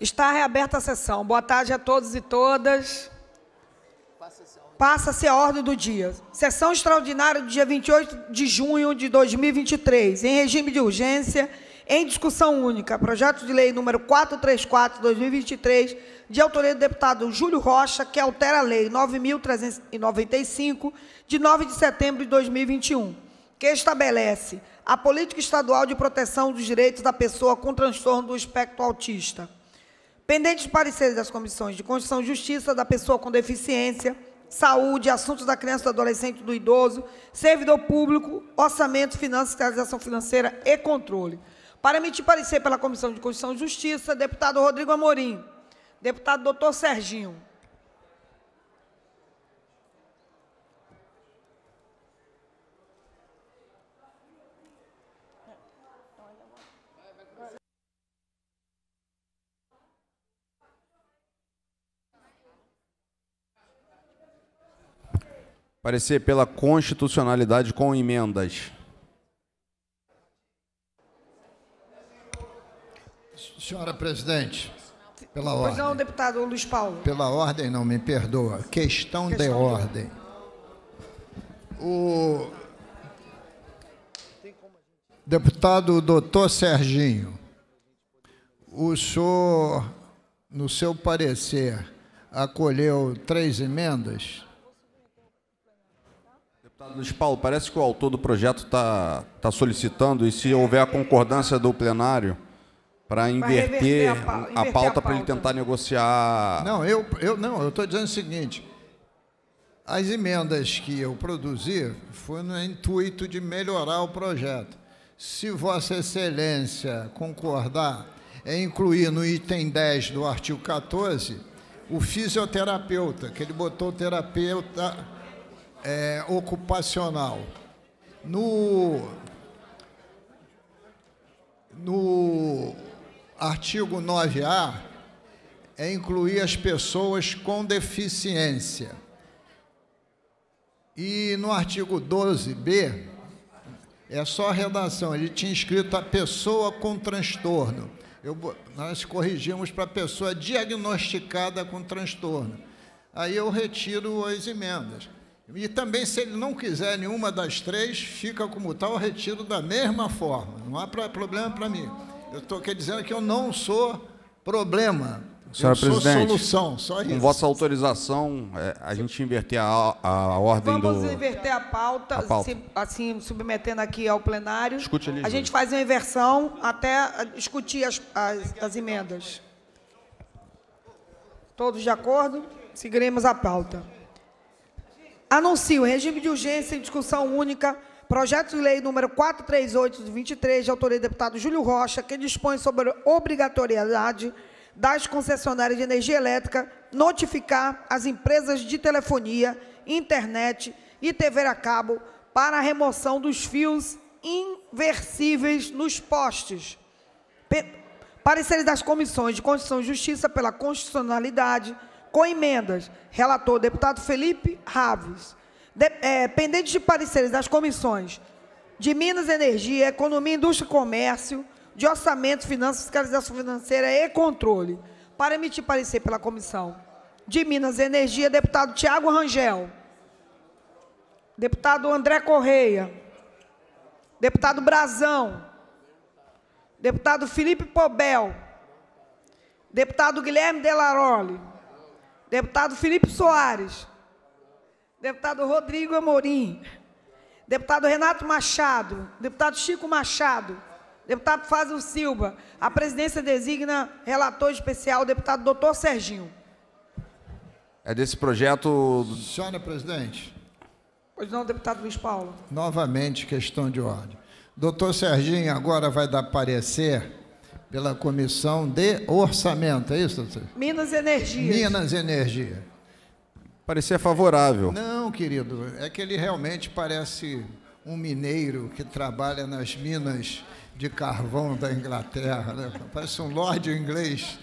Está reaberta a sessão. Boa tarde a todos e todas. Passa-se a ordem do dia. Sessão extraordinária do dia 28 de junho de 2023, em regime de urgência, em discussão única. Projeto de lei número 434-2023, de autoria do deputado Júlio Rocha, que altera a lei 9.395, de 9 de setembro de 2021, que estabelece a política estadual de proteção dos direitos da pessoa com transtorno do espectro autista. Pendentes pareceres das comissões de Constituição e Justiça, da pessoa com deficiência, saúde, assuntos da criança, do adolescente do idoso, servidor público, orçamento, finanças, fiscalização financeira e controle. Para emitir parecer pela Comissão de Constituição e Justiça, deputado Rodrigo Amorim, deputado doutor Serginho. Parecer pela constitucionalidade com emendas. Senhora presidente, pela Pois ordem. não, deputado Luiz Paulo. Pela ordem, não, me perdoa. Questão, de Questão de ordem. O deputado doutor Serginho, o senhor, no seu parecer, acolheu três emendas? Deputado Luiz Paulo, parece que o autor do projeto está tá solicitando, e se houver a concordância do plenário, para inverter a pa- a, inverter a pauta para ele pauta. tentar negociar. Não, eu, eu não, eu estou dizendo o seguinte. As emendas que eu produzi foi no intuito de melhorar o projeto. Se Vossa Excelência concordar em incluir no item 10 do artigo 14 o fisioterapeuta, que ele botou terapeuta é, ocupacional. No, no artigo 9A, é incluir as pessoas com deficiência. E no artigo 12b, é só a redação, ele tinha escrito a pessoa com transtorno. Eu nós corrigimos para a pessoa diagnosticada com transtorno. Aí eu retiro as emendas. E também, se ele não quiser nenhuma das três, fica como tal, retiro da mesma forma. Não há pra- problema para mim. Eu estou dizendo que eu não sou problema. Senhora eu sou presidente, solução, só isso. Com vossa autorização, é, a gente inverter a, a ordem Vamos do. inverter a pauta, A pauta. se- assim, submetendo aqui ao plenário. Discute ali, A gente faz uma inversão até discutir as, as, as emendas. Todos de acordo? Seguiremos a pauta. Anuncio regime de urgência em discussão única, projeto de lei número 438 de 23, de autoria do deputado Júlio Rocha, que dispõe sobre obrigatoriedade das concessionárias de energia elétrica notificar as empresas de telefonia, internet e TV a cabo para a remoção dos fios inversíveis nos postes. Pe- Pareceres das comissões de Constituição e Justiça pela constitucionalidade, com emendas. Relator, deputado Felipe Raves. De, eh, pendente de pareceres das comissões de Minas Energia, Economia, Indústria e Comércio, de Orçamento, Finanças, Fiscalização Financeira e Controle. Para emitir parecer pela comissão de Minas Energia, deputado Tiago Rangel. Deputado André Correia. Deputado Brazão. Deputado Felipe Pobel. Deputado Guilherme Delarole. Deputado Felipe Soares. Deputado Rodrigo Amorim. Deputado Renato Machado. Deputado Chico Machado. Deputado Fázio Silva. A presidência designa relator especial, deputado doutor Serginho. É desse projeto. Senhora presidente, Pois não, deputado Luiz Paulo. novamente questão de ordem. Doutor Serginho agora vai dar parecer pela Comissão de Orçamento, é isso, doutor? Minas Energia. Minas Energia. Parecer favorável. Não, querido, é que ele realmente parece um mineiro que trabalha nas minas de carvão da Inglaterra, né? parece um lorde inglês.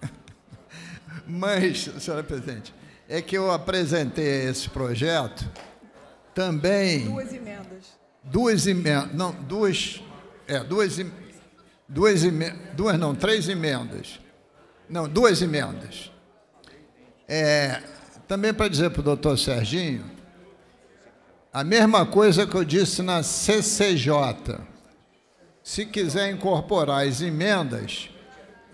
Mas, senhora presidente, é que eu apresentei esse projeto também Duas emendas. duas emendas, não, duas, é, duas, em- duas, duas não, três emendas. Não, duas emendas. É, também para dizer para o doutor Serginho, a mesma coisa que eu disse na CCJ. Se quiser incorporar as emendas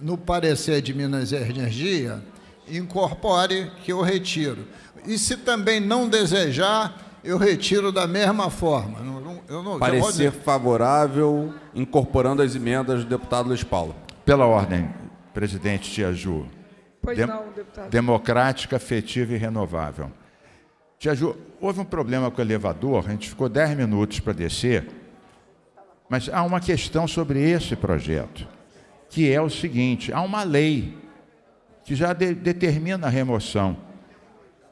no parecer de Minas e Energia, incorpore que eu retiro. E se também não desejar, eu retiro da mesma forma. Eu não, Parecer favorável, incorporando as emendas do deputado Luiz Paulo. Pela ordem, presidente Tia Ju. Pois Dem- não, deputado. Democrática, afetiva e renovável. Tia Ju, houve um problema com o elevador, a gente ficou 10 minutos para descer, mas há uma questão sobre esse projeto, que é o seguinte: há uma lei que já de- determina a remoção.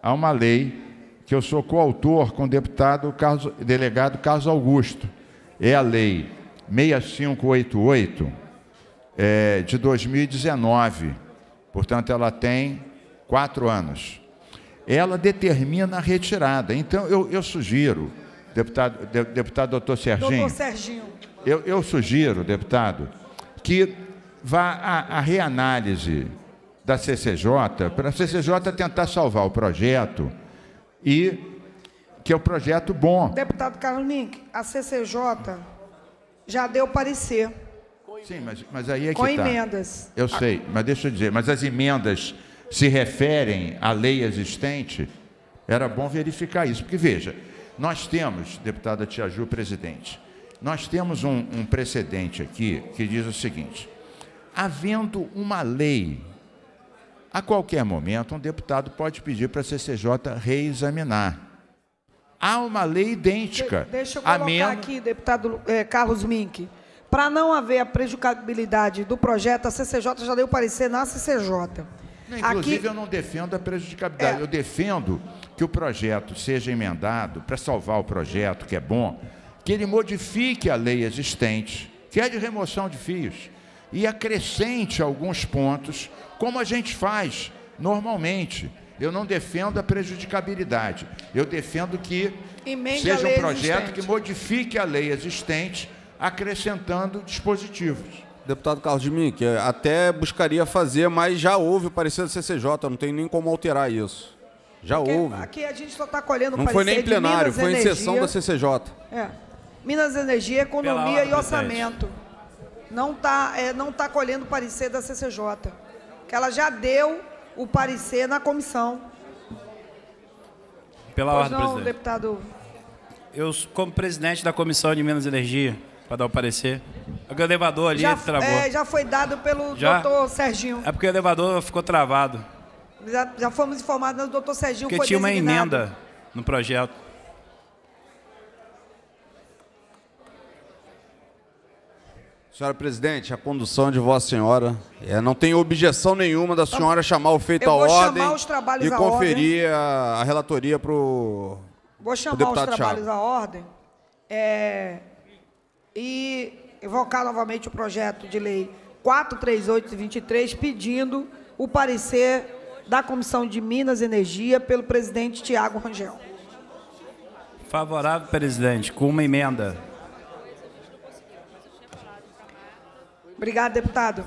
Há uma lei que eu sou coautor com o deputado Carlos, delegado Carlos Augusto. É a lei 6588 é, de 2019. Portanto, ela tem quatro anos. Ela determina a retirada. Então, eu, eu sugiro, deputado, de- deputado doutor Serginho, Doutor Serginho. eu, eu sugiro, deputado, que vá à, à reanálise da CCJ, para a CCJ tentar salvar o projeto e que é um projeto bom. Deputado Carlos Mink, a CCJ já deu parecer Sim, mas, mas aí é que com tá. emendas. Eu sei, mas deixa eu dizer, mas as emendas se referem à lei existente, era bom verificar isso, porque veja, nós temos, deputada Tia Ju, presidente, nós temos um, um precedente aqui que diz o seguinte: havendo uma lei, a qualquer momento um deputado pode pedir para a CCJ reexaminar. Há uma lei idêntica. De- Deixa eu colocar aqui, deputado eh, Carlos Mink. Para não haver a prejudicabilidade do projeto, a CCJ já deu parecer na CCJ. Não, Inclusive, Aqui, eu não defendo a prejudicabilidade. É. Eu defendo que o projeto seja emendado para salvar o projeto, que é bom, que ele modifique a lei existente, que é de remoção de fios, e acrescente alguns pontos, como a gente faz normalmente. Eu não defendo a prejudicabilidade. Eu defendo que Emende seja um projeto existente. que modifique a lei existente, acrescentando dispositivos. Deputado Carlos de Mim, que até buscaria fazer, mas já houve o parecer da CCJ, não tem nem como alterar isso. Já porque houve. aqui a gente só está colhendo Não foi nem plenário, foi em Energia. sessão da CCJ. É. Minas Energia, Economia ordem, e presidente. Não está não tá colhendo o parecer da CCJ. Que ela já deu o parecer na comissão. Pela Pois ordem, não, presidente. deputado. Eu, como presidente da Comissão de Minas e Energia, para dar o parecer, é o elevador ali Já, travou. é, já foi dado pelo Já? doutor Serginho. É porque o elevador ficou travado. Já, já fomos informados, o doutor Serginho Porque foi tinha uma designado. emenda no projeto. Senhora presidente, a condução de Vossa Senhora. É, não tem objeção nenhuma da senhora chamar o feito à vou chamar ordem os trabalhos e conferir a, a relatoria para o. Vou chamar os trabalhos Thiago. à ordem é, e evocar novamente o projeto de lei 438 de 23, pedindo o parecer da Comissão de Minas e Energia pelo presidente Tiago Rangel. Favorável, presidente, com uma emenda. Obrigado, deputado.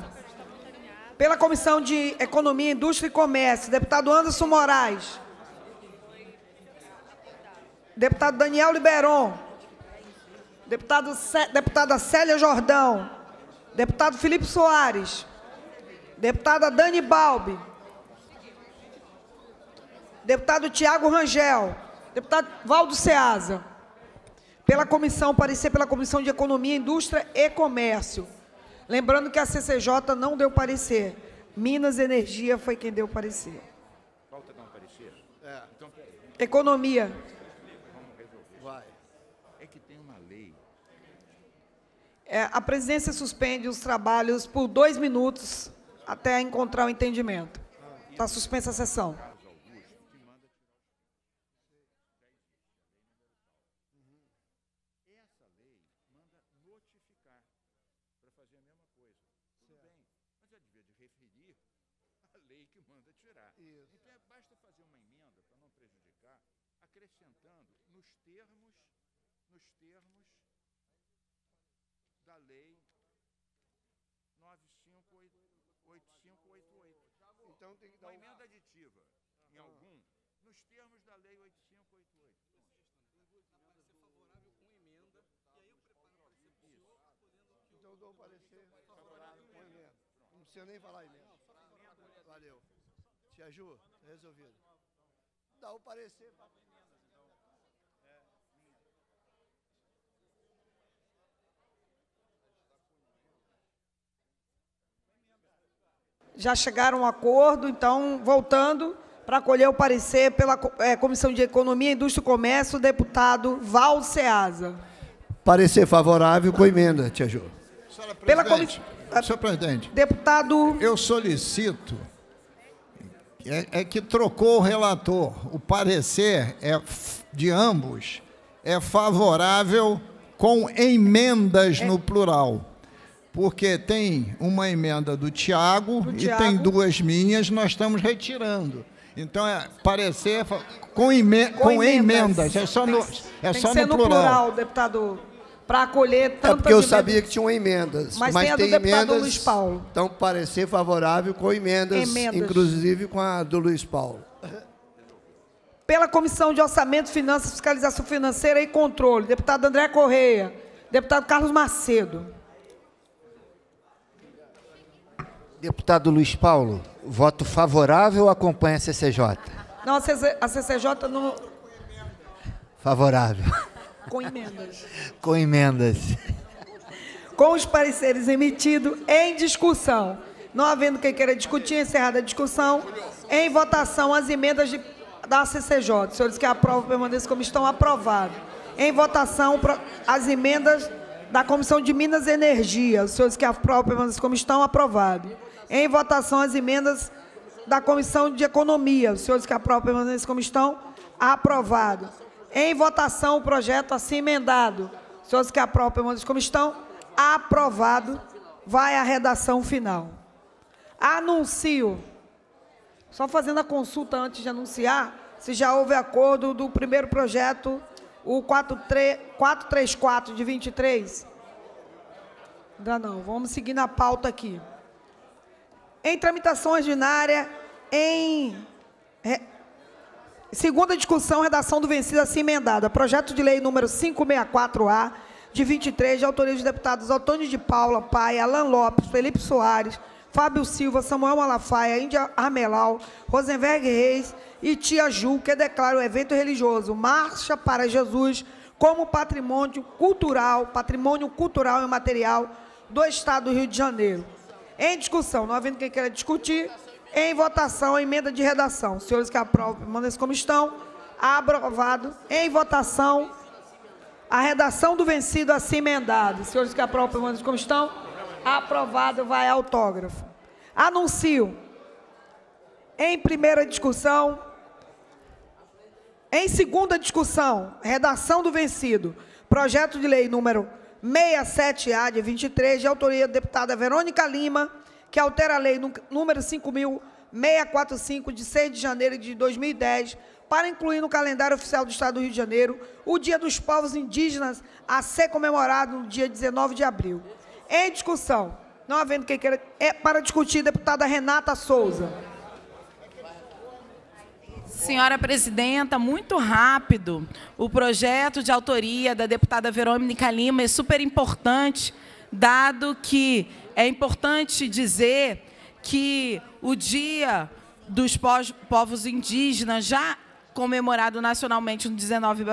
Pela Comissão de Economia, Indústria e Comércio, deputado Anderson Moraes. Deputado Daniel Liberon. Deputado deputada Célia Jordão. Deputado Felipe Soares. Deputada Dani Balbi. Deputado Tiago Rangel. Deputado Valdo Ceasa. Pela comissão, parecer pela Comissão de Economia, Indústria e Comércio. Lembrando que a CCJ não deu parecer. Minas Energia foi quem deu parecer. Economia. É que tem uma lei. É, a presidência suspende os trabalhos por dois minutos até encontrar o entendimento. Está suspensa a sessão. a lei que manda tirar. Então, é, basta fazer uma emenda para não prejudicar, acrescentando nos termos, nos termos da lei 958588. Então tem que dar uma um... emenda aditiva em algum, nos termos da Lei 8588. Então eu dou um parecer favorável com emenda. Não precisa nem falar emenda. Valeu. Tia Ju, tá resolvido. Dá o parecer. Já chegaram a um acordo, então, voltando para acolher o parecer pela eh, Comissão de Economia, Indústria e Comércio, o deputado Val Ceasa. Parecer favorável com emenda, Tia Ju. Senhora Pela presidente, comi- senhor presidente, Deputado eu solicito é, é que trocou o relator. O parecer é de ambos é favorável com emendas no plural. Porque tem uma emenda do Tiago e Thiago. tem duas minhas, nós estamos retirando. Então, é parecer fa- com, eme- com emendas. É só no, é tem só no no plural. plural, deputado, para acolher É tantas porque eu emendas. sabia que tinham emendas. Mas Mas, tem a do tem deputado emendas. Luiz Paulo. Então, parecer favorável com emendas, Emendas. inclusive com a do Luiz Paulo. Pela Comissão de Orçamento, Finanças, Fiscalização Financeira e Controle, deputado André Correia, deputado Carlos Macedo. Deputado Luiz Paulo, voto favorável acompanha a CCJ? Não, a CC a CCJ não, Favorável. Com emendas. Com emendas. com os pareceres emitidos em discussão. Não havendo quem queira discutir, encerrada a discussão, em votação as emendas de- da CCJ. Senhores que aprovam, permaneçam como estão aprovados. Em votação as emendas da Comissão de Minas e Energia. Os senhores que aprovam, permaneçam como estão aprovados. Em votação as emendas da Comissão de Economia. Os senhores que aprovam, permaneçam como estão aprovados. Em votação o projeto assim emendado. Senhores que aprovam, permaneçam como estão aprovado. Vai a redação final. Anuncio, só fazendo a consulta antes de anunciar, se já houve acordo do primeiro projeto, o 43 434 de 23. Ainda não, vamos seguir na pauta aqui. Em tramitação ordinária, em segunda discussão, redação do vencido assim emendada. Projeto de lei número 564A, de 23, de autoria dos deputados Antônio de Paula, Pai, Alan Lopes, Felipe Soares, Fábio Silva, Samuel Malafaia, Índia Armelau, Rosenberg Reis e Tia Ju, que declara o evento religioso Marcha para Jesus como patrimônio cultural, patrimônio cultural e material do Estado do Rio de Janeiro. Em discussão, não havendo quem queira discutir, em votação, a emenda de redação. Senhores que aprovam, permaneçam como estão. Aprovado. Em votação, a redação do vencido assim emendado. Senhores que aprovam, permaneçam como estão. Aprovado, vai autógrafo. Anuncio. Em primeira discussão, em segunda discussão, redação do vencido, projeto de lei número 67A de 23, de autoria da deputada Verônica Lima, que altera a lei número 5.645 de 6 de janeiro de 2010, para incluir no calendário oficial do Estado do Rio de Janeiro o Dia dos Povos Indígenas a ser comemorado no dia 19 de abril. Em discussão, não havendo quem queira, é para discutir, deputada Renata Souza. Senhora Presidenta, muito rápido. O projeto de autoria da deputada Verônica Lima é super importante, dado que é importante dizer que o Dia dos Povos Indígenas, já comemorado nacionalmente no 19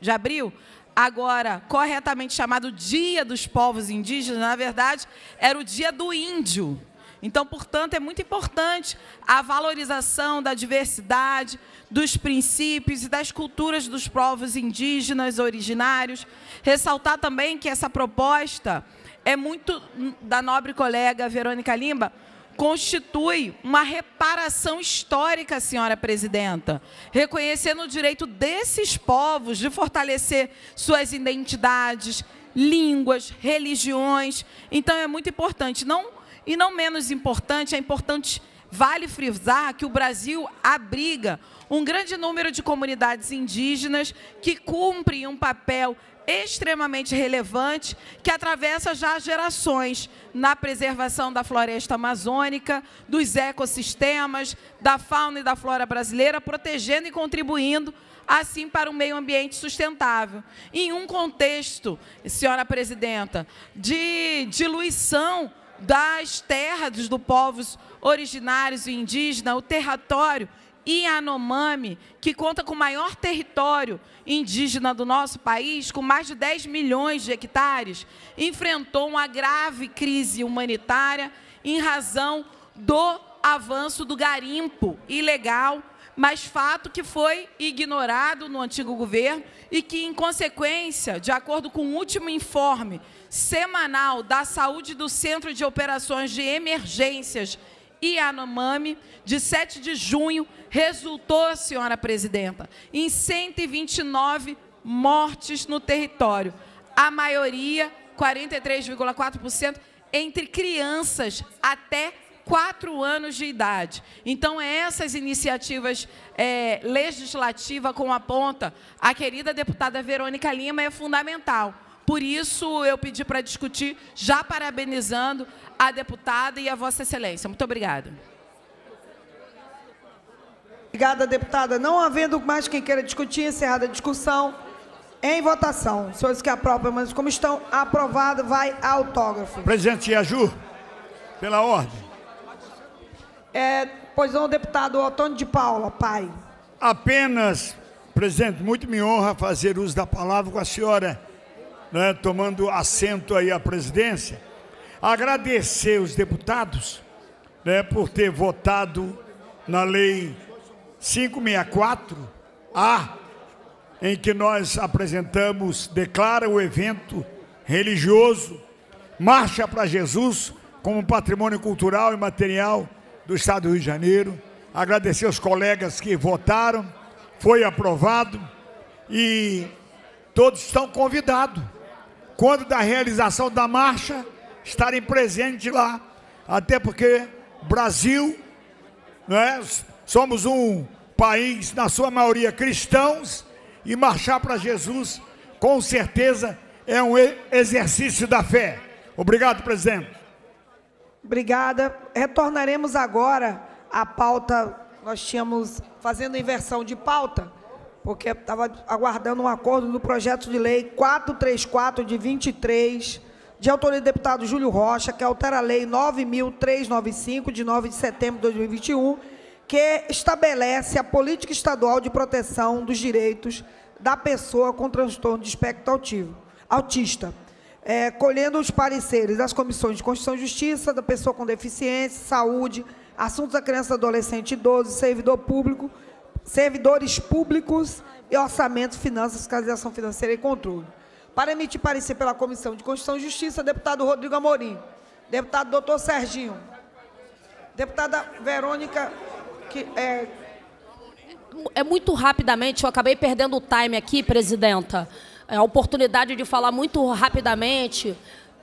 de abril, agora corretamente chamado Dia dos Povos Indígenas, na verdade, era o Dia do Índio. Então, portanto, é muito importante a valorização da diversidade, dos princípios e das culturas dos povos indígenas originários. Ressaltar também que essa proposta é muito da nobre colega Verônica Limba, constitui uma reparação histórica, senhora presidenta, reconhecendo o direito desses povos de fortalecer suas identidades, línguas, religiões. Então é muito importante, não e não menos importante, é importante Vale frisar que o Brasil abriga um grande número de comunidades indígenas que cumprem um papel extremamente relevante que atravessa já gerações na preservação da floresta amazônica, dos ecossistemas, da fauna e da flora brasileira, protegendo e contribuindo assim para um meio ambiente sustentável. Em um contexto, senhora presidenta, de diluição das terras dos povos originários e indígenas, o território Yanomami, que conta com o maior território indígena do nosso país, com mais de 10 milhões de hectares, enfrentou uma grave crise humanitária em razão do avanço do garimpo ilegal, mas fato que foi ignorado no antigo governo e que, em consequência, de acordo com o último informe semanal da saúde do Centro de Operações de Emergências Yanomami, de 7 de junho, resultou, senhora presidenta, em 129 mortes no território. A maioria, 43,4%, entre crianças até 4 anos de idade. Então, essas iniciativas é, legislativas, como aponta a querida deputada Verônica Lima, é fundamental. Por isso, eu pedi para discutir, já parabenizando a deputada e a Vossa Excelência. Muito obrigada. Obrigada, deputada. Não havendo mais quem queira discutir, encerrada a discussão. Em votação. Senhores que aprovam, mas como estão aprovados, vai autógrafo. Presidente Iaju, pela ordem. É, pois não, deputado Antônio de Paula, pai. Apenas, presidente, muito me honra fazer uso da palavra com a senhora, né, tomando assento aí à presidência. Agradecer os deputados né, por ter votado na lei 564A, em que nós apresentamos, declara o evento religioso Marcha para Jesus como patrimônio cultural e material do Estado do Rio de Janeiro. Agradecer aos colegas que votaram, foi aprovado e todos estão convidados. Quando da realização da marcha, estarem presentes lá, até porque Brasil, não é? Somos um país, na sua maioria, cristãos, e marchar para Jesus, com certeza, é um exercício da fé. Obrigado, presidente. Obrigada. Retornaremos agora à pauta. Nós tínhamos fazendo inversão de pauta, porque estava aguardando um acordo do projeto de lei 434 de 23, de autoria do deputado Júlio Rocha, que altera a lei 9.395, de 9 de setembro de 2021 que estabelece a política estadual de proteção dos direitos da pessoa com transtorno de espectro autivo, autista, é, colhendo os pareceres das comissões de Constituição e Justiça, da pessoa com deficiência, saúde, assuntos da criança, adolescente e idoso, servidor público, servidores públicos e orçamento, finanças, fiscalização financeira e controle. Para emitir parecer pela Comissão de Constituição e Justiça, deputado Rodrigo Amorim, deputado doutor Serginho, deputada Verônica que é... é muito rapidamente, eu acabei perdendo o time aqui, presidenta. É a oportunidade de falar muito rapidamente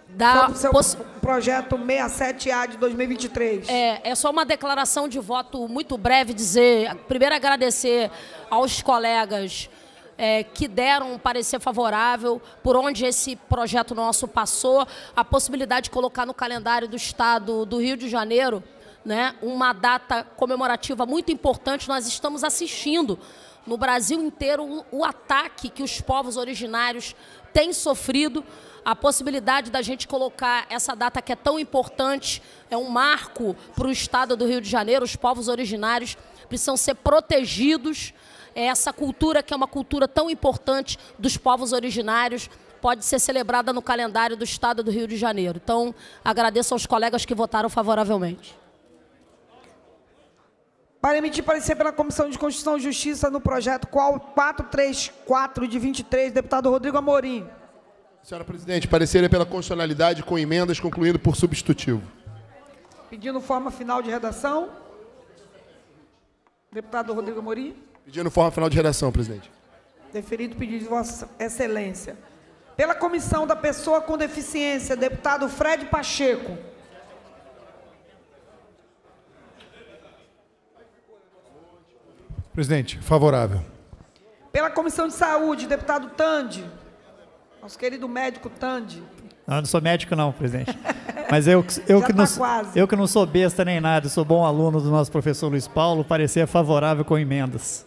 da seu poss... projeto 67A de 2023. É, é só uma declaração de voto muito breve, dizer, primeiro agradecer aos colegas é, que deram um parecer favorável por onde esse projeto nosso passou, a possibilidade de colocar no calendário do Estado do Rio de Janeiro né, uma data comemorativa muito importante. Nós estamos assistindo no Brasil inteiro o, o ataque que os povos originários têm sofrido. A possibilidade da gente colocar essa data que é tão importante, é um marco para o estado do Rio de Janeiro. Os povos originários precisam ser protegidos. É essa cultura, que é uma cultura tão importante dos povos originários, pode ser celebrada no calendário do estado do Rio de Janeiro. Então, agradeço aos colegas que votaram favoravelmente. Para emitir parecer pela Comissão de Constituição e Justiça no projeto qual 434 de 23, deputado Rodrigo Amorim. Senhora presidente, parecer é pela constitucionalidade com emendas concluindo por substitutivo. Pedindo forma final de redação. Deputado Rodrigo Amorim. Pedindo forma final de redação, presidente. Deferido pedido de Vossa Excelência. Pela Comissão da Pessoa com Deficiência, deputado Fred Pacheco. Presidente, favorável. Pela Comissão de Saúde, deputado Tande. Nosso querido médico Tande. Não, eu não sou médico não, presidente. Mas eu, eu, que tá não, quase. eu que não sou besta nem nada, sou bom aluno do nosso professor Luiz Paulo, parecer favorável com emendas.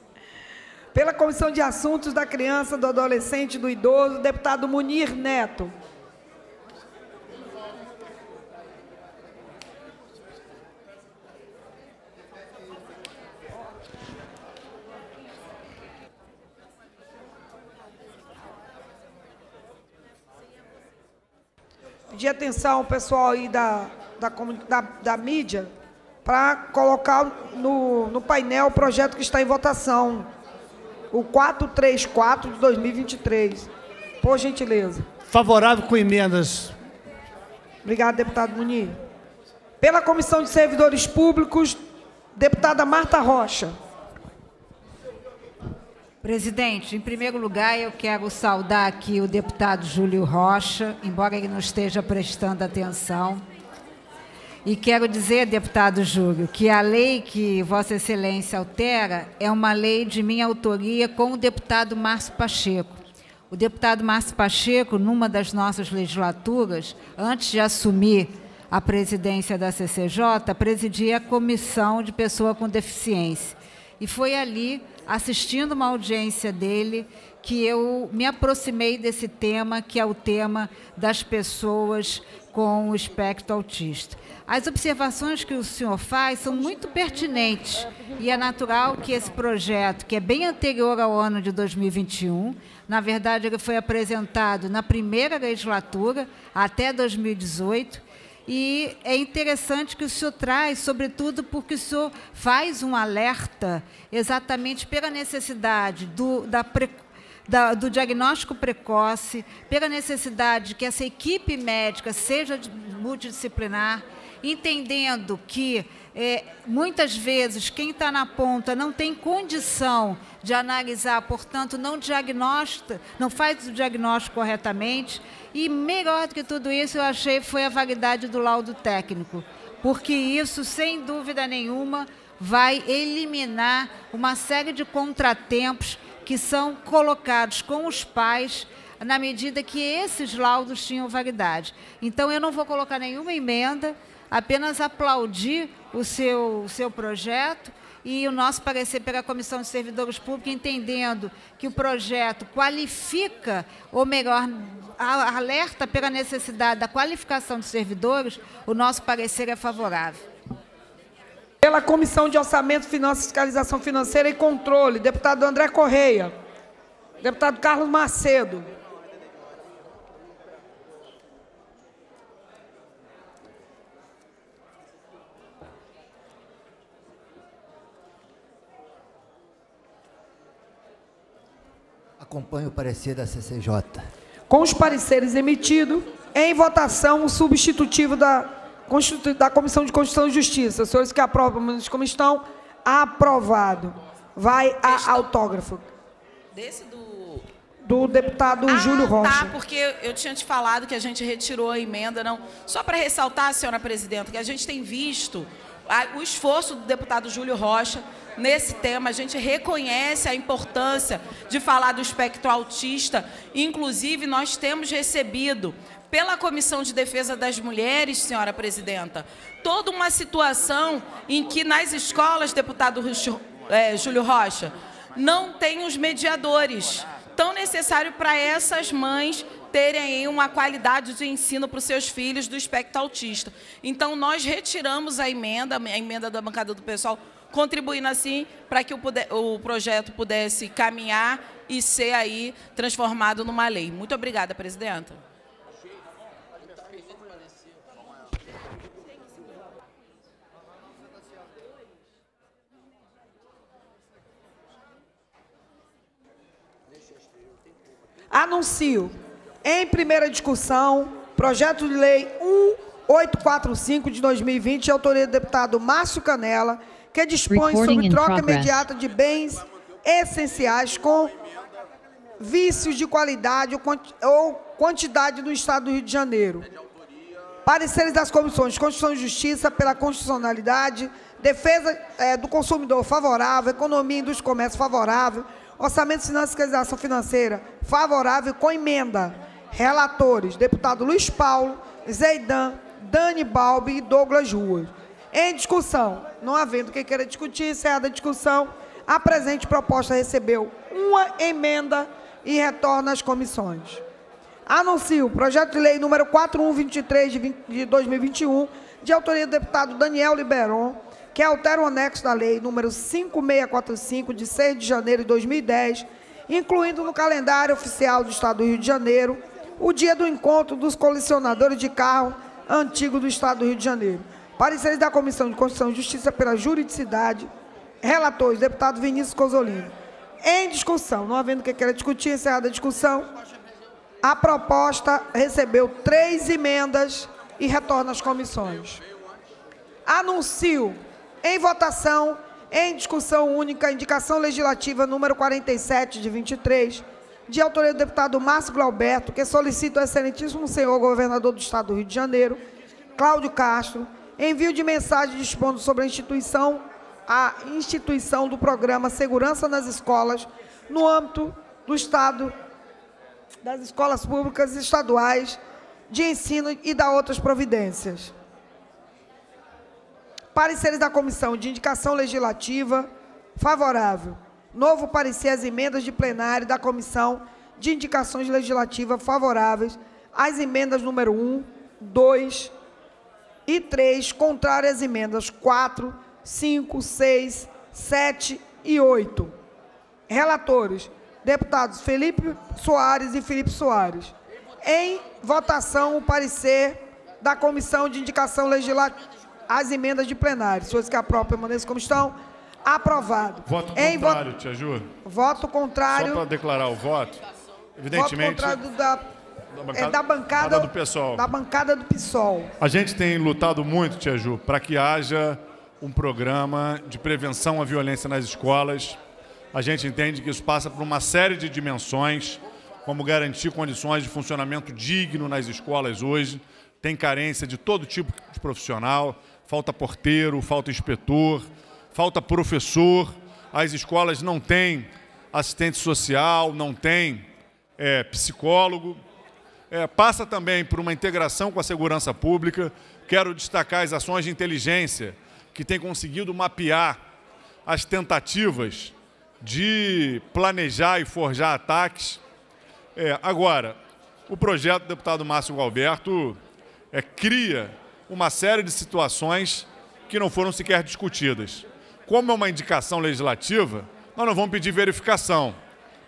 Pela Comissão de Assuntos da Criança, do Adolescente e do Idoso, deputado Munir Neto. Pedir atenção ao pessoal aí da, da, da, da mídia para colocar no, no painel o projeto que está em votação, o 434 de 2023. Por gentileza. Favorável com emendas. Obrigado, deputado Munir. Pela Comissão de Servidores Públicos, deputada Marta Rocha. Presidente, em primeiro lugar, eu quero saudar aqui o deputado Júlio Rocha, embora ele não esteja prestando atenção. E quero dizer, deputado Júlio, que a lei que Vossa Excelência altera é uma lei de minha autoria com o deputado Márcio Pacheco. O deputado Márcio Pacheco, numa das nossas legislaturas, antes de assumir a presidência da CCJ, presidia a Comissão de Pessoa com Deficiência. E foi ali, assistindo uma audiência dele, que eu me aproximei desse tema, que é o tema das pessoas com o espectro autista. As observações que o senhor faz são muito pertinentes e é natural que esse projeto, que é bem anterior ao ano de 2021, na verdade ele foi apresentado na primeira legislatura até 2018, e é interessante que o senhor traz, sobretudo porque o senhor faz um alerta exatamente pela necessidade do, da da- do diagnóstico precoce, pela necessidade que essa equipe médica seja multidisciplinar, entendendo que é, muitas vezes quem está na ponta não tem condição de analisar, portanto, não diagnostica, não faz o diagnóstico corretamente. E melhor do que tudo isso, eu achei foi a validade do laudo técnico, porque isso, sem dúvida nenhuma, vai eliminar uma série de contratempos que são colocados com os pais na medida que esses laudos tinham validade. Então, eu não vou colocar nenhuma emenda, apenas aplaudir o seu, o seu projeto e o nosso parecer pela Comissão de Servidores Públicos, entendendo que o projeto qualifica, ou melhor, alerta pela necessidade da qualificação dos servidores, o nosso parecer é favorável. Pela Comissão de Orçamento, Finanças, Fiscalização Financeira e Controle, deputado André Correia. Deputado Carlos Macedo. Acompanho o parecer da CCJ. Com os pareceres emitidos, em votação, o substitutivo da, da Comissão de Constituição e Justiça. Os senhores que aprovam, mas como estão, aprovado. Vai a autógrafo. Desse do. Do deputado Júlio Rocha. Tá, porque eu tinha te falado que a gente retirou a emenda, não. Só para ressaltar, senhora presidenta, que a gente tem visto o esforço do deputado Júlio Rocha nesse tema. A gente reconhece a importância de falar do espectro autista. Inclusive, nós temos recebido pela Comissão de Defesa das Mulheres, senhora presidenta, toda uma situação em que nas escolas, deputado eh, Júlio Rocha, não tem os mediadores tão necessário para essas mães terem uma qualidade de ensino para os seus filhos do espectro autista. Então, nós retiramos a emenda, a emenda da bancada do pessoal, contribuindo assim para que o, puder- o projeto pudesse caminhar e ser aí transformado numa lei. Muito obrigada, presidenta. Anuncio, em primeira discussão, projeto de lei 1845 de 2020, de autoria do deputado Márcio Canela, que dispõe sobre troca imediata de bens essenciais com vícios de qualidade ou quanti- ou quantidade do Estado do Rio de Janeiro. Pareceres das comissões Constituição e Justiça pela constitucionalidade, defesa eh, do consumidor favorável, economia e indústria e comércio favorável, orçamento, e fiscalização financeira favorável com emenda. Relatores, deputado Luiz Paulo, Zeidan, Dani Balbi e Douglas Ruas. Em discussão, não havendo quem queira discutir, encerrada a discussão, a presente proposta recebeu uma emenda e retorna às comissões. Anuncio o projeto de lei número 4123 de 20 de 2021, de autoria do deputado Daniel Liberon, que altera o anexo da lei número 5645, de 6 de janeiro de 2010, incluindo no calendário oficial do Estado do Rio de Janeiro o dia do encontro dos colecionadores de carro antigo do Estado do Rio de Janeiro. Pareceres da Comissão de Constituição e Justiça pela Juridicidade. Relatores, deputado Vinícius Cosolino. Em discussão, não havendo que queira discutir, encerrada a discussão, a proposta recebeu três emendas e retorna às comissões. Anuncio em votação, em discussão única, indicação legislativa número 47 de 23, de autoria do deputado Márcio Glauberto, que solicita ao excelentíssimo senhor governador do Estado do Rio de Janeiro, Cláudio Castro, envio de mensagem dispondo sobre a instituição, a instituição do programa Segurança nas Escolas, no âmbito do Estado, das escolas públicas estaduais de ensino e da outras providências. Pareceres da Comissão de Indicação Legislativa, favorável. Novo parecer às emendas de plenário da Comissão de Indicações Legislativas favoráveis às emendas número 1, 2 e 3, contrárias às emendas 4, 5, 6, 7 e 8. Relatores, deputados Felipe Soares e Felipe Soares. Em votação, o parecer da Comissão de Indicação Legislativa às emendas de plenário. Senhores que aprovam, permaneçam como estão. Aprovado. Voto Em contrário, Tia Ju. Voto contrário. Só para declarar o voto, Voto evidentemente, contrário do da, bancada- é, da bancada do PSOL. Da bancada do PSOL. a gente tem lutado muito, Tia Ju, para que haja um programa de prevenção à violência nas escolas. A gente entende que isso passa por uma série de dimensões, como garantir condições de funcionamento digno nas escolas hoje. Tem carência de todo tipo de profissional, falta porteiro, falta inspetor, falta professor. As escolas não têm assistente social, não têm é, psicólogo. É, passa também por uma integração com a segurança pública. Quero destacar as ações de inteligência que têm conseguido mapear as tentativas de planejar e forjar ataques. É, agora, o projeto do deputado Márcio Galberto é, cria uma série de situações que não foram sequer discutidas. Como é uma indicação legislativa, nós não vamos pedir verificação.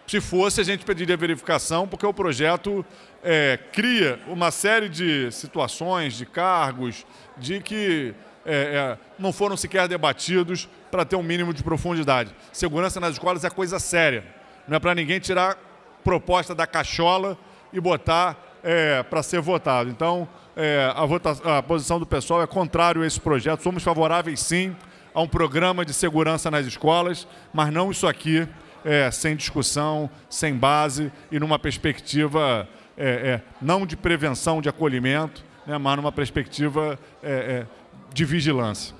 Se fosse, a gente pediria verificação, porque o projeto é, cria uma série de situações, de cargos, de que é, é, não foram sequer debatidos para ter um mínimo de profundidade. Segurança nas escolas é coisa séria. Não é para ninguém tirar proposta da cachola e botar é, para ser votado. Então, é, a, a posição do pessoal é contrário a esse projeto. Somos favoráveis, sim, a um programa de segurança nas escolas, mas não isso aqui, é, sem discussão, sem base e numa perspectiva é, é, não de prevenção, de acolhimento, né, mas numa perspectiva é, é, de vigilância.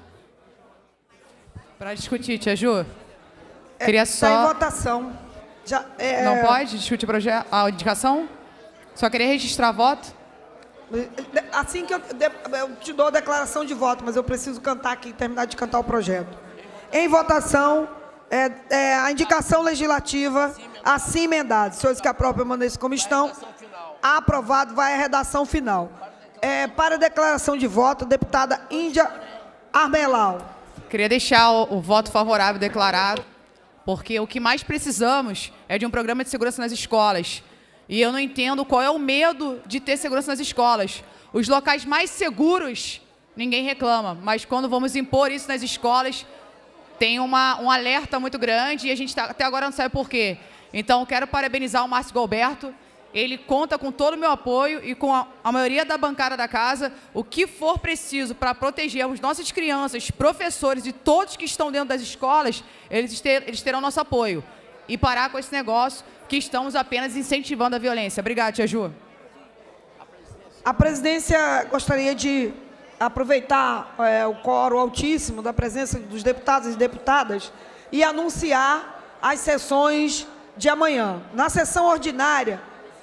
Para discutir, Tia Ju. Queria Está em só. votação. Já, é, Não pode discutir proje- a indicação? Só queria registrar voto? Assim que eu, eu te dou a declaração de voto, mas eu preciso cantar aqui, terminar de cantar o projeto. Em votação, é, é, a indicação legislativa assim emendada. Senhores que aprovam, permaneçam como estão. Aprovado, vai a redação final. É, para a declaração de voto, deputada Índia Armelau. Queria deixar o, o voto favorável declarado, porque o que mais precisamos é de um programa de segurança nas escolas. E eu não entendo qual é o medo de ter segurança nas escolas. Os locais mais seguros, ninguém reclama, mas quando vamos impor isso nas escolas, tem uma, um alerta muito grande e a gente tá- até agora não sabe por quê. Então, quero parabenizar o Márcio Galberto. Ele conta com todo o meu apoio e com a, a maioria da bancada da casa. O que for preciso para protegermos nossas crianças, professores e todos que estão dentro das escolas, eles, ter- eles terão nosso apoio. E parar com esse negócio que estamos apenas incentivando a violência. Obrigada, Tia Ju. A presidência gostaria de aproveitar é, o coro altíssimo da presença dos deputados e deputadas e anunciar as sessões de amanhã. Na sessão ordinária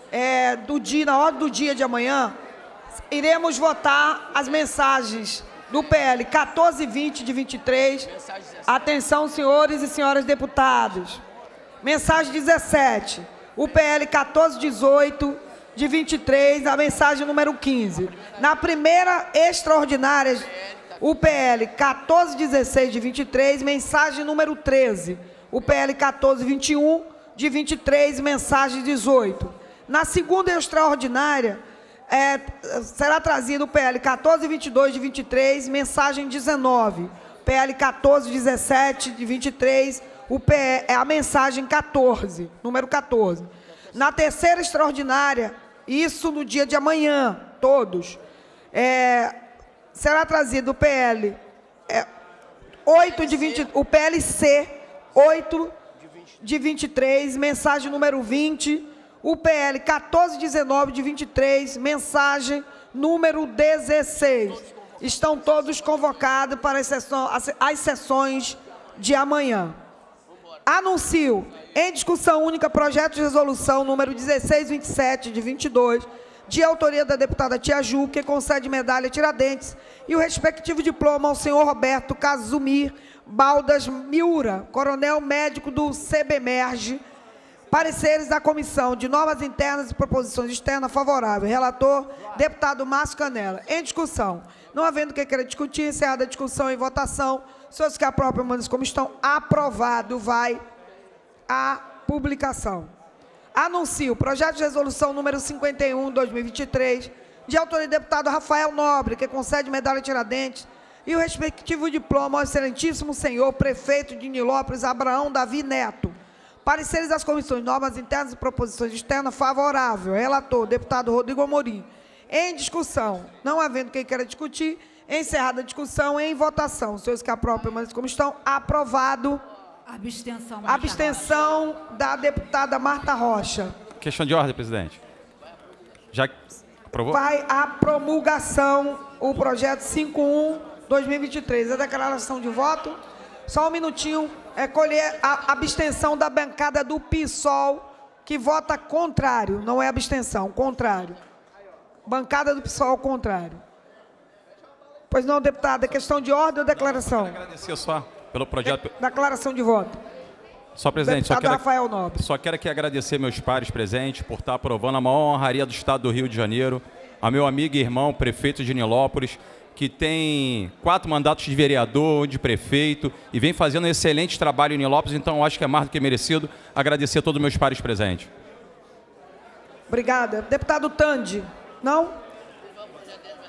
é, do dia, na hora do dia de amanhã, iremos votar as mensagens do PL 1420 de 23. Atenção, senhores e senhoras deputados. Mensagem 17. O PL 1418 de 23, a mensagem número 15. Na primeira extraordinária, o PL 1416 de 23, mensagem número 13. O PL 1421 de 23, mensagem 18. Na segunda extraordinária, é, será trazido o PL 1422 de 23, mensagem 19. PL 1417 de 23, o PE, é a mensagem 14, número 14. Na terceira extraordinária, isso no dia de amanhã, todos, é, será trazido o PL é, 8 de 20, o PLC 8 de 23, mensagem número 20, o PL 1419 de 23, mensagem número 16. Estão todos convocados para as sessões, as sessões de amanhã. Anuncio em discussão única projeto de resolução número 1627 de 22, de autoria da deputada Tia Ju, que concede medalha Tiradentes e o respectivo diploma ao senhor Roberto Casumir Baldas Miura, coronel médico do CBMERG. Pareceres da Comissão de Normas Internas e Proposições Externas favorável. Relator, deputado Márcio Canela. Em discussão. Não havendo que queira discutir, encerrada a discussão em votação. Senhores que aprovam, mandam como estão. Aprovado. Vai a publicação. Anuncio o projeto de resolução número 51, 2023, de autoria do deputado Rafael Nobre, que concede medalha Tiradentes e o respectivo diploma ao excelentíssimo senhor prefeito de Nilópolis, Abraão Davi Neto. Pareceres das comissões normas internas e proposições externas favorável. Relator, deputado Rodrigo Amorim. Em discussão, não havendo quem queira discutir, encerrada a discussão, em votação. Os senhores que aprovam permaneçam como estão. Aprovado. Abstenção. Marta Abstenção da deputada Marta Rocha. Questão de ordem, presidente. Já aprovou? Vai à promulgação o projeto 51-2023. A declaração de voto. Só um minutinho. É colher a abstenção da bancada do PSOL, que vota contrário. Não é abstenção, contrário. Bancada do PSOL, contrário. Pois não, deputada, questão de ordem ou declaração? Agradecer só pelo projeto. Declaração de voto. Só, presidente, só Deputado quero, Rafael Nobre. só quero aqui agradecer meus pares presentes por estar aprovando a maior honraria do Estado do Rio de Janeiro, a meu amigo e irmão, prefeito de Nilópolis, que tem quatro mandatos de vereador, de prefeito, e vem fazendo um excelente trabalho em Nilópolis, então eu acho que é mais do que merecido agradecer a todos os meus pares presentes. Obrigada. Deputado Tandi, não?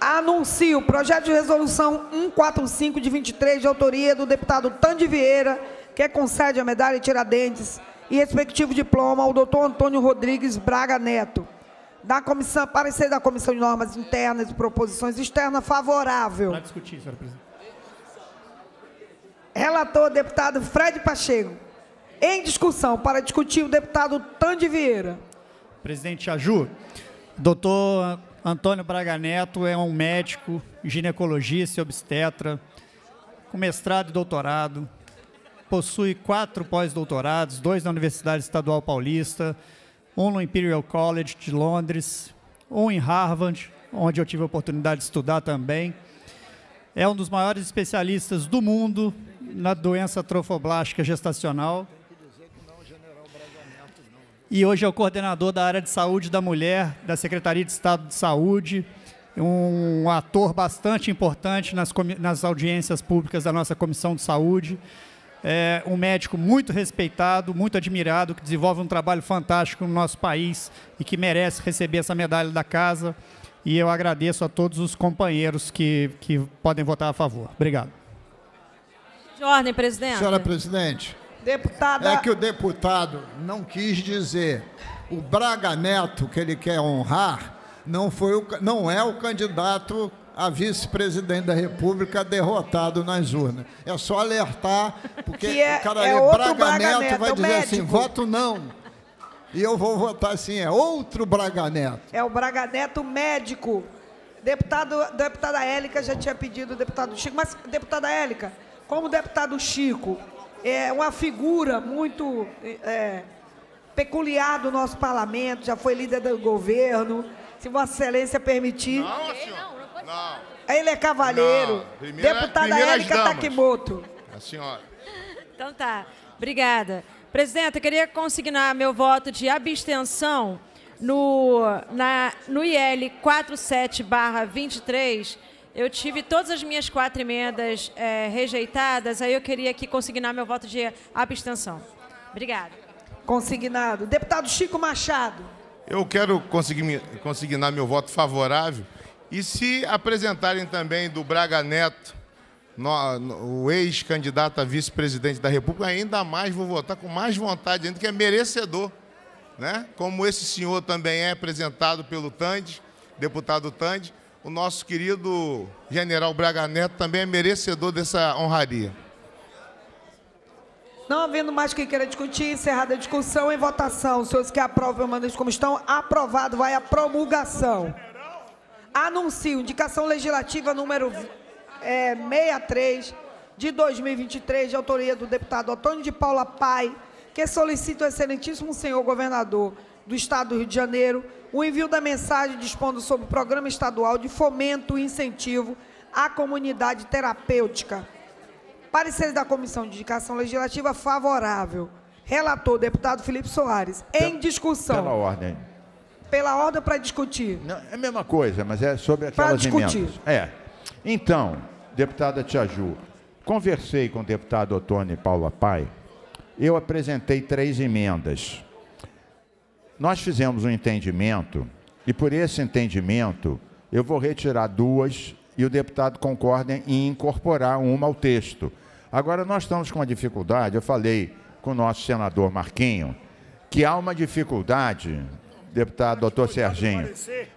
Anuncio o projeto de resolução 145 de 23, de autoria do deputado Tandi Vieira, que concede a medalha Tiradentes e respectivo diploma ao doutor Antônio Rodrigues Braga Neto. Da comissão, parecer da Comissão de Normas Internas e Proposições Externas, favorável. Para discutir, senhora presidente. Relator, deputado Fred Pacheco. Em discussão, para discutir, o deputado Tandi Vieira. Presidente Aju, doutor Antônio Braga Neto é um médico, ginecologista e obstetra, com mestrado e doutorado. Possui quatro pós-doutorados, dois na Universidade Estadual Paulista, um no Imperial College de Londres, um em Harvard, onde eu tive a oportunidade de estudar também. É um dos maiores especialistas do mundo na doença trofoblástica gestacional. E hoje é o coordenador da área de saúde da mulher da Secretaria de Estado de Saúde, um ator bastante importante nas, nas audiências públicas da nossa Comissão de Saúde. É um médico muito respeitado, muito admirado, que desenvolve um trabalho fantástico no nosso país e que merece receber essa medalha da casa. E eu agradeço a todos os companheiros que, que podem votar a favor. Obrigado. De ordem, presidente. Senhora presidente, Deputada. é que o deputado não quis dizer o Braga Neto que ele quer honrar não foi o, não é o candidato a vice-presidente da República derrotado nas urnas. É só alertar, porque Que é- o cara é Braga, Braga Neto, Neto, vai dizer assim, médico. voto não. E eu vou votar assim, é outro Braga Neto. É o Braga Neto médico. Deputado, deputada Élica já tinha pedido o deputado Chico, mas, deputada Élica, como o deputado Chico é uma figura muito é, peculiar do nosso parlamento, já foi líder do governo, se Vossa Excelência permitir. Não, senhor. Não. Ele é cavalheiro. Primeira- Deputada damas. Takimoto. A senhora. Então tá. Obrigada. Presidente, eu queria consignar meu voto de abstenção no, na, no IL 47-23. Eu tive todas as minhas quatro emendas eh, rejeitadas, aí eu queria aqui consignar meu voto de abstenção. Obrigada. Consignado. Deputado Chico Machado. Eu quero conseguir, consignar meu voto favorável. E se apresentarem também do Braga Neto, no- no- o ex-candidato a vice-presidente da República, ainda mais vou votar com mais vontade ainda, que é merecedor. Né? Como esse senhor também é apresentado pelo Tandes, deputado Tandes, o nosso querido general Braga Neto também é merecedor dessa honraria. Não havendo mais quem queira discutir, encerrada a discussão em votação. Os senhores que aprovam o mandato como estão, aprovado, vai à promulgação. Anuncio indicação legislativa número é, 63 de 2023, de autoria do deputado Antônio de Paula Pai, que solicita ao excelentíssimo senhor governador do Estado do Rio de Janeiro o envio da mensagem dispondo sobre o Programa Estadual de Fomento e Incentivo à Comunidade Terapêutica. Parecer da Comissão de Indicação Legislativa favorável. Relator, deputado Felipe Soares. Em discussão. Pela ordem. Pela ordem para discutir. Não, é a mesma coisa, mas é sobre aquelas discutir. emendas. É. Então, deputada Tia Ju, conversei com o deputado Otônio Paula Pai, eu apresentei três emendas. Nós fizemos um entendimento, e por esse entendimento, eu vou retirar duas e o deputado concorda em incorporar uma ao texto. Agora, nós estamos com uma dificuldade, eu falei com o nosso senador Marquinho, que há uma dificuldade, deputado doutor Serginho,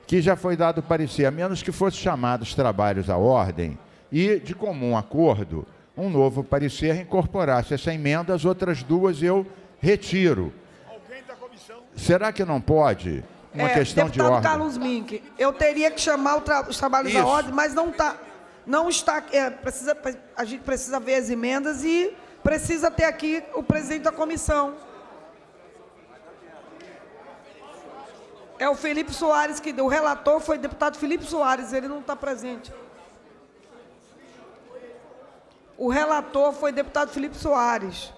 que já foi dado parecer, a menos que fosse chamado os trabalhos à ordem e, de comum acordo, um novo parecer incorporasse essa emenda, as outras duas eu retiro. Será que não pode? Uma É, questão de deputado ordem. Carlos Mink, eu teria que chamar tra- os trabalhos à Isso. ordem, mas não está. Não está. é, precisa, a gente precisa ver as emendas e precisa ter aqui o presidente da comissão. É o Felipe Soares que deu. O relator foi o deputado Felipe Soares, ele não está presente. O relator foi o deputado Felipe Soares.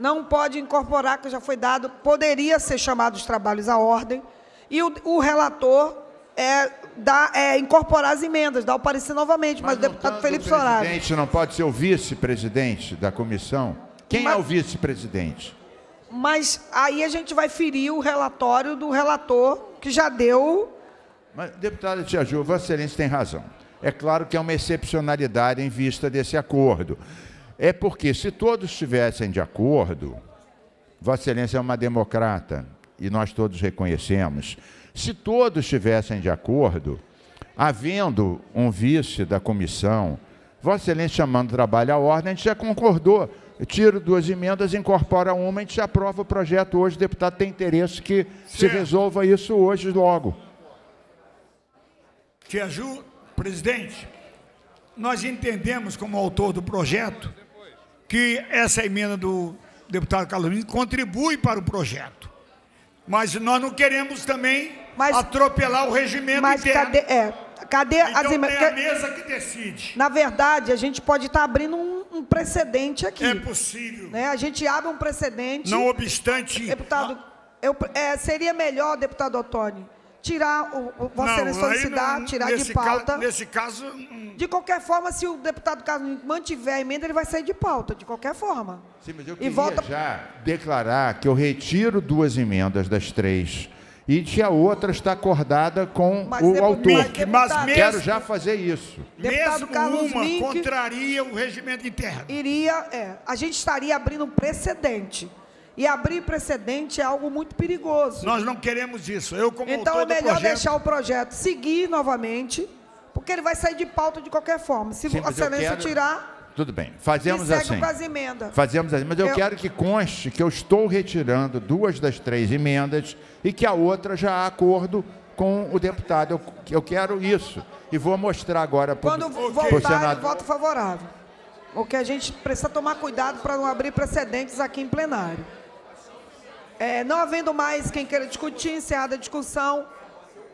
Não pode incorporar, que já foi dado, poderia ser chamado os trabalhos à ordem, e o, o relator é, dá, é, incorporar as emendas, dá o parecer novamente, mas, o deputado Felipe O Soares. presidente não pode ser o vice-presidente da comissão? Quem é o vice-presidente? Mas aí a gente vai ferir o relatório do relator, que já deu. Mas, deputada Tia Ju, Vossa Excelência tem razão. É claro que é uma excepcionalidade em vista desse acordo. É porque, se todos estivessem de acordo, Vossa Excelência é uma democrata, e nós todos reconhecemos. Se todos estivessem de acordo, havendo um vice da comissão, Vossa Excelência chamando o trabalho à ordem, a gente já concordou. Eu tiro duas emendas, incorpora uma, a gente já aprova o projeto hoje. O deputado tem interesse que se resolva isso hoje logo. Tia Ju, presidente, nós entendemos como autor do projeto que essa emenda do deputado Carlos contribui para o projeto. Mas nós não queremos também atropelar o regimento Mas interno. cadê, é, cadê as Então emendas? tem a mesa que decide. Na verdade, a gente pode estar abrindo um, um precedente aqui. É possível. Né? A gente abre um precedente. Não obstante... Deputado, eu, é, seria melhor, deputado Otônio, tirar o, Vossa Não, Excelência solicitar, não- tirar de pauta. ca- nesse caso, hum. De qualquer forma, se o deputado Carlos mantiver a emenda, ele vai sair de pauta, de qualquer forma. Sim, mas eu E queria volta- já declarar que eu retiro duas emendas das três e que a outra está acordada com Mas, o autor. mas, deputado- Quero já fazer isso. Deputado Mesmo Carlos uma Mink- contraria o regimento interno. Iria, é, a gente estaria abrindo um precedente. E abrir precedente é algo muito perigoso. Nós não queremos isso. Eu, como Então autor é melhor projeto, deixar o projeto seguir novamente, porque ele vai sair de pauta de qualquer forma. Se Sim, a excelência quero- tirar, Tudo bem, e fazemos segue assim. com as emendas. Fazemos assim, mas eu, Eu- quero que conste que eu estou retirando duas das três emendas e que a outra já há acordo com o deputado. Eu, eu quero isso. E vou mostrar agora para Quando o voltar, eu senador. voto favorável. Porque a gente precisa tomar cuidado para não abrir precedentes aqui em plenário. É, não havendo mais quem queira discutir, encerrada a discussão.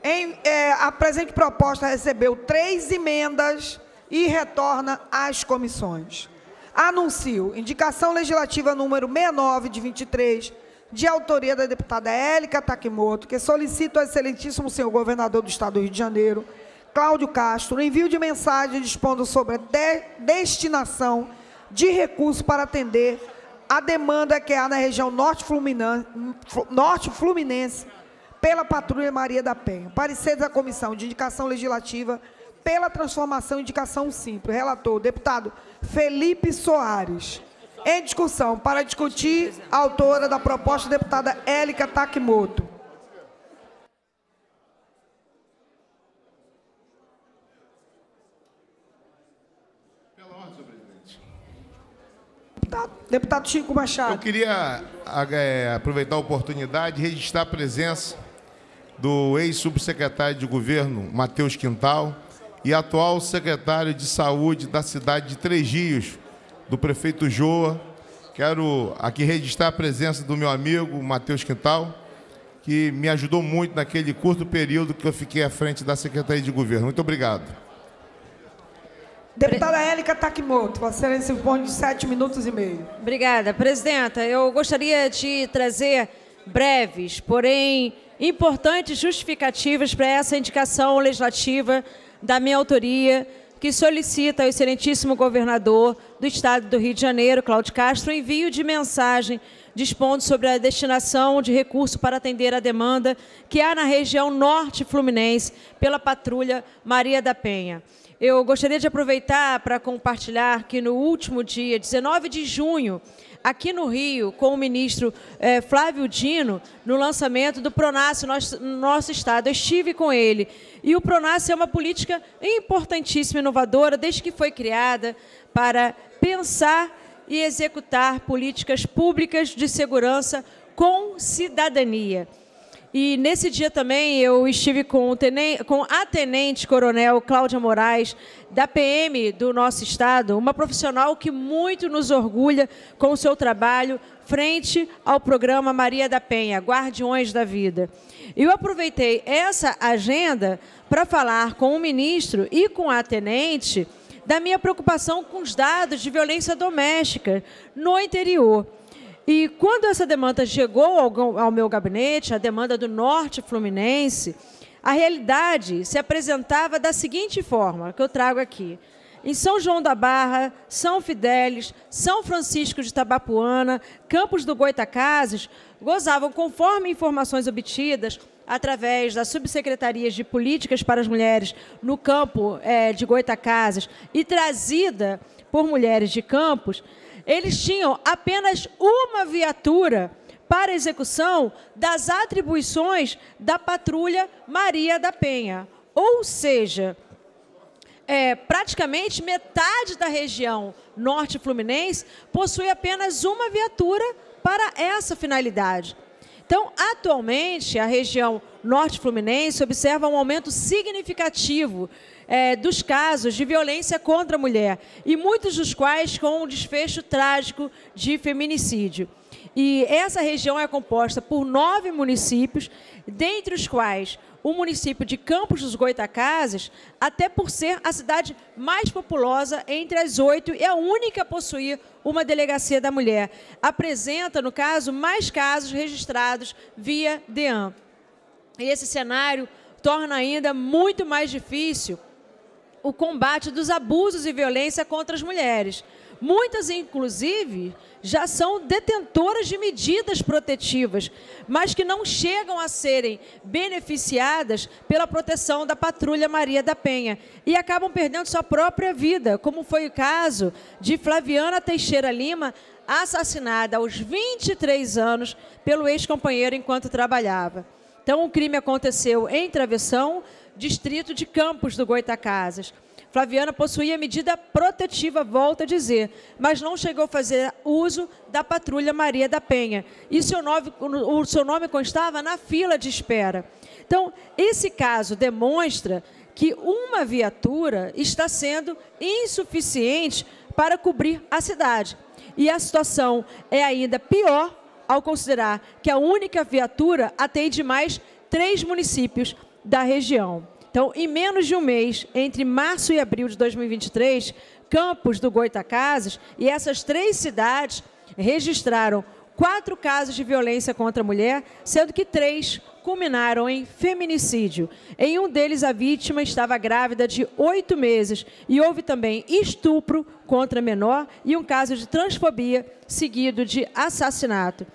Em, é, a presente proposta recebeu três emendas e retorna às comissões. Anuncio indicação legislativa número 69 de 23, de autoria da deputada Élica Takimoto, que solicita ao excelentíssimo senhor governador do estado do Rio de Janeiro, Cláudio Castro, envio de mensagem dispondo sobre a de destinação de recursos para atender a demanda que há na região norte fluminense, norte fluminense pela Patrulha Maria da Penha. Parecer da Comissão de Indicação Legislativa pela transformação indicação simples. Relator, deputado Felipe Soares. Em discussão, para discutir, a autora da proposta, deputada Élica Takimoto. Deputado, Chico Machado. Eu queria é, aproveitar a oportunidade e registrar a presença do ex-subsecretário de governo, Matheus Quintal, e atual secretário de saúde da cidade de Três Rios, do prefeito Joa. Quero aqui registrar a presença do meu amigo Matheus Quintal, que me ajudou muito naquele curto período que eu fiquei à frente da Secretaria de Governo. Muito obrigado. Deputada Élica Takimoto, Vossa Excelência impõe de sete minutos e meio. Obrigada. Presidenta, eu gostaria de trazer breves, porém importantes justificativas para essa indicação legislativa da minha autoria, que solicita ao excelentíssimo governador do estado do Rio de Janeiro, Cláudio Castro, envio de mensagem dispondo sobre a destinação de recurso para atender a demanda que há na região norte fluminense pela patrulha Maria da Penha. Eu gostaria de aproveitar para compartilhar que no último dia, 19 de junho, aqui no Rio, com o ministro eh, Flávio Dino, no lançamento do Pronas no nosso, no nosso estado. Eu estive com ele. E o Pronas é uma política importantíssima, inovadora, desde que foi criada para pensar e executar políticas públicas de segurança com cidadania. E nesse dia também eu estive com, o tenente, com a Tenente Coronel Cláudia Moraes, da PM do nosso estado, uma profissional que muito nos orgulha com o seu trabalho frente ao programa Maria da Penha, Guardiões da Vida. Eu aproveitei essa agenda para falar com o ministro e com a tenente da minha preocupação com os dados de violência doméstica no interior. E quando essa demanda chegou ao, meu gabinete, a demanda do Norte Fluminense, a realidade se apresentava da seguinte forma, que eu trago aqui. Em São João da Barra, São Fidélis, São Francisco de Tabapuana, Campos do Goitacazes, gozavam, conforme informações obtidas, através das subsecretarias de políticas para as mulheres no campo é, de Goitacazes e trazida por mulheres de campos, eles tinham apenas uma viatura para execução das atribuições da patrulha Maria da Penha. Ou seja, é, praticamente metade da região norte fluminense possui apenas uma viatura para essa finalidade. Então, atualmente, a região norte fluminense observa um aumento significativo é, dos casos de violência contra a mulher, e muitos dos quais com um desfecho trágico de feminicídio. E essa região é composta por nove municípios, dentre os quais o município de Campos dos Goitacazes, até por ser a cidade mais populosa entre as oito e a única a possuir uma delegacia da mulher, apresenta, no caso, mais casos registrados via DEAN. E esse cenário torna ainda muito mais difícil o combate dos abusos e violência contra as mulheres. Muitas, inclusive, já são detentoras de medidas protetivas, mas que não chegam a serem beneficiadas pela proteção da Patrulha Maria da Penha e acabam perdendo sua própria vida, como foi o caso de Flaviana Teixeira Lima, assassinada aos 23 anos pelo ex-companheiro enquanto trabalhava. Então, o crime aconteceu em Travessão, distrito de Campos do Goitacazes. Flaviana possuía medida protetiva, volta a dizer, mas não chegou a fazer uso da patrulha Maria da Penha. E seu nome, o seu nome constava na fila de espera. Então, esse caso demonstra que uma viatura está sendo insuficiente para cobrir a cidade. E a situação é ainda pior ao considerar que a única viatura atende mais três municípios da região. Então, em menos de um mês, entre março e abril de 2023, Campos do Goitacazes e essas três cidades registraram quatro casos de violência contra a mulher, sendo que três culminaram em feminicídio. Em um deles, a vítima estava grávida de oito meses e houve também estupro contra menor e um caso de transfobia seguido de assassinato.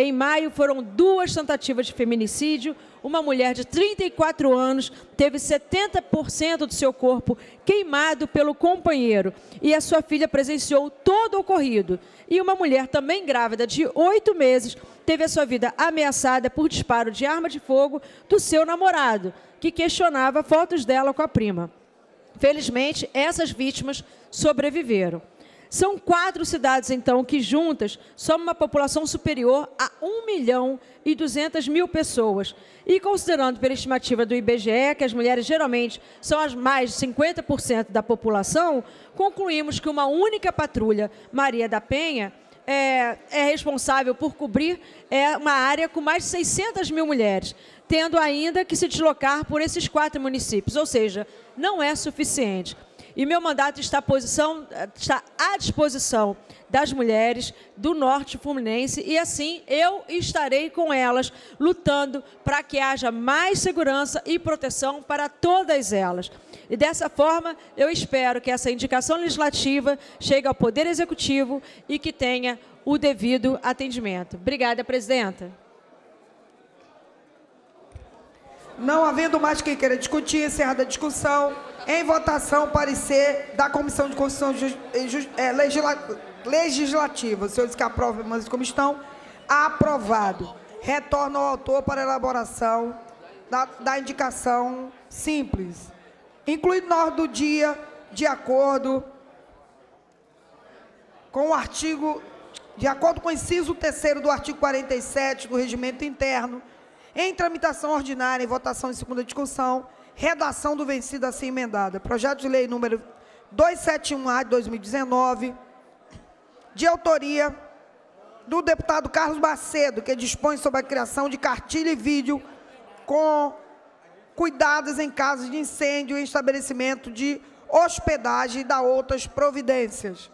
Em maio, foram duas tentativas de feminicídio, uma mulher de 34 anos teve 70% do seu corpo queimado pelo companheiro e a sua filha presenciou todo o ocorrido. E uma mulher também grávida de oito meses teve a sua vida ameaçada por disparo de arma de fogo do seu namorado, que questionava fotos dela com a prima. Felizmente, essas vítimas sobreviveram. São quatro cidades, então, que juntas somam uma população superior a 1 milhão e 200 mil pessoas. E considerando pela estimativa do IBGE que as mulheres geralmente são as mais de 50% da população, concluímos que uma única patrulha, Maria da Penha, é, é, responsável por cobrir é, uma área com mais de 600 mil mulheres, tendo ainda que se deslocar por esses quatro municípios, ou seja, não é suficiente. E meu mandato está à, posição, está à disposição das mulheres do Norte Fluminense e assim eu estarei com elas lutando para que haja mais segurança e proteção para todas elas. E dessa forma, eu espero que essa indicação legislativa chegue ao Poder Executivo e que tenha o devido atendimento. Obrigada, presidenta. Não havendo mais quem queira discutir, encerrada a discussão. Em votação, parecer da Comissão de Constituição é, Legislativa. Os senhores que aprovam, mas como estão, aprovado. Retorna ao autor para elaboração da, da indicação simples. Incluído na ordem do dia, de acordo com o artigo, de acordo com o inciso 3 do artigo 47 do Regimento Interno, em tramitação ordinária, em votação em segunda discussão, redação do vencido assim emendada. Projeto de lei número 271A de 2019, de autoria do deputado Carlos Macedo, que dispõe sobre a criação de cartilha e vídeo com cuidados em casos de incêndio em estabelecimento de hospedagem e da outras providências.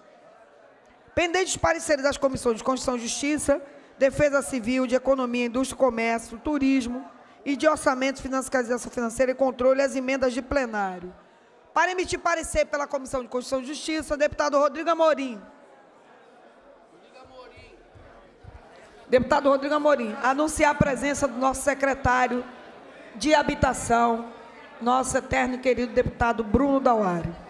Pendentes pareceres das comissões de Constituição e Justiça, Defesa Civil, de Economia, Indústria e Comércio, Turismo, e de Orçamento, Fiscalização Financeira e Controle as emendas de plenário. Para emitir parecer pela Comissão de Constituição e Justiça, deputado Rodrigo Amorim. Deputado Rodrigo Amorim, anunciar a presença do nosso secretário de Habitação, nosso eterno e querido deputado Bruno Dauari.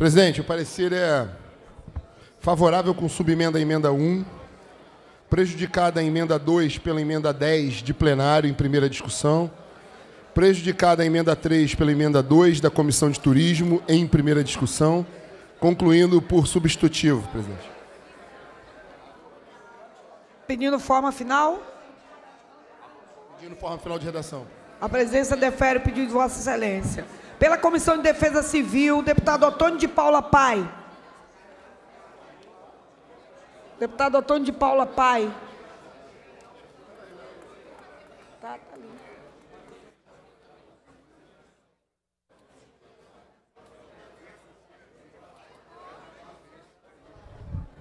Presidente, o parecer é favorável com subemenda à emenda 1, prejudicada a emenda 2 pela emenda 10 de plenário em primeira discussão, prejudicada a emenda 3 pela emenda 2 da Comissão de Turismo em primeira discussão, concluindo por substitutivo, presidente. Pedindo forma final? Pedindo forma final de redação. A presidência defere o pedido de Vossa Excelência. Pela Comissão de Defesa Civil, deputado Antônio de Paula Pai. Deputado Antônio de Paula Pai. Tá, tá ali.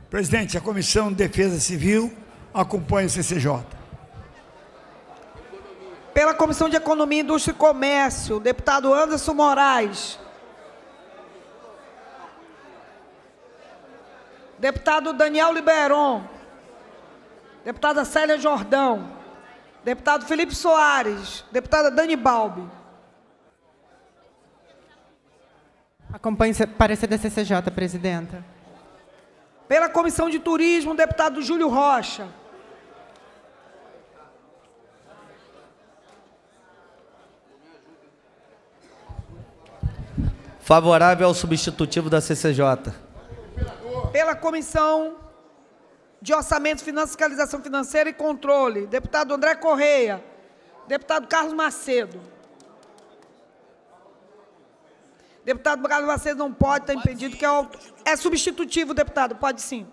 Presidente, a Comissão de Defesa Civil acompanha o CCJ pela Comissão de Economia, Indústria e Comércio, deputado Anderson Moraes. Deputado Daniel Liberon. Deputada Célia Jordão. Deputado Felipe Soares. Deputada Dani Balbi. Acompanhe parecer da CCJ, presidenta. Pela Comissão de Turismo, deputado Júlio Rocha. Favorável ao substitutivo da CCJ. Pela Comissão de Orçamento, Fiscalização Financeira e Controle, deputado André Correia. Deputado Carlos Macedo. Deputado Carlos Macedo não pode, está impedido, que é, o, é substitutivo, deputado, pode sim.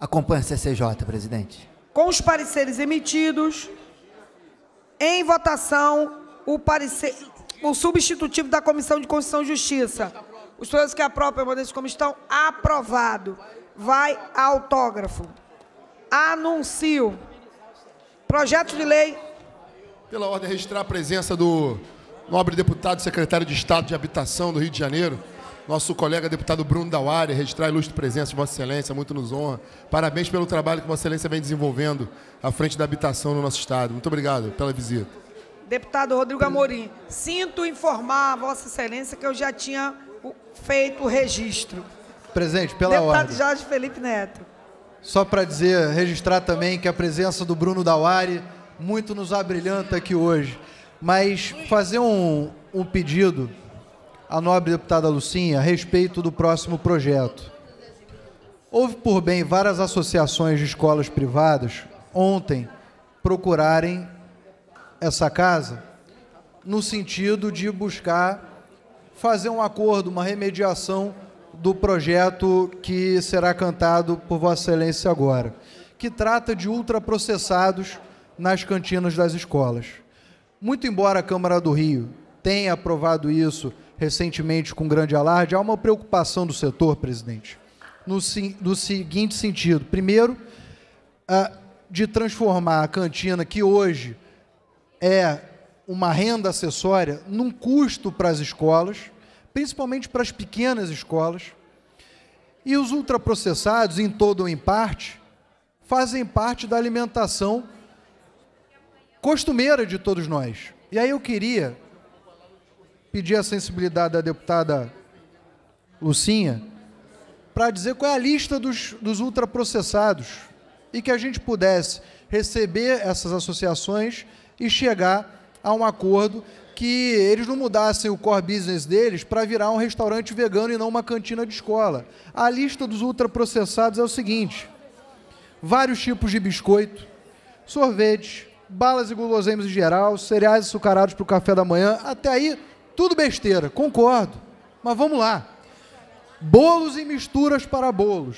Acompanhe a CCJ, presidente. Com os pareceres emitidos, em votação, o parecer, o substitutivo da Comissão de Constituição e Justiça. Os senhores que aprovam a permanência como estão, aprovado. Vai autógrafo. Anuncio. Projeto de lei. Pela ordem, registrar a presença do nobre deputado secretário de Estado de Habitação do Rio de Janeiro, nosso colega deputado Bruno Dauari, registrar a ilustre presença de Vossa Excelência, muito nos honra. Parabéns pelo trabalho que Vossa Excelência vem desenvolvendo à frente da habitação no nosso Estado. Muito obrigado pela visita. Deputado Rodrigo Amorim, sinto informar a Vossa Excelência que eu já tinha feito o registro. Presidente, pela Deputado ordem. Jorge Felipe Neto. Só para dizer, registrar também que a presença do Bruno Dauari muito nos abrilhanta aqui hoje. Mas fazer um, um pedido à nobre deputada Lucinha a respeito do próximo projeto. Houve por bem várias associações de escolas privadas ontem procurarem essa casa no sentido de buscar fazer um acordo, uma remediação do projeto que será cantado por Vossa Excelência agora, que trata de ultraprocessados nas cantinas das escolas. Muito embora a Câmara do Rio tenha aprovado isso recentemente com grande alarde, há uma preocupação do setor, presidente, no, no seguinte sentido. Primeiro, de transformar a cantina, que hoje é uma renda acessória, num custo para as escolas, principalmente para as pequenas escolas. E os ultraprocessados, em todo ou em parte, fazem parte da alimentação costumeira de todos nós. E aí eu queria pedir a sensibilidade da deputada Lucinha para dizer qual é a lista dos, dos ultraprocessados e que a gente pudesse receber essas associações e chegar a um acordo que eles não mudassem o core business deles para virar um restaurante vegano e não uma cantina de escola. A lista dos ultraprocessados é o seguinte: vários tipos de biscoito, sorvetes, balas e guloseimas em geral, cereais açucarados para o café da manhã, até aí tudo besteira, concordo. Mas vamos lá. Bolos e misturas para bolos,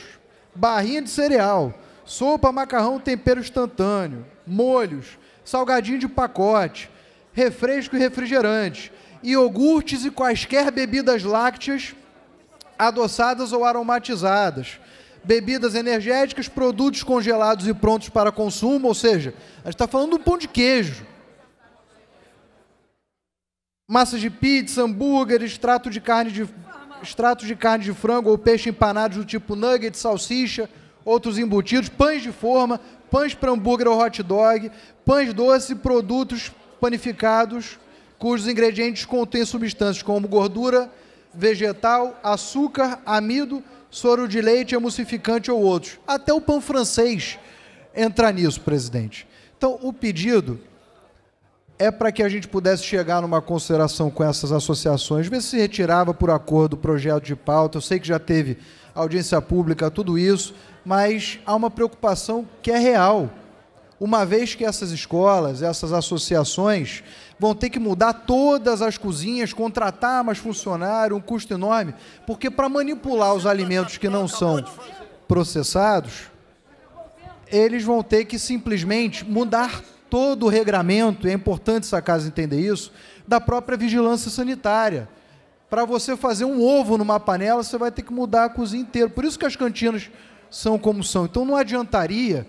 barrinha de cereal, sopa, macarrão, tempero instantâneo, molhos, salgadinho de pacote, refresco e refrigerante, iogurtes e quaisquer bebidas lácteas adoçadas ou aromatizadas, bebidas energéticas, produtos congelados e prontos para consumo, ou seja, a gente está falando de um pão de queijo. Massa de pizza, hambúrguer, extrato de carne de extratos de carne de frango ou peixe empanados do tipo nugget, salsicha, outros embutidos, pães de forma, pães para hambúrguer ou hot dog, pães doces e produtos panificados cujos ingredientes contêm substâncias como gordura vegetal, açúcar, amido, soro de leite, emulsificante ou outros. Até o pão francês entra nisso, presidente. Então, o pedido é para que a gente pudesse chegar numa consideração com essas associações, ver se retirava por acordo o projeto de pauta. Eu sei que já teve audiência pública, tudo isso, mas há uma preocupação que é real. Uma vez que essas escolas, essas associações vão ter que mudar todas as cozinhas, contratar mais funcionário, um custo enorme, porque para manipular os alimentos que não são processados, eles vão ter que simplesmente mudar todo o regramento, é importante essa casa entender isso, da própria vigilância sanitária. Para você fazer um ovo numa panela, você vai ter que mudar a cozinha inteira. Por isso que as cantinas são como são. Então não adiantaria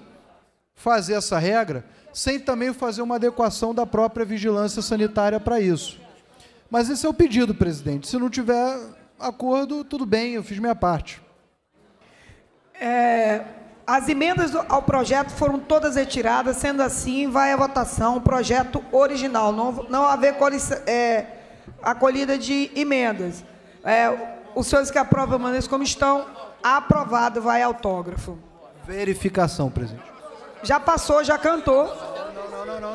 fazer essa regra sem também fazer uma adequação da própria vigilância sanitária para isso. Mas esse é o pedido, presidente. Se não tiver acordo, tudo bem, eu fiz minha parte. É, As emendas ao projeto foram todas retiradas, sendo assim, vai à votação o projeto original. Não, não haver é, acolhida de emendas. É, os senhores que aprovam permaneçam como estão. Aprovado, vai autógrafo. Verificação, presidente. Já passou, já cantou.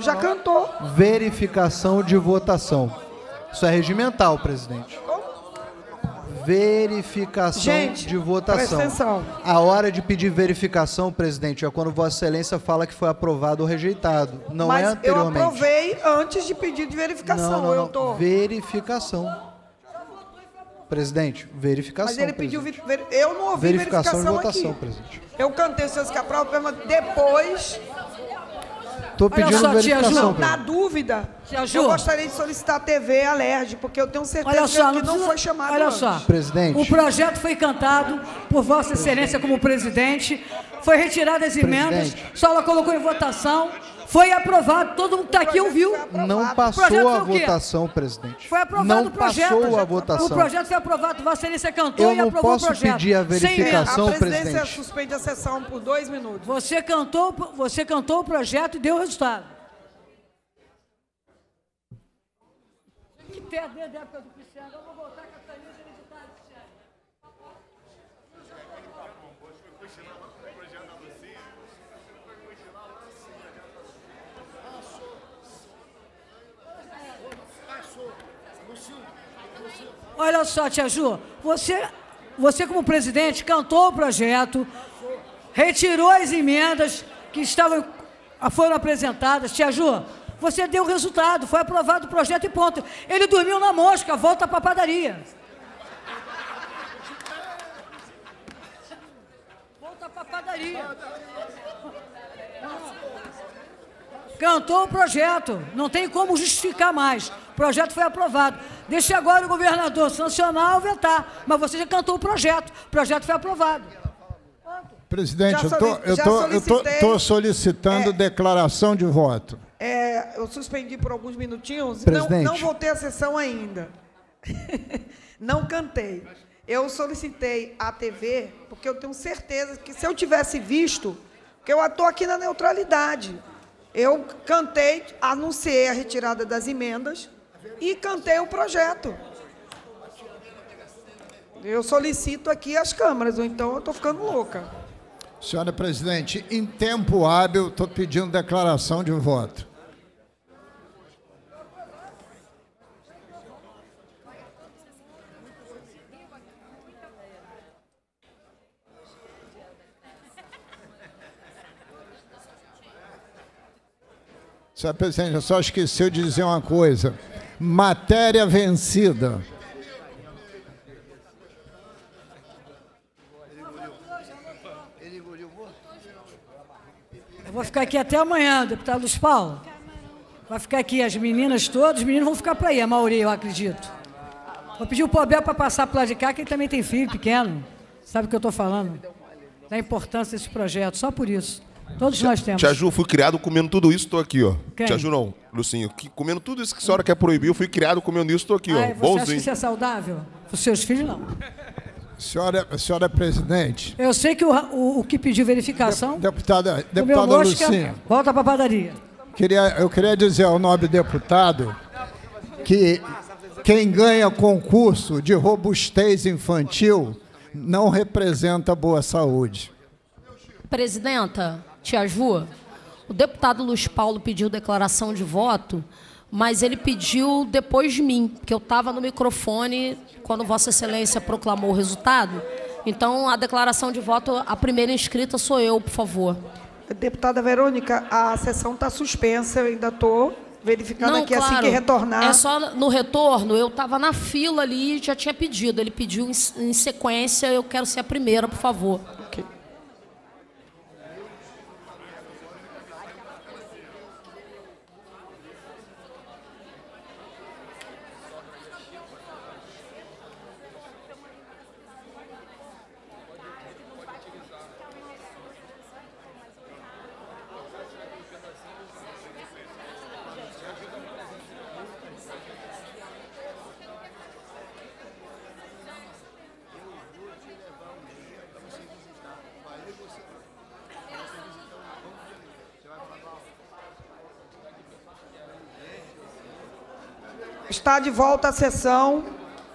já cantou. Verificação de votação. Isso é regimental, presidente. Verificação Gente, de votação. atenção. A hora de pedir verificação, presidente, é quando Vossa Excelência fala que foi aprovado ou rejeitado. Não Mas é eu anteriormente. aprovei antes de pedir de verificação. Não, não, eu não. tô. Verificação. Presidente, verificação. Mas ele pediu. ver- Eu não ouvi Verificação verificação, votação, aqui. presidente. Eu cantei que aprovam, pergunta depois. Tô pedindo só, tia verificação. Ju, na dúvida, Tia Ju. eu gostaria de solicitar a TV Alerj, porque eu tenho certeza Olha só, que não precisa- foi chamado Olha antes. só. Presidente. O projeto foi cantado por Vossa Excelência como presidente, foi retirado as emendas, Presidente. só ela colocou em votação, foi aprovado, todo mundo que está aqui ouviu. Não passou a votação, presidente. Foi aprovado Não o projeto. passou a votação. O projeto foi aprovado, Vossa Excelência cantou Eu e não aprovou posso o projeto. pedir a verificação, a presidência presidente. suspende a sessão por dois minutos. Você cantou, você cantou o projeto e deu o resultado. Que desde a época do Cristiano, eu vou voltar com a camisa hereditária do Cristiano. Olha só, Tia Ju, você, você como presidente cantou o projeto, retirou as emendas que estavam, foram apresentadas. Tia Ju, você deu o resultado, foi aprovado o projeto e ponto. Ele dormiu na mosca, volta para a padaria. Volta para a padaria. Cantou o projeto, não tem como justificar mais. O projeto foi aprovado. Deixe agora o governador sancionar ou vetar. Mas você já cantou o projeto. O projeto foi aprovado. Presidente, Já eu tô, solicitei. tô solicitando declaração de voto. É, eu suspendi por alguns minutinhos. Não, Presidente. não voltei a sessão ainda. não cantei. Eu solicitei a TV, porque eu tenho certeza que se eu tivesse visto, que eu estou aqui na neutralidade. Eu cantei, anunciei a retirada das emendas e cantei o projeto. Eu solicito aqui as câmaras, ou então eu estou ficando louca. Senhora presidente, em tempo hábil, estou pedindo declaração de voto. Senhora presidente, eu só esqueci de dizer uma coisa. Matéria vencida. Eu vou ficar aqui até amanhã, deputado Luiz Paulo. Vai ficar aqui as meninas todas, os meninos vão ficar para aí, a maioria, eu acredito. Vou pedir o Pobel para passar para lá de cá, que ele também tem filho pequeno. Sabe o que eu estou falando? Da importância desse projeto, só por isso. Todos nós temos. Tia Ju, fui criado comendo tudo isso, tô aqui, ó. Quem? Tia Ju não, Lucinho. que- comendo tudo isso que a senhora quer proibir, eu fui criado comendo isso, tô aqui, Ai, ó. você acha que isso é saudável? Os seus filhos não. Senhora, senhora presidente, Eu sei que o, o, o que pediu verificação. deputada, deputada mosca, Lucinha. Volta para a padaria. Queria, eu queria dizer ao nobre deputado que quem ganha concurso de robustez infantil não representa boa saúde. Presidenta, Tia Ju, o deputado Luiz Paulo pediu declaração de voto, mas ele pediu depois de mim, porque eu estava no microfone quando Vossa Excelência proclamou o resultado. Então, a declaração de voto, a primeira inscrita sou eu, por favor. Deputada Verônica, a sessão está suspensa, eu ainda estou verificando aqui assim claro, que retornar. É só no retorno, eu estava na fila ali e já tinha pedido. Ele pediu em, em sequência, eu quero ser a primeira, por favor. Está de volta à sessão.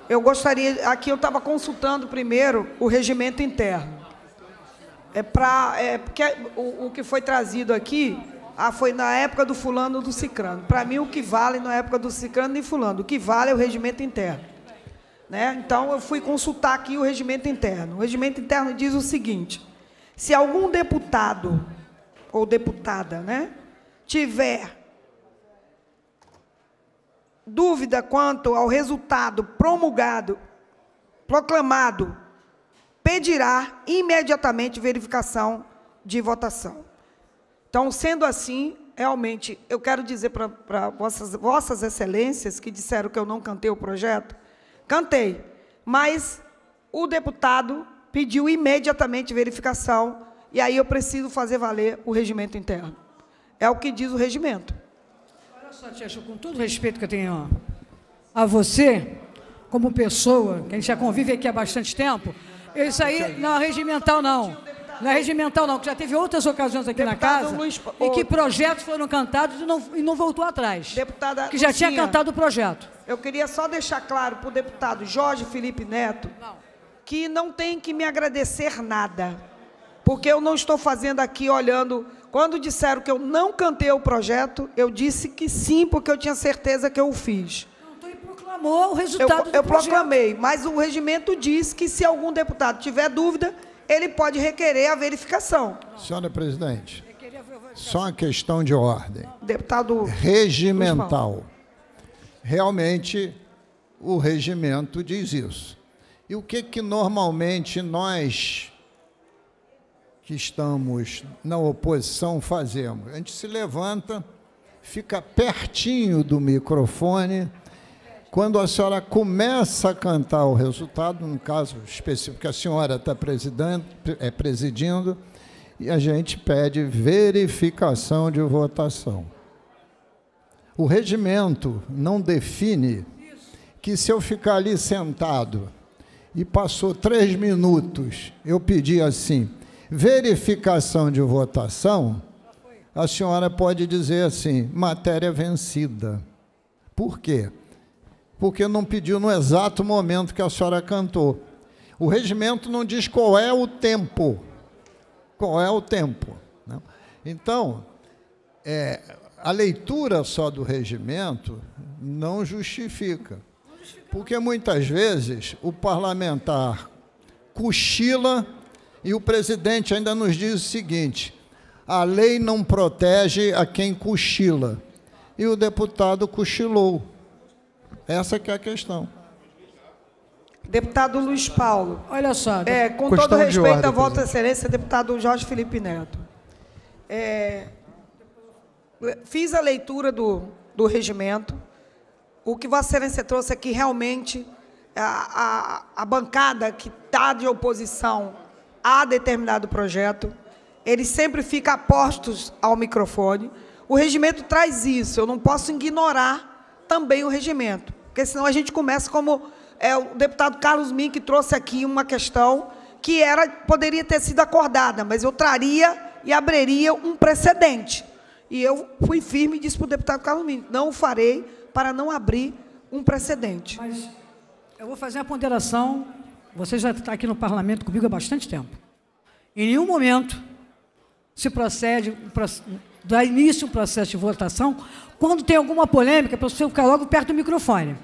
Eu gostaria. Aqui eu estava consultando primeiro o regimento interno. É para. É, porque o, o que foi trazido aqui ah, foi na época do fulano do cicrano. Para mim, o que vale na época do cicrano e fulano, o que vale é o regimento interno. Né? Então, eu fui consultar aqui o regimento interno. O regimento interno diz o seguinte: se algum deputado ou deputada né, tiver dúvida quanto ao resultado promulgado, proclamado, pedirá imediatamente verificação de votação. Então, sendo assim, realmente, eu quero dizer para vossas, vossas excelências que disseram que eu não cantei o projeto, cantei, mas o deputado pediu imediatamente verificação e aí eu preciso fazer valer o regimento interno. É o que diz o regimento. Olha só, Tia com todo o respeito que eu tenho a você, como pessoa, que a gente já convive aqui há bastante tempo, isso aí não é regimental, não. Não é regimental, não, que já teve outras ocasiões aqui Deputado na casa Luiz- e que projetos foram cantados e não, e não voltou atrás. Deputada que já tinha Lucinha, cantado o projeto. Eu queria só deixar claro para o deputado Jorge Felipe Neto que não tem que me agradecer nada, porque eu não estou fazendo aqui olhando. Quando disseram que eu não cantei o projeto, eu disse que sim, porque eu tinha certeza que eu o fiz. Proclamou o resultado eu, do eu projeto. proclamei, mas o regimento diz que se algum deputado tiver dúvida, ele pode requerer a verificação. Senhora presidente, só uma questão de ordem. Deputado regimental. Realmente, o regimento diz isso. E o que que normalmente nós que estamos na oposição fazemos? A gente se levanta, fica pertinho do microfone. Quando a senhora começa a cantar o resultado, no caso específico que a senhora está é, presidindo, e a gente pede verificação de votação. O regimento não define que se eu ficar ali sentado e passou três minutos, eu pedi assim, verificação de votação, a senhora pode dizer assim, matéria vencida. Por quê? Porque não pediu no exato momento que a senhora cantou. O regimento não diz qual é o tempo. Qual é o tempo. né? Então, é, a leitura só do regimento não justifica. Porque muitas vezes o parlamentar cochila e o presidente ainda nos diz o seguinte: a lei não protege a quem cochila. E o deputado cochilou. Essa que é a questão. Deputado Luiz Paulo. Olha só. É, com todo respeito ordem, à Vossa Excelência, deputado Jorge Felipe Neto. É, fiz a leitura do, do regimento. O que Vossa Excelência trouxe aqui realmente a, a, a bancada que está de oposição a determinado projeto, eles sempre ficam apostos ao microfone. O regimento traz isso. Eu não posso ignorar também o regimento, porque senão a gente começa como é, o deputado Carlos Min que trouxe aqui uma questão que era poderia ter sido acordada, mas eu traria e abriria um precedente. E eu fui firme e disse para o deputado Carlos Min, não o farei para não abrir um precedente. Mas eu vou fazer uma ponderação. Você já está aqui no parlamento comigo há bastante tempo. Em nenhum momento se procede, proce- dá início um processo de votação quando tem alguma polêmica, para você ficar logo perto do microfone.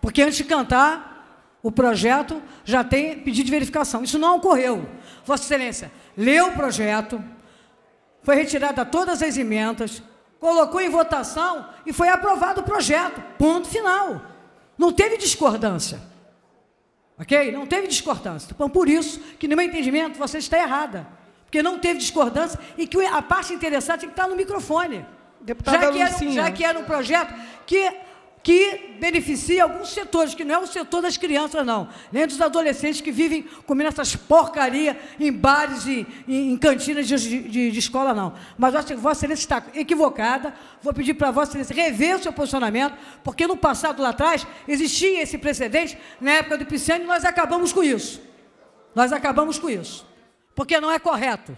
Porque antes de cantar, o projeto já tem pedido de verificação. Isso não ocorreu. Vossa Excelência leu o projeto, foi retirada todas as emendas, colocou em votação e foi aprovado o projeto. Ponto final. Não teve discordância. Ok? Não teve discordância. Então, por isso que, no meu entendimento, você está errada. Porque não teve discordância e que a parte interessada tem que estar no microfone. Deputada já, que era, um- já que era um projeto que, que beneficia alguns setores, que não é o setor das crianças, não. Nem dos adolescentes que vivem comendo essas porcarias em bares e em, em cantinas de, de- de escola, não. Mas eu acho que Vossa Excelência está equivocada. Vou pedir para Vossa Excelência rever o seu posicionamento, porque no passado, lá atrás, existia esse precedente, na época do Pisciano, e nós acabamos com isso. Nós acabamos com isso. Porque não é correto.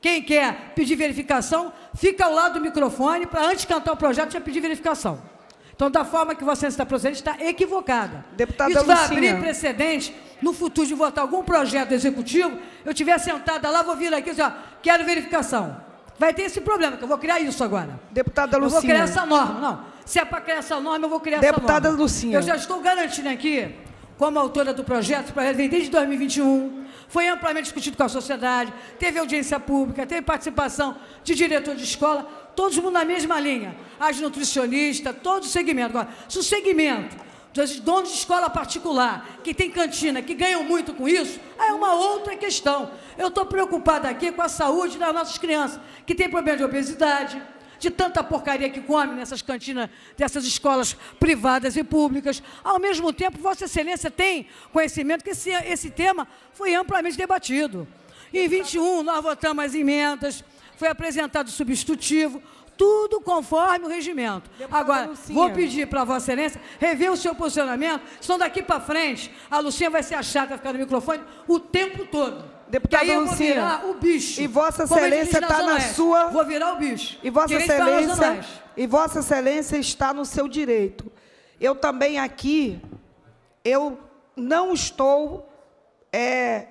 Quem quer pedir verificação, fica ao lado do microfone para, antes de cantar o projeto, já pedir verificação. Então, da forma que você está procedendo, está equivocada. Deputada Isso vai Lucinha. abrir precedente no futuro de votar algum projeto executivo, eu estiver sentada lá, vou vir aqui e dizer, ó, quero verificação. Vai ter esse problema, que eu vou criar isso agora. Deputada Eu vou Lucinha. criar essa norma, não. Se é para criar essa norma, eu vou criar Deputada essa norma. Lucinha. Eu já estou garantindo aqui, como autora do projeto, o projeto vem desde 2021, foi amplamente discutido com a sociedade, teve audiência pública, teve participação de diretor de escola, todos na mesma linha. As nutricionistas, todo o segmento. Agora, se o segmento dos donos de escola particular, que tem cantina, que ganham muito com isso, é uma outra questão. Eu estou preocupada aqui com a saúde das nossas crianças, que tem problema de obesidade, de tanta porcaria que come nessas cantinas dessas escolas privadas e públicas. Ao mesmo tempo, Vossa Excelência tem conhecimento que esse, esse tema foi amplamente debatido. Em 21, nós votamos as emendas, foi apresentado o substitutivo, tudo conforme o regimento. Agora, Lucinha. vou pedir para Vossa Excelência rever o seu posicionamento, senão daqui para frente a Lucinha vai ser a chata, vai ficar no microfone o tempo todo. Deputada que aí eu vou Lucinha, virar o bicho. E Vossa ele Excelência está na Oeste. sua. Vou virar o bicho. E Vossa Excelência. E Vossa Excelência está no seu direito. Eu também aqui, eu não estou é,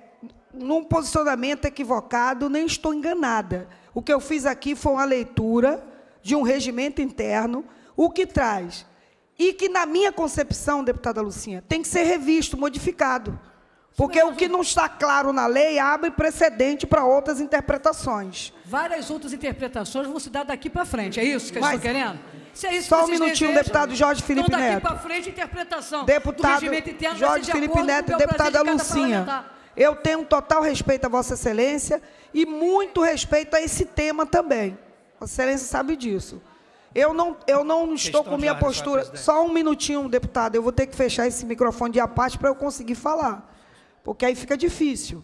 num posicionamento equivocado, nem estou enganada. O que eu fiz aqui foi uma leitura de um regimento interno, o que traz. E que, na minha concepção, deputada Lucinha, tem que ser revisto, modificado. Porque o que não está claro na lei abre precedente para outras interpretações. Várias outras interpretações vão se dar daqui para frente. É isso que eles estão querendo? Se é isso Só que um minutinho, desejam, deputado Jorge Felipe então daqui Neto. para frente, a interpretação do Deputado regimento interno Jorge Felipe Neto, prazer deputada de Lucinha. Eu tenho um total respeito a Vossa Excelência e muito respeito a esse tema também. Vossa Excelência sabe disso. Eu não, eu não estou com minha postura. Só um minutinho, deputado. Eu vou ter que fechar esse microfone de a parte para eu conseguir falar. Porque aí fica difícil.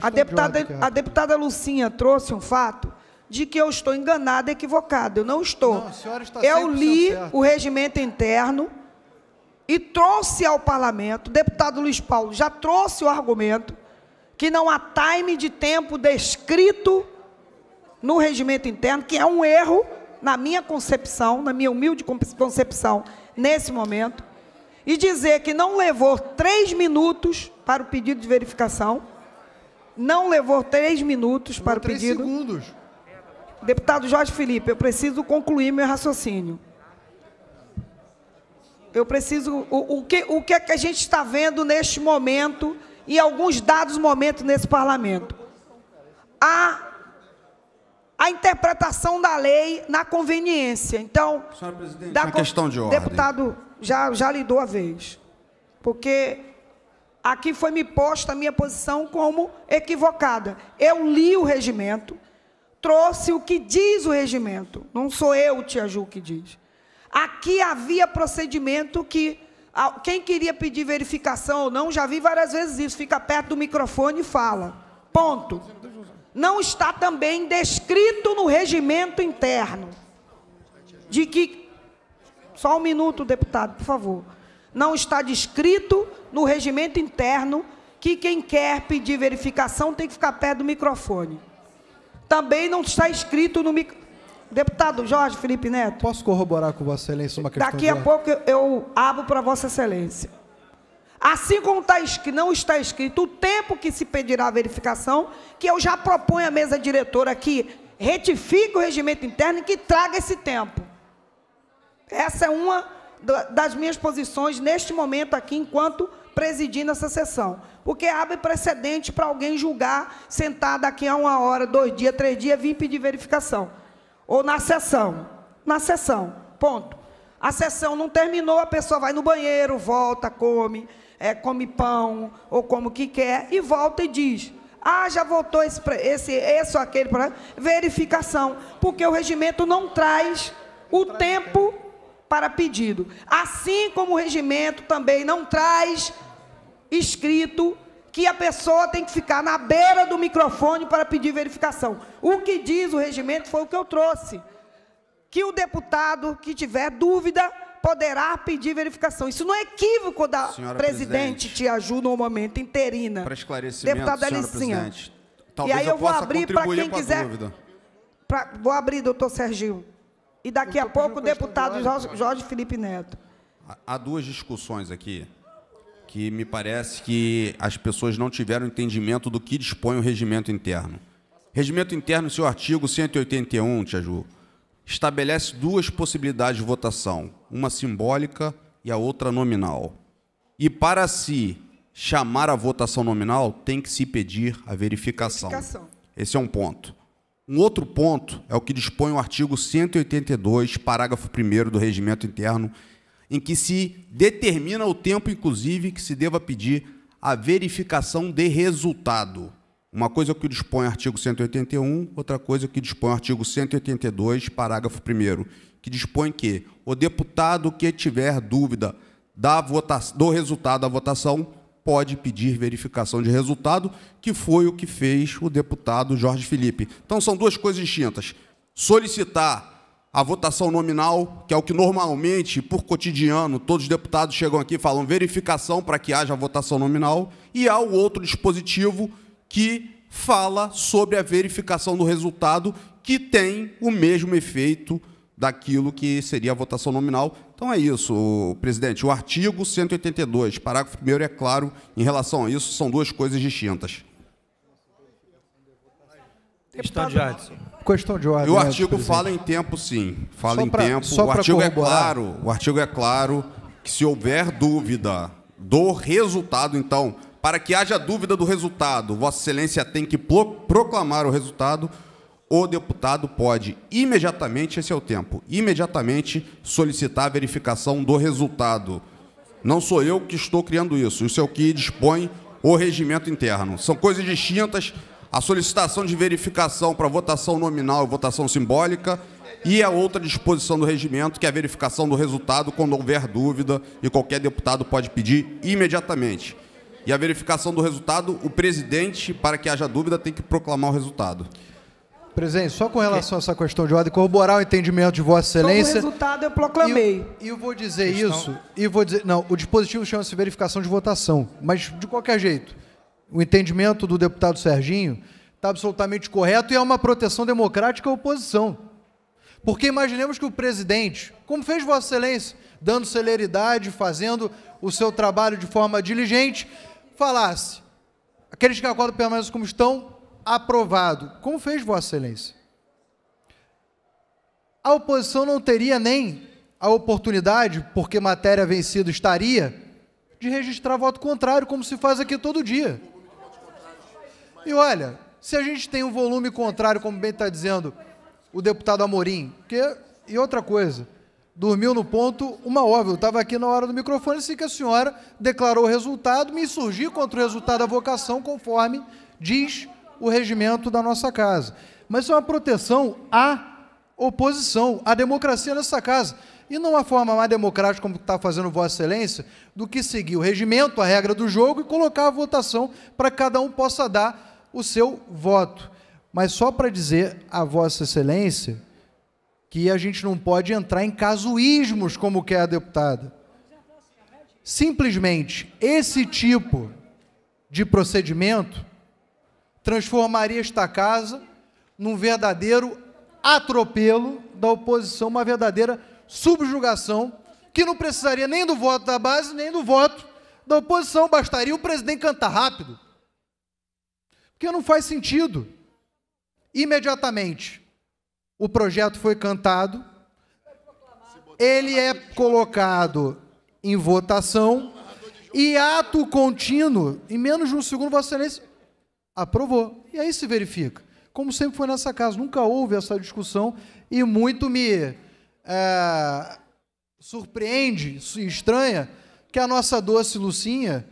A deputada, a deputada Lucinha trouxe um fato de que eu estou enganada, equivocada. Eu não estou. Não, eu 100% li certa. o regimento interno e trouxe ao parlamento, o deputado Luiz Paulo já trouxe o argumento que não há time de tempo descrito no regimento interno, que é um erro na minha concepção, na minha humilde con- concepção, nesse momento, e dizer que não levou três minutos para o pedido de verificação, não levou três minutos para o três pedido. segundos. Deputado Jorge Felipe, eu preciso concluir meu raciocínio. Eu preciso. O, o que, o que é que a gente está vendo neste momento e alguns dados momentos nesse parlamento? A, a interpretação da lei na conveniência. Então, Senhora presidente, da uma questão de ordem. Deputado, já, já lhe dou a vez. Porque aqui foi me posta a minha posição como equivocada. Eu li o regimento, trouxe o que diz o regimento. Não sou eu, Tia Ju, que diz. Aqui havia procedimento que quem queria pedir verificação ou não, já vi várias vezes isso, fica perto do microfone e fala. Ponto. Não está também descrito no regimento interno de que só um minuto, deputado, por favor. Não está descrito no regimento interno que quem quer pedir verificação tem que ficar perto do microfone. Também não está escrito no microfone. Deputado Jorge Felipe Neto. Posso corroborar com Vossa Excelência uma questão Daqui de a ordem? pouco eu- abro para Vossa Excelência. Assim como tá não está escrito o tempo que se pedirá a verificação, que eu já proponho à mesa diretora que retifique o regimento interno e que traga esse tempo. Essa é uma da- das minhas posições neste momento aqui, enquanto presidindo essa sessão. Porque abre precedente para alguém julgar, sentar daqui a uma hora, dois dias, três dias, vir pedir verificação. Ou na sessão. Na sessão. Ponto. A sessão não terminou, a pessoa vai no banheiro, volta, come, é, come pão, ou como que quer, e volta e diz. Ah, já voltou esse, esse, esse ou aquele. pra-" Verificação. Porque o regimento não traz o tempo para pedido. Assim como o regimento também não traz escrito que a pessoa tem que ficar na beira do microfone para pedir verificação. O que diz o regimento foi o que eu trouxe. Que o deputado que tiver dúvida poderá pedir verificação. Isso não é equívoco da Senhora presidente presidente. Te Ajuda no momento interina. Para esclarecimento, Deputada Alicinha. presidente. E aí eu, vou abrir para quem quiser. Pra- vou abrir, doutor Serginho. E daqui a pouco o deputado Jorge, Jorge Felipe Neto. Há duas discussões aqui que me parece que as pessoas não tiveram entendimento do que dispõe o regimento interno. Regimento interno, seu artigo 181, Tia Ju, estabelece duas possibilidades de votação, uma simbólica e a outra nominal. E para se chamar a votação nominal, tem que se pedir a verificação. Verificação. Esse é um ponto. Um outro ponto é o que dispõe o artigo 182, parágrafo 1 do regimento interno, em que se determina o tempo, inclusive, que se deva pedir a verificação de resultado. Uma coisa é o que dispõe o artigo 181, outra coisa é o que dispõe o artigo 182, parágrafo 1 que dispõe que o deputado que tiver dúvida da do resultado da votação pode pedir verificação de resultado, que foi o que fez o deputado Jorge Felipe. Então são duas coisas distintas. Solicitar a votação nominal, que é o que normalmente, por cotidiano, todos os deputados chegam aqui e falam verificação para que haja votação nominal, e há o outro dispositivo que fala sobre a verificação do resultado, que tem o mesmo efeito daquilo que seria a votação nominal. Então é isso, presidente. O artigo 182, parágrafo 1 é claro em relação a isso, são duas coisas distintas. Questão de ordem. Questão de ordem. E o né, artigo presidente. fala em tempo, sim. Fala Só em pra- tempo. só o artigo é claro. O artigo é claro que se houver dúvida do resultado, então, para que haja dúvida do resultado, Vossa Excelência tem que pro- proclamar o resultado. O deputado pode imediatamente, esse é o tempo, imediatamente solicitar a verificação do resultado. Não sou eu que estou criando isso, isso é o que dispõe o regimento interno. São coisas distintas. A solicitação de verificação para votação nominal e votação simbólica e a outra disposição do regimento, que é a verificação do resultado quando houver dúvida e qualquer deputado pode pedir imediatamente. E a verificação do resultado, o presidente, para que haja dúvida, tem que proclamar o resultado. Presidente, só com relação a essa questão de ordem, corroborar o entendimento de Vossa Sobre o Excelência. resultado eu proclamei. E eu vou dizer isso, e vou dizer. Não, o dispositivo chama-se verificação de votação. Mas, de qualquer jeito, o entendimento do deputado Serginho está absolutamente correto e é uma proteção democrática à oposição. Porque imaginemos que o presidente, como fez Vossa Excelência, dando celeridade, fazendo o seu trabalho de forma diligente, falasse: aqueles que acordam permaneçam como estão, aprovado. Como fez Vossa Excelência? A oposição não teria nem a oportunidade, porque matéria vencida estaria, de registrar voto contrário, como se faz aqui todo dia. E olha, se a gente tem um volume contrário, como bem está dizendo o deputado Amorim, que, e outra coisa, dormiu no ponto uma. Eu estava aqui na hora do microfone, assim que a senhora declarou o resultado, me insurgi contra o resultado da vocação, conforme diz o regimento da nossa casa. Mas é uma proteção à oposição, à democracia nessa casa. E não há forma mais democrática, como está fazendo Vossa Excelência, do que seguir o regimento, a regra do jogo e colocar a votação para que cada um possa dar o seu voto. Mas só para dizer a Vossa Excelência que a gente não pode entrar em casuísmos, como quer a deputada. Simplesmente esse tipo de procedimento transformaria esta casa num verdadeiro atropelo da oposição, uma verdadeira subjugação, que não precisaria nem do voto da base, nem do voto da oposição, bastaria o presidente cantar rápido. Porque não faz sentido. Imediatamente, o projeto foi cantado, ele é colocado em votação e ato contínuo, em menos de um segundo, Vossa Excelência aprovou. E aí se verifica. Como sempre foi nessa casa, nunca houve essa discussão e muito me é, surpreende, estranha, que a nossa doce Lucinha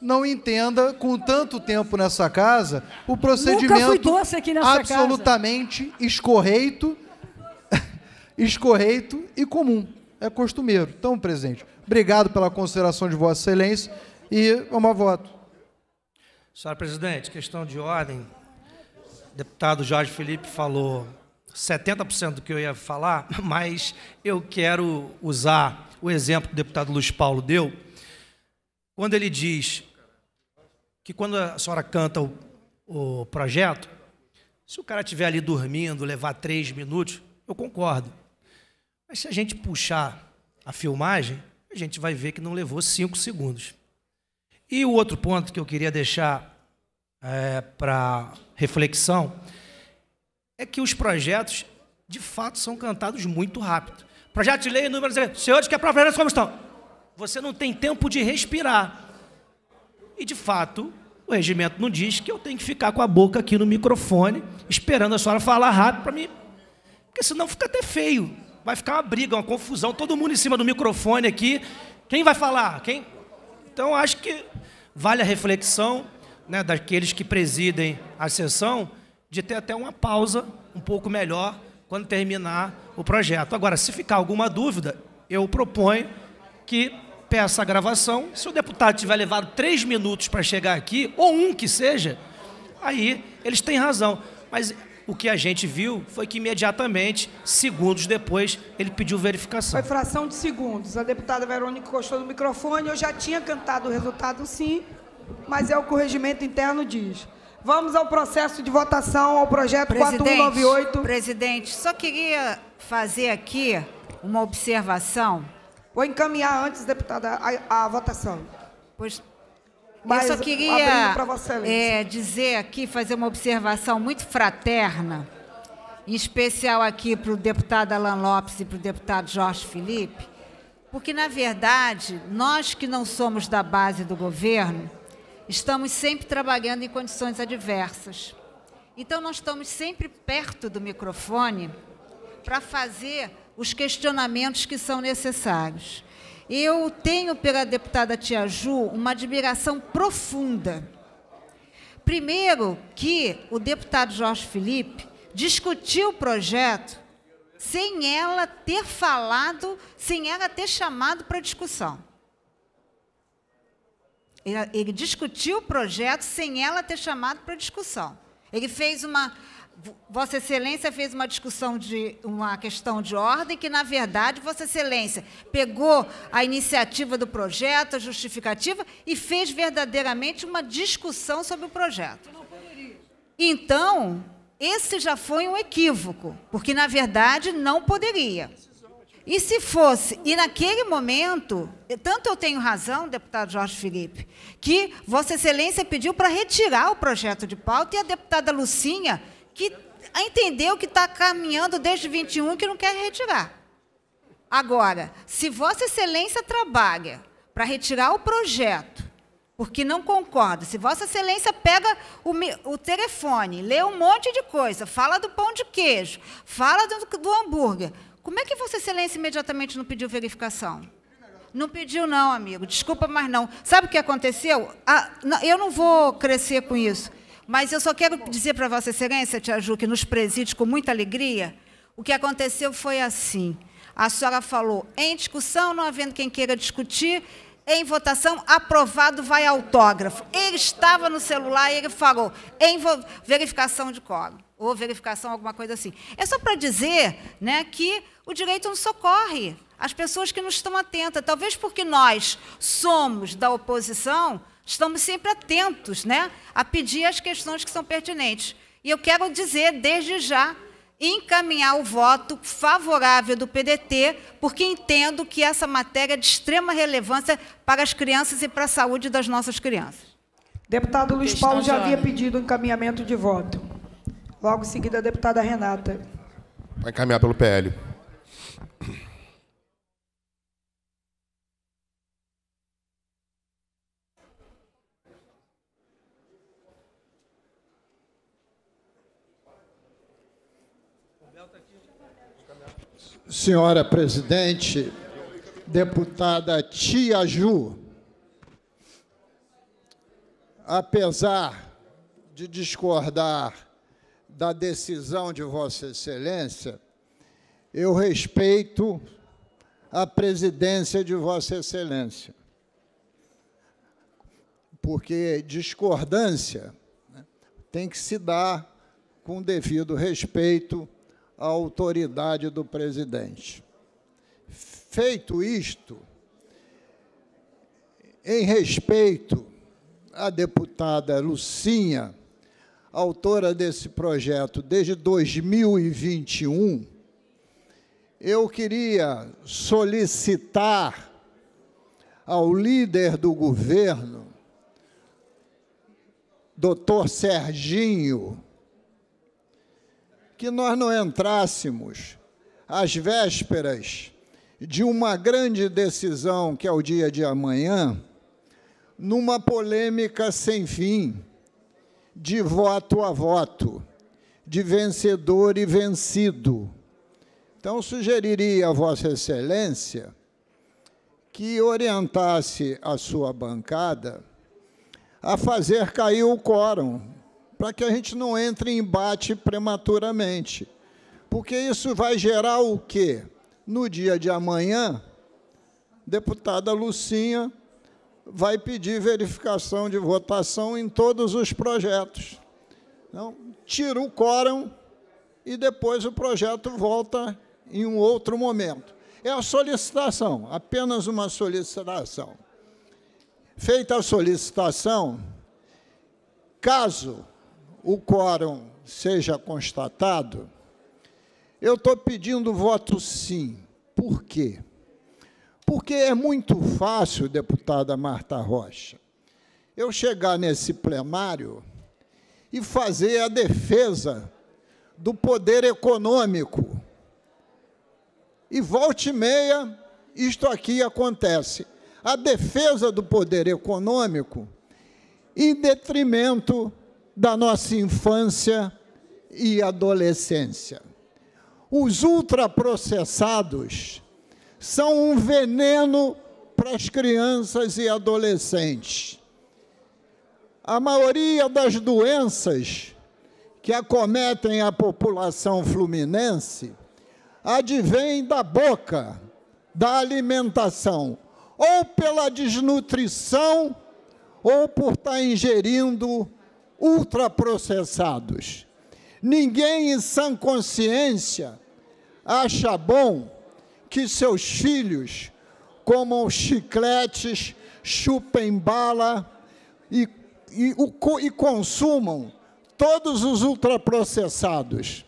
não entenda, com tanto tempo nessa casa, o procedimento fui doce aqui nessa casa. absolutamente escorreito, escorreito e comum. É costumeiro. Então, presidente, obrigado pela consideração de Vossa Excelência e vamos a voto. Senhora presidente, questão de ordem. O deputado Jorge Felipe falou 70% do que eu ia falar, mas eu quero usar o exemplo que o deputado Luiz Paulo deu, quando ele diz que quando a senhora canta o, o projeto, se o cara estiver ali dormindo, levar três minutos, eu concordo. Mas se a gente puxar a filmagem, a gente vai ver que não levou cinco segundos. E o outro ponto que eu queria deixar é, para reflexão é que os projetos, de fato, são cantados muito rápido. Projeto de lei número... Senhores, que aprovaram como estão? Você não tem tempo de respirar. E, de fato, o regimento não diz que eu tenho que ficar com a boca aqui no microfone, esperando a senhora falar rápido para mim. Porque senão fica até feio. Vai ficar uma briga, uma confusão, todo mundo em cima do microfone aqui. Quem vai falar? Quem? Então, acho que vale a reflexão né, daqueles que presidem a sessão de ter até uma pausa um pouco melhor quando terminar o projeto. Agora, se ficar alguma dúvida, eu proponho que peça a gravação. Se o deputado tiver levado três minutos para chegar aqui, ou um que seja, aí eles têm razão. Mas o que a gente viu foi que imediatamente, segundos depois, ele pediu verificação. Foi fração de segundos. A deputada Verônica encostou no microfone. Eu já tinha cantado o resultado sim, mas é o que o regimento interno diz. Vamos ao processo de votação ao projeto Presidente, 4198. Presidente, só queria fazer aqui uma observação. Vou encaminhar antes, deputada, a, a votação. Pois Mas, eu só queria é, dizer aqui, fazer uma observação muito fraterna, em especial aqui para o deputado Alan Lopes e para o deputado Jorge Felipe, porque, na verdade, nós que não somos da base do governo, estamos sempre trabalhando em condições adversas. Então, nós estamos sempre perto do microfone para fazer os questionamentos que são necessários. Eu tenho pela deputada Tia Ju uma admiração profunda. Primeiro, que o deputado Jorge Felipe discutiu o projeto sem ela ter falado, sem ela ter chamado para discussão. Ele, ele discutiu o projeto sem ela ter chamado para discussão. Ele fez uma. Vossa Excelência fez uma discussão de uma questão de ordem que, na verdade, Vossa Excelência pegou a iniciativa do projeto, a justificativa, e fez verdadeiramente uma discussão sobre o projeto. Então, esse já foi um equívoco, porque, na verdade, não poderia. E se fosse, e naquele momento, tanto eu tenho razão, deputado Jorge Felipe, que Vossa Excelência pediu para retirar o projeto de pauta e a deputada Lucinha, que entendeu que está caminhando desde 21 que não quer retirar. Agora, se Vossa Excelência trabalha para retirar o projeto, porque não concorda, se Vossa Excelência pega o, o telefone, lê um monte de coisa, fala do pão de queijo, fala do, do hambúrguer, como é que Vossa Excelência imediatamente não pediu verificação? Não pediu, não, amigo. Desculpa, mas não. Sabe o que aconteceu? Ah, não, eu não vou crescer com isso. Mas eu só quero dizer para Vossa Excelência, Tia Ju, que nos preside com muita alegria, o que aconteceu foi assim. A senhora falou, em discussão, não havendo quem queira discutir, em votação, aprovado, vai autógrafo. Ele estava no celular e ele falou, em verificação de colo, ou verificação, alguma coisa assim. É só para dizer né, que o direito não socorre as pessoas que não estão atentas. Talvez porque nós somos da oposição, estamos sempre atentos né, a pedir as questões que são pertinentes. E eu quero dizer, desde já, encaminhar o voto favorável do PDT, porque entendo que essa matéria é de extrema relevância para as crianças e para a saúde das nossas crianças. Deputado Luiz Paulo já havia pedido o encaminhamento de voto. Logo em seguida, a deputada Renata. Vai encaminhar pelo PL. Senhora presidente, deputada Tia Ju, apesar de discordar da decisão de Vossa Excelência, eu respeito a presidência de Vossa Excelência. Porque discordância né, tem que se dar com devido respeito à autoridade do presidente. Feito isto, em respeito à deputada Lucinha, autora desse projeto desde 2021, eu queria solicitar ao líder do governo, doutor Serginho, que nós não entrássemos às vésperas de uma grande decisão, que é o dia de amanhã, numa polêmica sem fim, de voto a voto, de vencedor e vencido. Então, sugeriria a Vossa Excelência que orientasse a sua bancada a fazer cair o quórum, para que a gente não entre em embate prematuramente. Porque isso vai gerar o quê? No dia de amanhã, deputada Lucinha vai pedir verificação de votação em todos os projetos. Então, tira o quórum e depois o projeto volta em um outro momento. É a solicitação, apenas uma solicitação. Feita a solicitação, caso o quórum seja constatado, eu estou pedindo voto sim. Por quê? Porque é muito fácil, deputada Marta Rocha, eu chegar nesse plenário e fazer a defesa do poder econômico. E volte e meia, isto aqui acontece. A defesa do poder econômico em detrimento da nossa infância e adolescência. Os ultraprocessados são um veneno para as crianças e adolescentes. A maioria das doenças que acometem a população fluminense advém da boca, da alimentação, ou pela desnutrição, ou por estar ingerindo ultraprocessados. Ninguém em sã consciência acha bom que seus filhos comam chicletes, chupem bala e, e, e consumam todos os ultraprocessados.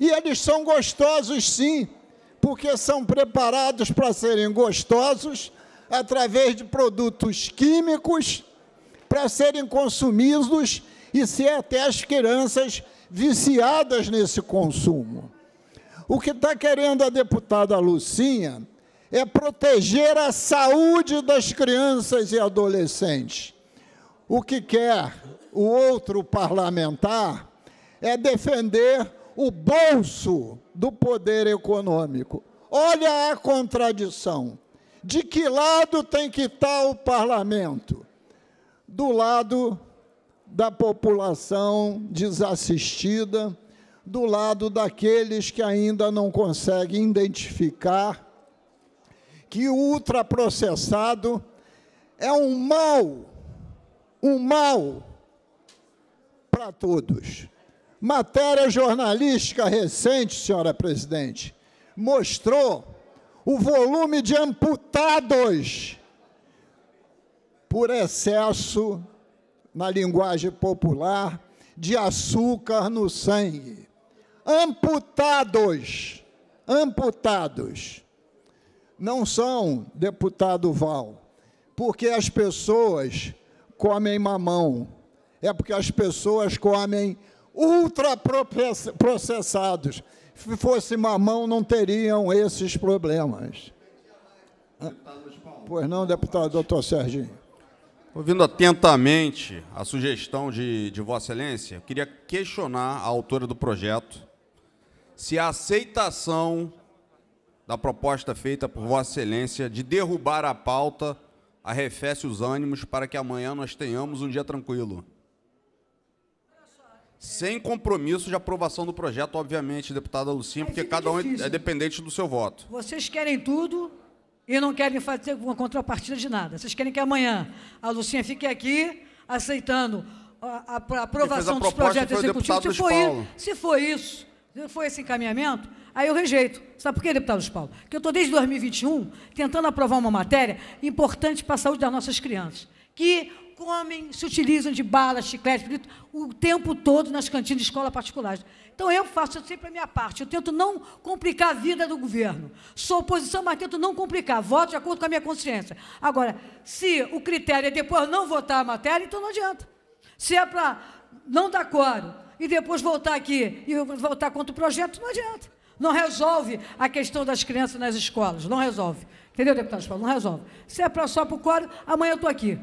E eles são gostosos, sim, porque são preparados para serem gostosos através de produtos químicos para serem consumidos e ser até as crianças viciadas nesse consumo. O que está querendo a deputada Lucinha é proteger a saúde das crianças e adolescentes. O que quer o outro parlamentar é defender o bolso do poder econômico. Olha a contradição. De que lado tem que estar o parlamento? Do lado da população desassistida, do lado daqueles que ainda não conseguem identificar que o ultraprocessado é um mal, um mal para todos. Matéria jornalística recente, senhora presidente, mostrou o volume de amputados por excesso, na linguagem popular, de açúcar no sangue amputados, amputados. Não são, deputado Val, porque as pessoas comem mamão, é porque as pessoas comem ultraprocessados. Se fosse mamão, não teriam esses problemas. Pois não, deputado doutor Serginho? Ouvindo atentamente a sugestão de, de Vossa Excelência, queria questionar a autora do projeto, se a aceitação da proposta feita por Vossa Excelência de derrubar a pauta arrefece os ânimos para que amanhã nós tenhamos um dia tranquilo. Sem compromisso de aprovação do projeto, obviamente, deputada Lucinha, porque cada um é dependente do seu voto. Vocês querem tudo e não querem fazer uma contrapartida de nada. Vocês querem que amanhã a Lucinha fique aqui aceitando a, a, a aprovação dos projetos executivos. Se for, isso, se for isso, foi esse encaminhamento, aí eu rejeito. Sabe por quê, deputado Luiz Paulo? Porque eu estou desde 2021 tentando aprovar uma matéria importante para a saúde das nossas crianças, que comem, se utilizam de balas, chiclete, o tempo todo nas cantinas de escola particulares. Então, eu faço sempre a minha parte. Eu tento não complicar a vida do governo. Sou oposição, mas tento não complicar. Voto de acordo com a minha consciência. Agora, se o critério é depois não votar a matéria, então não adianta. Se é para não dar quórum e depois voltar aqui e voltar contra o projeto, não adianta. Não resolve a questão das crianças nas escolas. Não resolve. Entendeu, deputado? Não resolve. Se é pra, só para o quórum, amanhã eu estou aqui.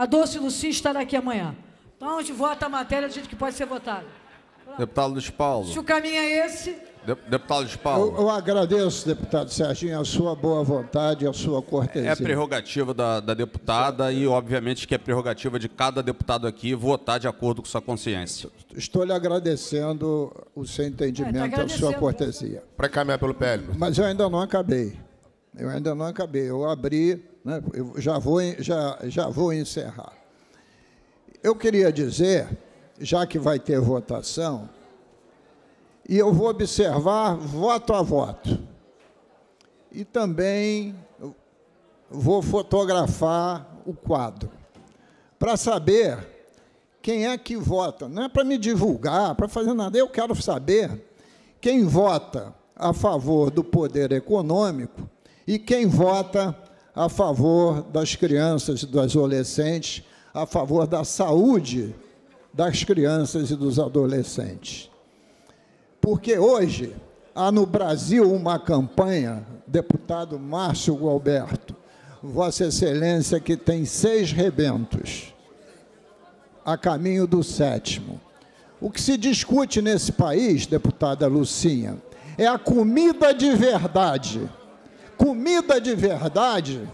A Doce Luci estará aqui amanhã. Então, a gente vota a matéria do jeito que pode ser votada. Deputado Luiz Paulo. Se o caminho é esse, De- Deputado Luiz Paulo. Eu, eu agradeço, deputado Serginho, a sua boa vontade, a sua cortesia. É prerrogativa da, da deputada e, obviamente, que é prerrogativa de cada deputado aqui votar de acordo com sua consciência. Estou lhe agradecendo o seu entendimento e a sua cortesia. Para caminhar pelo PL. Mas eu ainda não acabei. Eu ainda não acabei. Eu abri, né, eu já vou, já, já vou encerrar. Eu queria dizer, já que vai ter votação, e eu vou observar voto a voto. E também vou fotografar o quadro, para saber quem é que vota. Não é para me divulgar, para fazer nada. Eu quero saber quem vota a favor do poder econômico e quem vota a favor das crianças e dos adolescentes, a favor da saúde das crianças e dos adolescentes. Porque hoje há no Brasil uma campanha, deputado Márcio Gualberto, Vossa Excelência, que tem seis rebentos a caminho do sétimo. O que se discute nesse país, deputada Lucinha, é a comida de verdade. Comida de verdade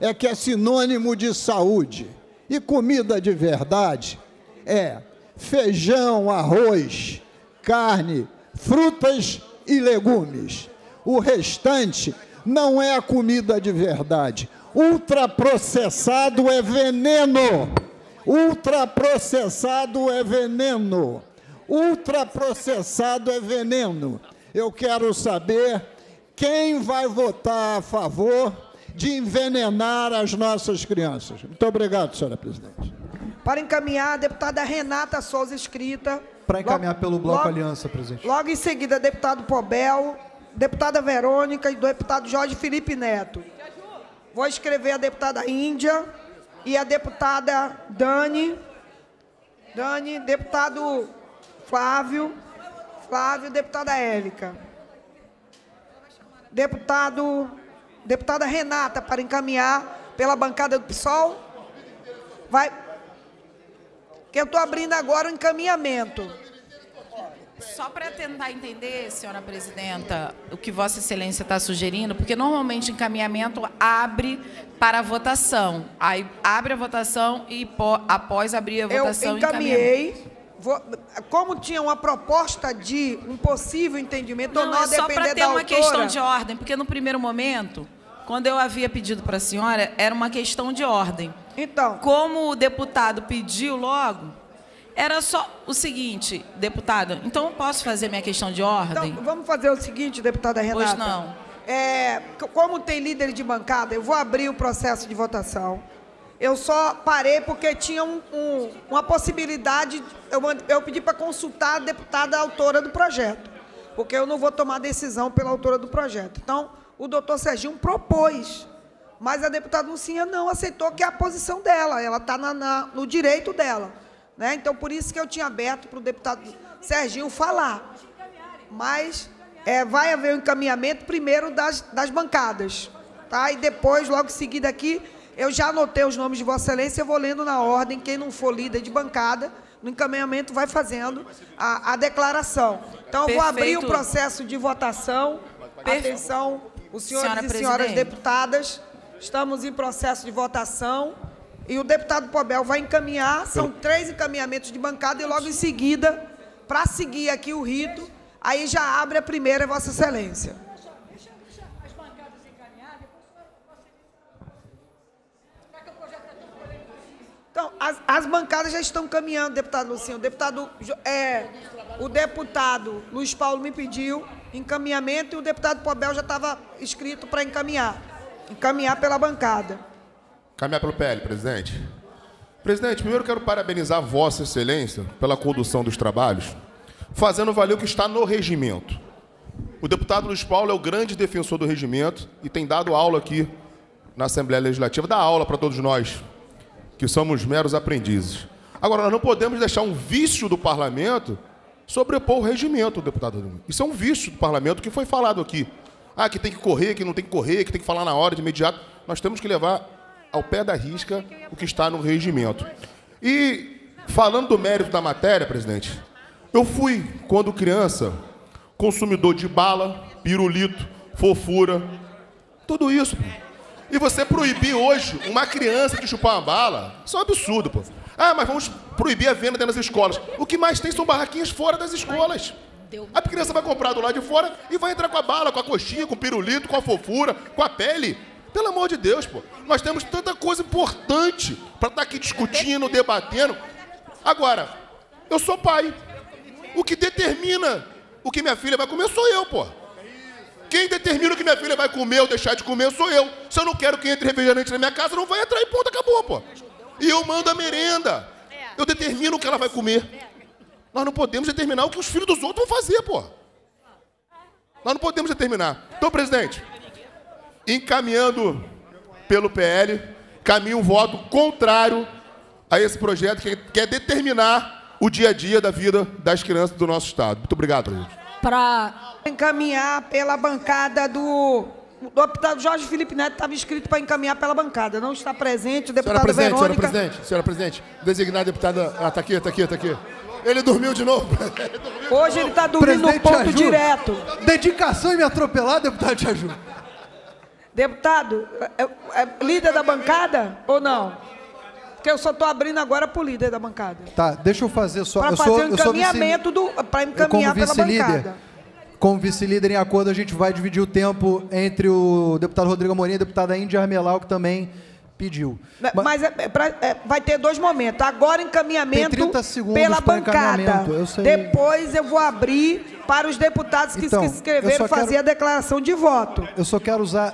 é que é sinônimo de saúde. E comida de verdade é feijão, arroz, carne, frutas e legumes. O restante não é a comida de verdade. Ultraprocessado é veneno. Ultraprocessado é veneno. Ultraprocessado é veneno. Eu quero saber quem vai votar a favor de envenenar as nossas crianças. Muito obrigado, senhora presidente. para encaminhar, a deputada Renata Souza, escrita. Para encaminhar pelo Bloco logo- Aliança, presidente. Logo em seguida, deputado Pobel, deputada Verônica e deputado Jorge Felipe Neto. Vou escrever a deputada Índia e a deputada Dani. Dani, deputado Flávio. Flávio, deputada Érica. Deputado, deputada Renata, para encaminhar pela bancada do PSOL. Vai. Que eu estou abrindo agora o encaminhamento. Só para tentar entender, senhora presidenta, o que Vossa Excelência está sugerindo, porque normalmente encaminhamento abre para a votação. Aí abre a votação e pó- após abrir a votação. Eu encaminhei. Como tinha uma proposta de um possível entendimento ou Não, não, a é só para ter uma autora. questão de ordem, porque no primeiro momento, quando eu havia pedido para a senhora, era uma questão de ordem. Então. Como o deputado pediu logo, era só o seguinte, deputada, então eu posso fazer minha questão de ordem? Então, vamos fazer o seguinte, deputada Renata. Pois não. É, como tem líder de bancada, eu vou abrir o processo de votação. Eu só parei porque tinha um- um- uma possibilidade. Eu, eu pedi para consultar a deputada autora do projeto, porque eu não vou tomar decisão pela autora do projeto. Então, o doutor Serginho propôs, mas a deputada Lucinha não aceitou, que é a posição dela. Ela está no direito dela. Né? Então, por isso que eu tinha aberto para o deputado Serginho falar. Mas é, vai haver um encaminhamento primeiro das, das bancadas. Tá? E depois, logo em seguida aqui, eu já anotei os nomes de Vossa Excelência, eu vou lendo na ordem, quem não for líder de bancada, no encaminhamento vai fazendo a, a declaração. Então, eu vou abrir o processo de votação. Atenção, os senhores Senhora e senhoras presidente. deputadas, estamos em processo de votação. E o deputado Pobel vai encaminhar, são três encaminhamentos de bancada, e logo em seguida, para seguir aqui o rito, aí já abre a primeira, Vossa Excelência. Então, as, as bancadas já estão caminhando, deputado Lucinho. O deputado, é, o deputado Luiz Paulo me pediu encaminhamento e o deputado Pobel já estava escrito para encaminhar. Encaminhar pela bancada. Caminhar pelo PL, presidente. Presidente, primeiro quero parabenizar Vossa Excelência pela condução dos trabalhos, fazendo valer o que está no regimento. O deputado Luiz Paulo é o grande defensor do regimento e tem dado aula aqui na Assembleia Legislativa, dá aula para todos nós, que somos meros aprendizes. Agora, nós não podemos deixar um vício do parlamento sobrepor o regimento, deputado. Isso é um vício do parlamento que foi falado aqui. Ah, que tem que correr, que não tem que correr, que tem que falar na hora, de imediato. Nós temos que levar ao pé da risca o que está no regimento. E, falando do mérito da matéria, presidente, eu fui, quando criança, consumidor de bala, pirulito, fofura, tudo isso. E você proibir hoje uma criança de chupar uma bala, isso é um absurdo, pô. Ah, mas vamos proibir a venda dentro das escolas. O que mais tem são barraquinhas fora das escolas. A criança vai comprar do lado de fora e vai entrar com a bala, com a coxinha, com o pirulito, com a fofura, com a pele. Pelo amor de Deus, pô. Nós temos tanta coisa importante para estar aqui discutindo, debatendo. Agora, eu sou pai. O que determina o que minha filha vai comer sou eu, pô. Quem determina o que minha filha vai comer ou deixar de comer sou eu. Se eu não quero que entre refrigerante na minha casa, não vai entrar e ponto, acabou, pô. E eu mando a merenda. Eu determino o que ela vai comer. Nós não podemos determinar o que os filhos dos outros vão fazer, pô. Nós não podemos determinar. Então, presidente, encaminhando pelo PL, caminho um voto contrário a esse projeto que quer determinar o dia a dia da vida das crianças do nosso Estado. Muito obrigado, presidente. Para encaminhar pela bancada do. O deputado Jorge Felipe Neto estava inscrito para encaminhar pela bancada. Não está presente. O deputado Senhora presidente, senhora Verônica. presidente, senhora presidente, designada deputada. Ah, tá aqui, tá aqui, tá aqui. Ele dormiu de novo. Hoje ele está dormindo no Presidente ponto Aju, direto. Dedicação em me atropelar, deputado Tiaju. Deputado, é, é líder da bancada ou não? Porque eu só estou abrindo agora para o líder da bancada. Tá, deixa eu fazer só. Para fazer sou, vice- encaminhamento do. Para encaminhar pela bancada. como vice-líder em acordo, a gente vai dividir o tempo entre o deputado Rodrigo Amorim e a deputada Índia Armelau, que também pediu. Mas é- é pra- é- vai ter dois momentos. Agora encaminhamento Tem 30 segundos pela bancada. eu sei. Depois eu vou abrir para os deputados que Então, se inscreveram fazer quero- a declaração de voto. Eu só quero usar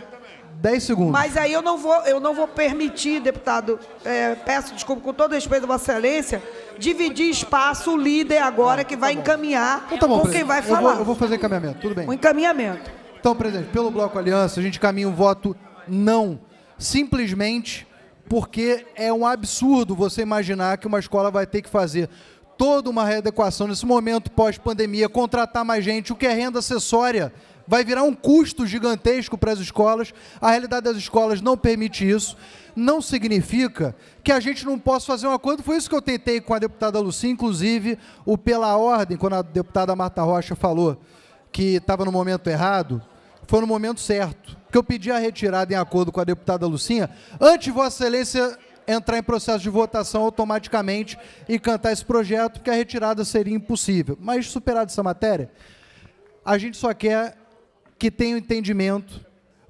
10 segundos. Mas aí eu não vou, eu não vou permitir, deputado, é, peço desculpa com todo respeito a Vossa Excelência, dividir espaço o líder agora que vai encaminhar Então tá bom, com quem vai Eu falar. vou, eu vou fazer encaminhamento, tudo bem. O encaminhamento. Então, presidente, pelo Bloco Aliança, a gente caminha um voto não. Simplesmente porque é um absurdo você imaginar que uma escola vai ter que fazer toda uma readequação nesse momento pós-pandemia, contratar mais gente, o que é renda acessória. Vai virar um custo gigantesco para as escolas. A realidade das escolas não permite isso. Não significa que a gente não possa fazer um acordo. Foi isso que eu tentei com a deputada Lucia, inclusive o pela ordem, quando a deputada Marta Rocha falou que estava no momento errado, foi no momento certo. Porque eu pedi a retirada em acordo com a deputada Lucinha, antes Vossa Excelência entrar em processo de votação automaticamente e cantar esse projeto, porque a retirada seria impossível. Mas, superada essa matéria, a gente só quer que tenha o entendimento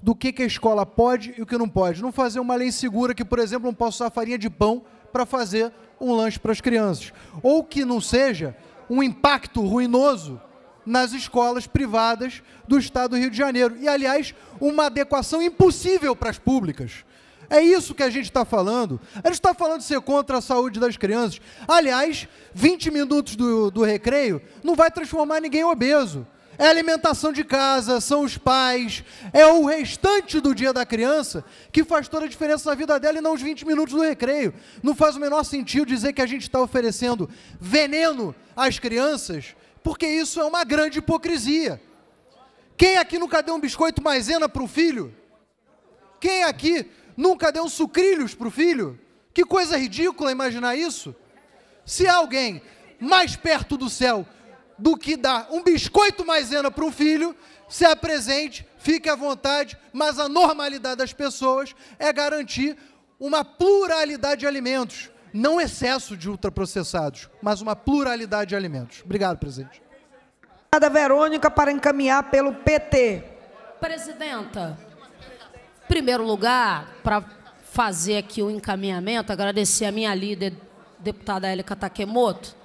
do que, que a escola pode e o que não pode. Não fazer uma lei segura que, por exemplo, não possa usar farinha de pão para fazer um lanche para as crianças. Ou que não seja um impacto ruinoso nas escolas privadas do Estado do Rio de Janeiro. E, aliás, uma adequação impossível para as públicas. É isso que a gente está falando. A gente está falando de ser contra a saúde das crianças. Aliás, 20 minutos do, do recreio não vai transformar ninguém obeso. É a alimentação de casa, são os pais, é o restante do dia da criança que faz toda a diferença na vida dela e não os 20 minutos do recreio. Não faz o menor sentido dizer que a gente está oferecendo veneno às crianças, porque isso é uma grande hipocrisia. Quem aqui nunca deu um biscoito maisena para o filho? Quem aqui nunca deu um sucrilhos para o filho? Que coisa ridícula imaginar isso. Se alguém mais perto do céu do que dar um biscoito maisena para um filho, se apresente, fique à vontade, mas a normalidade das pessoas é garantir uma pluralidade de alimentos, não excesso de ultraprocessados, mas uma pluralidade de alimentos. Obrigado, presidente. Deputada Verônica para encaminhar pelo PT. Presidenta, em primeiro lugar, para fazer aqui o encaminhamento, agradecer a minha líder, deputada Élica Takemoto,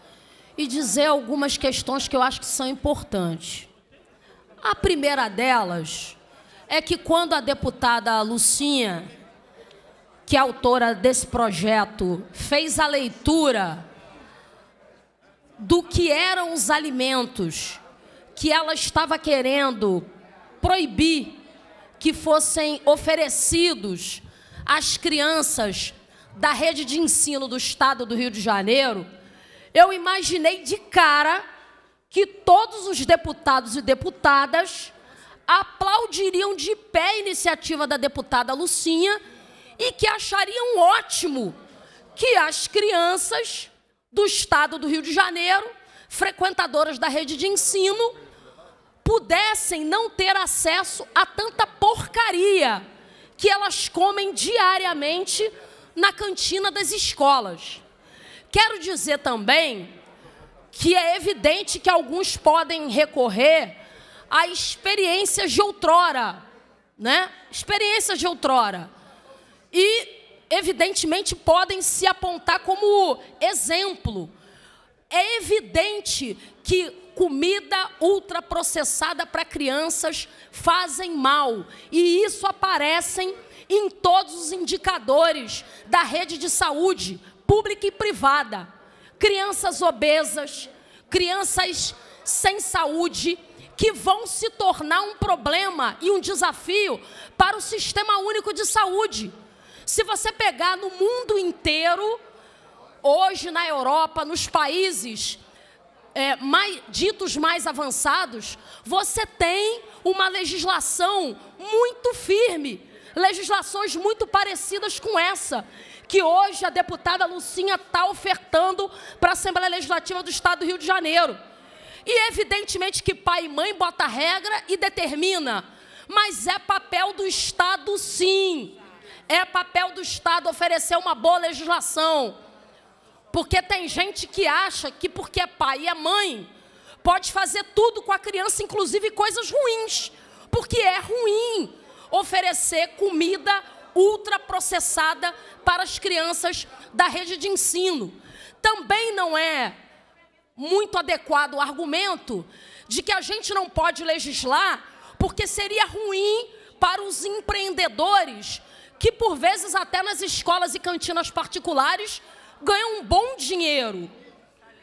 e dizer algumas questões que eu acho que são importantes. A primeira delas é que quando a deputada Lucinha que é autora desse projeto, fez a leitura do que eram os alimentos que ela estava querendo proibir que fossem oferecidos às crianças da rede de ensino do estado do Rio de Janeiro, eu imaginei de cara que todos os deputados e deputadas aplaudiriam de pé a iniciativa da deputada Lucinha e que achariam ótimo que as crianças do estado do Rio de Janeiro, frequentadoras da rede de ensino, pudessem não ter acesso a tanta porcaria que elas comem diariamente na cantina das escolas. Quero dizer também que é evidente que alguns podem recorrer a experiências de outrora, né? Experiências de outrora. E evidentemente podem se apontar como exemplo. É evidente que comida ultraprocessada para crianças fazem mal, e isso aparecem em todos os indicadores da rede de saúde, pública e privada. Crianças obesas, crianças sem saúde, que vão se tornar um problema e um desafio para o Sistema Único de Saúde. Se você pegar no mundo inteiro, hoje na Europa, nos países é, mais, ditos mais avançados, você tem uma legislação muito firme, legislações muito parecidas com essa, que hoje a deputada Lucinha está ofertando para a Assembleia Legislativa do Estado do Rio de Janeiro. E evidentemente que pai e mãe bota regra e determina, mas é papel do Estado sim é papel do Estado oferecer uma boa legislação. Porque tem gente que acha que porque é pai e é mãe, pode fazer tudo com a criança, inclusive coisas ruins. Porque é ruim oferecer comida ultraprocessada para as crianças da rede de ensino. Também não é muito adequado o argumento de que a gente não pode legislar porque seria ruim para os empreendedores que por vezes até nas escolas e cantinas particulares ganham um bom dinheiro.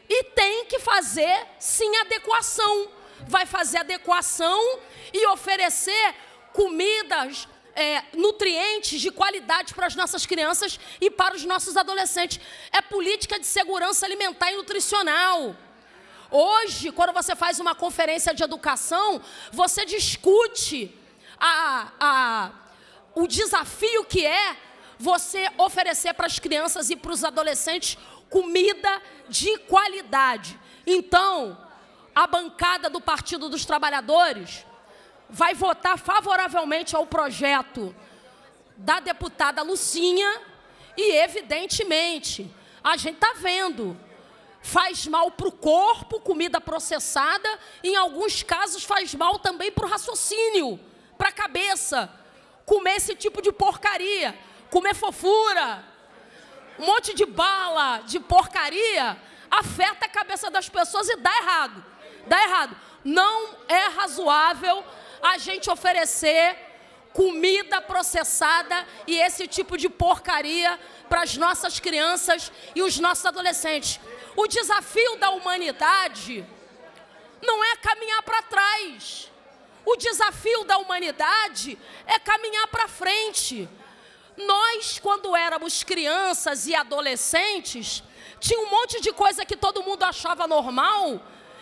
E tem que fazer, sim, adequação. Vai fazer adequação e oferecer comidas, é, nutrientes de qualidade para as nossas crianças e para os nossos adolescentes. É política de segurança alimentar e nutricional. Hoje, quando você faz uma conferência de educação, você discute a, a o desafio que é você oferecer para as crianças e para os adolescentes comida de qualidade. Então, a bancada do Partido dos Trabalhadores vai votar favoravelmente ao projeto da deputada Lucinha e, evidentemente, a gente está vendo, faz mal para o corpo, comida processada, em alguns casos faz mal também para o raciocínio, para a cabeça comer esse tipo de porcaria, comer fofura, um monte de bala, de porcaria, afeta a cabeça das pessoas e dá errado. Dá errado. Não é razoável a gente oferecer comida processada e esse tipo de porcaria para as nossas crianças e os nossos adolescentes. O desafio da humanidade não é caminhar para trás. O desafio da humanidade é caminhar para frente. Nós, quando éramos crianças e adolescentes, tinha um monte de coisa que todo mundo achava normal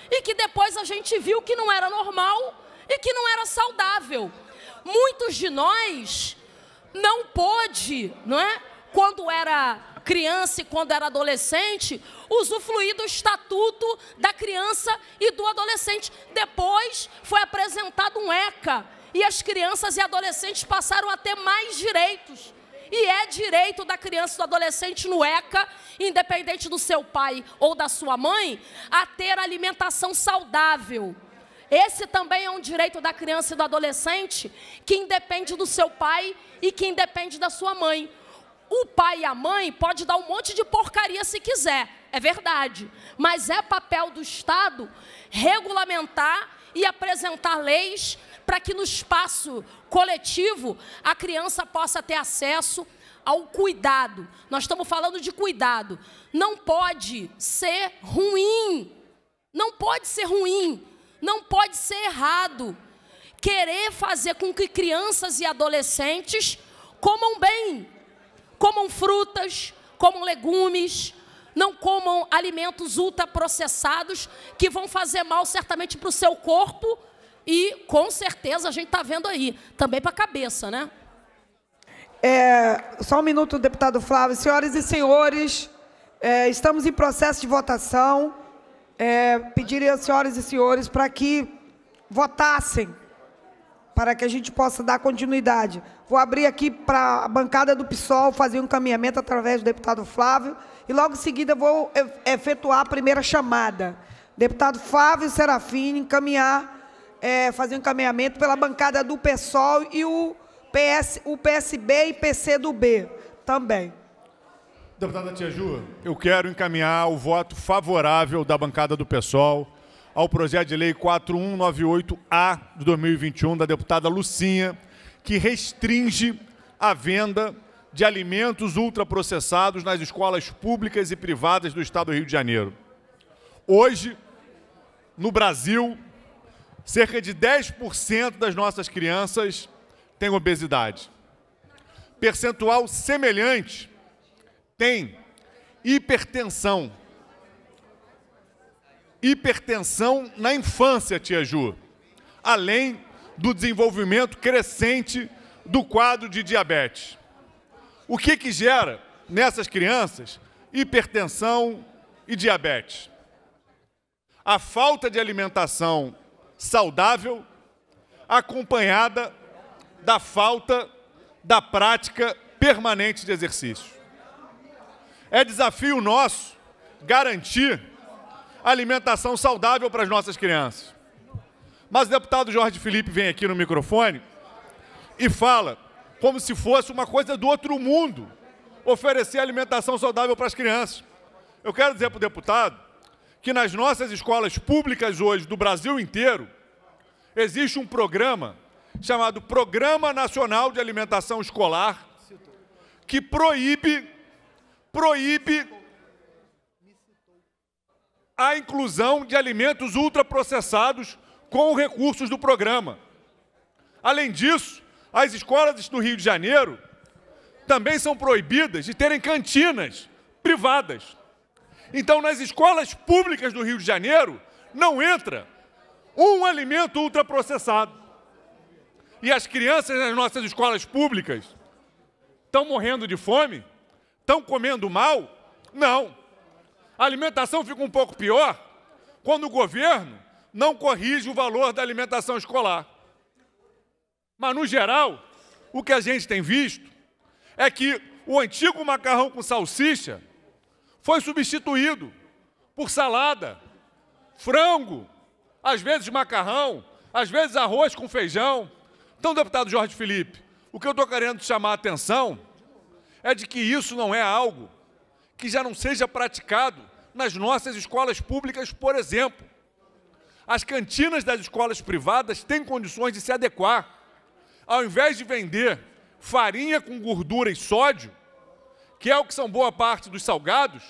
e que depois a gente viu que não era normal e que não era saudável. Muitos de nós não pôde, não é? Quando era criança e quando era adolescente, usufruir do estatuto da criança e do adolescente. Depois foi apresentado um ECA e as crianças e adolescentes passaram a ter mais direitos. E é direito da criança e do adolescente no ECA, independente do seu pai ou da sua mãe, a ter alimentação saudável. Esse também é um direito da criança e do adolescente que independe do seu pai e que independe da sua mãe. O pai e a mãe pode dar um monte de porcaria se quiser, é verdade. Mas é papel do Estado regulamentar e apresentar leis para que no espaço coletivo a criança possa ter acesso ao cuidado. Nós estamos falando de cuidado. Não pode ser ruim. Não pode ser ruim. Não pode ser errado. Querer fazer com que crianças e adolescentes comam bem, comam frutas, comam legumes, não comam alimentos ultraprocessados que vão fazer mal certamente para o seu corpo e com certeza a gente está vendo aí, também para a cabeça, né? É, só um minuto, deputado Flávio. Senhoras e senhores, é, estamos em processo de votação. É, pediria senhoras e senhores para que votassem, para que a gente possa dar continuidade. Vou abrir aqui para a bancada do PSOL fazer um encaminhamento através do deputado Flávio e logo em seguida vou efetuar a primeira chamada. Deputado Flávio Serafini encaminhar é, fazer um encaminhamento pela bancada do PSOL e o, PS, o PSB e PC do B também. Deputada Tia Ju, eu quero encaminhar o voto favorável da bancada do PSOL ao projeto de lei 4198A de 2021 da deputada Lucinha, que restringe a venda de alimentos ultraprocessados nas escolas públicas e privadas do Estado do Rio de Janeiro. Hoje, no Brasil, Cerca de 10% das nossas crianças têm obesidade. Percentual semelhante tem hipertensão. Hipertensão na infância, tia Ju, além do desenvolvimento crescente do quadro de diabetes. O que, que gera nessas crianças hipertensão e diabetes? A falta de alimentação saudável, acompanhada da falta da prática permanente de exercício. É desafio nosso garantir alimentação saudável para as nossas crianças. Mas o deputado Jorge Felipe vem aqui no microfone e fala como se fosse uma coisa do outro mundo oferecer alimentação saudável para as crianças. Eu quero dizer para o deputado que nas nossas escolas públicas hoje do Brasil inteiro existe um programa chamado Programa Nacional de Alimentação Escolar que proíbe proíbe a inclusão de alimentos ultraprocessados com recursos do programa. Além disso, as escolas do Rio de Janeiro também são proibidas de terem cantinas privadas. Então, nas escolas públicas do Rio de Janeiro, não entra um alimento ultraprocessado. E as crianças nas nossas escolas públicas estão morrendo de fome? Estão comendo mal? Não. A alimentação fica um pouco pior quando o governo não corrige o valor da alimentação escolar. Mas, no geral, o que a gente tem visto é que o antigo macarrão com salsicha foi substituído por salada, frango, às vezes macarrão, às vezes arroz com feijão. Então, deputado Jorge Felipe, o que eu estou querendo chamar a atenção é de que isso não é algo que já não seja praticado nas nossas escolas públicas, por exemplo. As cantinas das escolas privadas têm condições de se adequar. Ao invés de vender farinha com gordura e sódio, que é o que são boa parte dos salgados,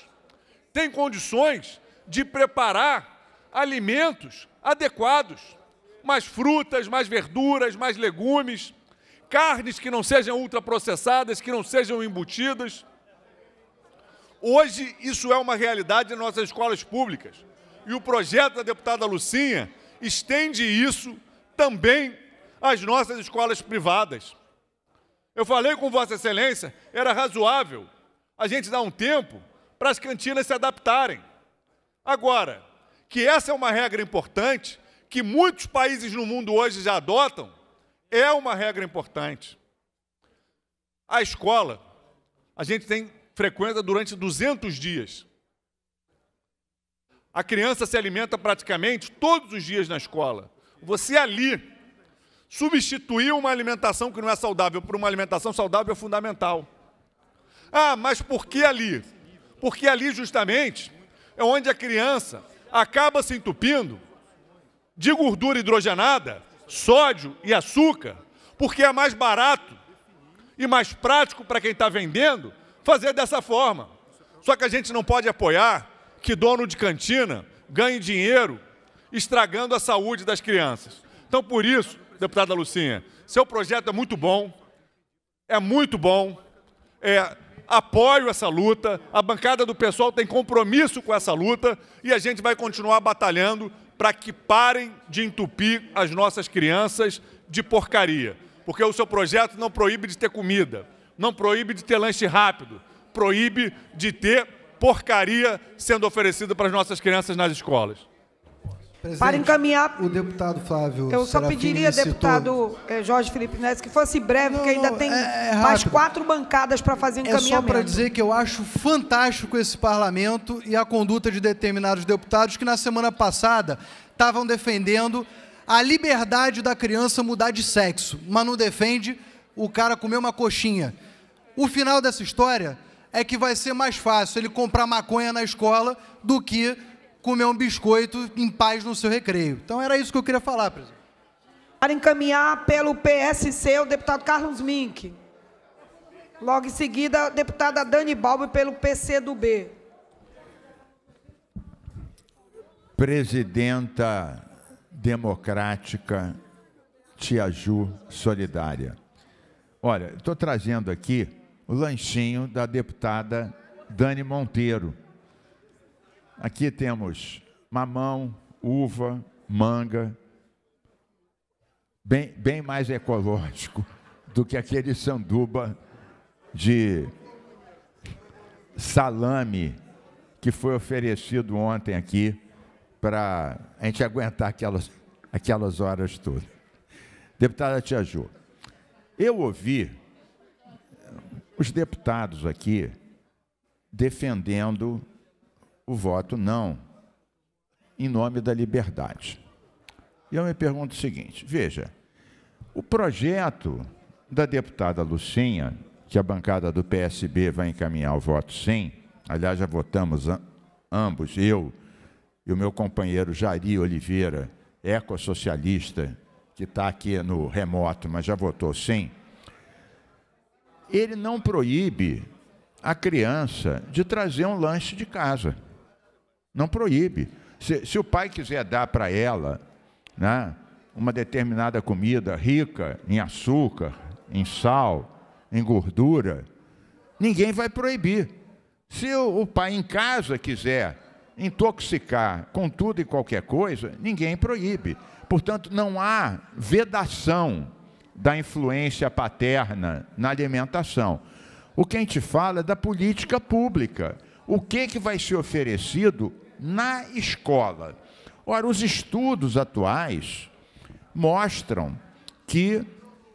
tem condições de preparar alimentos adequados, mais frutas, mais verduras, mais legumes, carnes que não sejam ultraprocessadas, que não sejam embutidas. Hoje isso é uma realidade nas nossas escolas públicas. E o projeto da deputada Lucinha estende isso também às nossas escolas privadas. Eu falei com Vossa Excelência, era razoável a gente dar um tempo para as cantinas se adaptarem. Agora, que essa é uma regra importante, que muitos países no mundo hoje já adotam, é uma regra importante. A escola, a gente tem frequenta durante 200 dias. A criança se alimenta praticamente todos os dias na escola. Você ali substituir uma alimentação que não é saudável por uma alimentação saudável é fundamental. Ah, mas por que ali? Porque ali justamente é onde a criança acaba se entupindo de gordura hidrogenada, sódio e açúcar, porque é mais barato e mais prático para quem está vendendo fazer dessa forma. Só que a gente não pode apoiar que dono de cantina ganhe dinheiro estragando a saúde das crianças. Então, por isso, deputada Lucinha, seu projeto é muito bom, é muito bom, é, apoio essa luta, a bancada do pessoal tem compromisso com essa luta e a gente vai continuar batalhando para que parem de entupir as nossas crianças de porcaria. Porque o seu projeto não proíbe de ter comida, não proíbe de ter lanche rápido, proíbe de ter porcaria sendo oferecida para as nossas crianças nas escolas. Para encaminhar, O deputado Flávio eu só Serafini pediria, deputado eh, Jorge Felipe Neto, que fosse breve, porque ainda tem é mais rápido. quatro bancadas para fazer É encaminhamento. só para dizer que eu acho fantástico esse parlamento e a conduta de determinados deputados que na semana passada estavam defendendo a liberdade da criança mudar de sexo, mas não defende o cara comer uma coxinha. O final dessa história é que vai ser mais fácil ele comprar maconha na escola do que comer um biscoito em paz no seu recreio. Então era isso que eu queria falar, presidente. Para encaminhar pelo PSC o deputado Carlos Mink. Logo em seguida, a deputada Dani Balbi pelo PCdoB. Presidenta democrática Tia Ju Solidária. Olha, estou trazendo aqui o lanchinho da deputada Dani Monteiro. Aqui temos mamão, uva, manga, bem, bem mais ecológico do que aquele sanduba de salame que foi oferecido ontem aqui para a gente aguentar aquelas, aquelas horas todas. Deputada Tia Ju, eu ouvi os deputados aqui defendendo o voto não, em nome da liberdade. E eu me pergunto o seguinte: veja, o projeto da deputada Lucinha, que a bancada do PSB vai encaminhar o voto sim, aliás, já votamos ambos, eu e o meu companheiro Jari Oliveira, ecossocialista, que está aqui no remoto, mas já votou sim, ele não proíbe a criança de trazer um lanche de casa. Não proíbe. Se, se o pai quiser dar para ela né, uma determinada comida rica em açúcar, em sal, em gordura, ninguém vai proibir. Se o, o pai em casa quiser intoxicar com tudo e qualquer coisa, ninguém proíbe. Portanto, não há vedação da influência paterna na alimentação. O que a gente fala é da política pública. O que, que vai ser oferecido na escola? Ora, os estudos atuais mostram que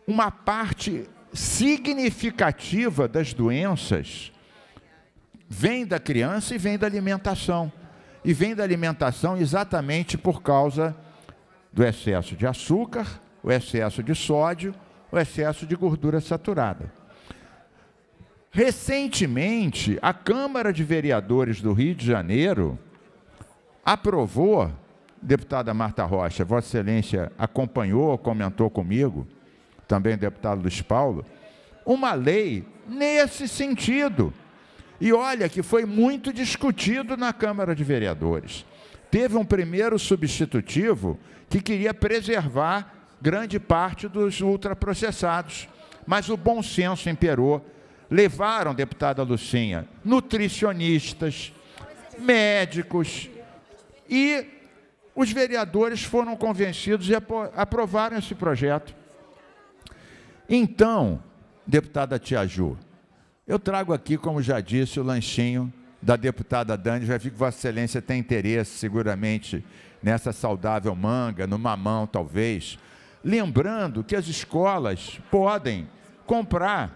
uma parte significativa das doenças vem da criança e vem da alimentação. E vem da alimentação exatamente por causa do excesso de açúcar, o excesso de sódio, o excesso de gordura saturada. Recentemente, a Câmara de Vereadores do Rio de Janeiro aprovou, deputada Marta Rocha, Vossa Excelência acompanhou, comentou comigo, também deputado Luiz Paulo, uma lei nesse sentido. E olha que foi muito discutido na Câmara de Vereadores. Teve um primeiro substitutivo que queria preservar grande parte dos ultraprocessados, mas o bom senso imperou. Levaram, deputada Lucinha, nutricionistas, médicos, e os vereadores foram convencidos e aprovaram esse projeto. Então, deputada Tia Ju, eu trago aqui, como já disse, o lanchinho da deputada Dani. Já vi que Vossa Excelência tem interesse, seguramente, nessa saudável manga, no mamão, talvez. Lembrando que as escolas podem comprar.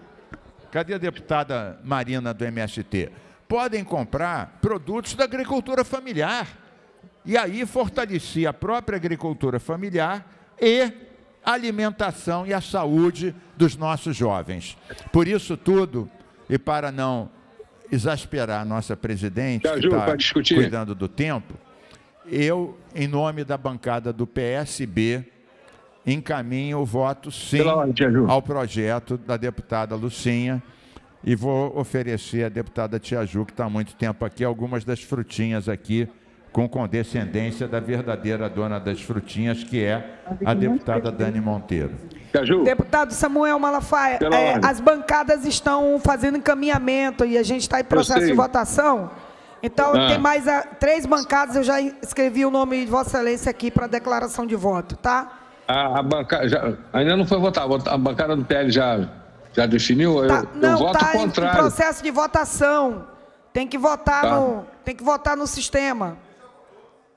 Cadê a deputada Marina do MST? Podem comprar produtos da agricultura familiar. E aí fortalecer a própria agricultura familiar e a alimentação e a saúde dos nossos jovens. Por isso tudo, e para não exasperar a nossa presidente, Tá, que está cuidando do tempo, eu, em nome da bancada do PSB, encaminho o voto sim ao projeto da deputada Lucinha e vou oferecer à deputada Tia Ju, que está há muito tempo aqui, algumas das frutinhas aqui, com condescendência da verdadeira dona das frutinhas, que é a deputada Dani Monteiro. Deputado Samuel Malafaia, é, as bancadas estão fazendo encaminhamento e a gente está em processo de votação. Então, Ah. tem mais a- três bancadas, eu já escrevi o nome de Vossa Excelência aqui para declaração de voto, tá? A, a já- ainda não foi votar. A bancada do PL já, já definiu? eu, eu Não, voto tá em- em contrário. processo de votação. Tem que votar Tá. no, tem que votar no sistema.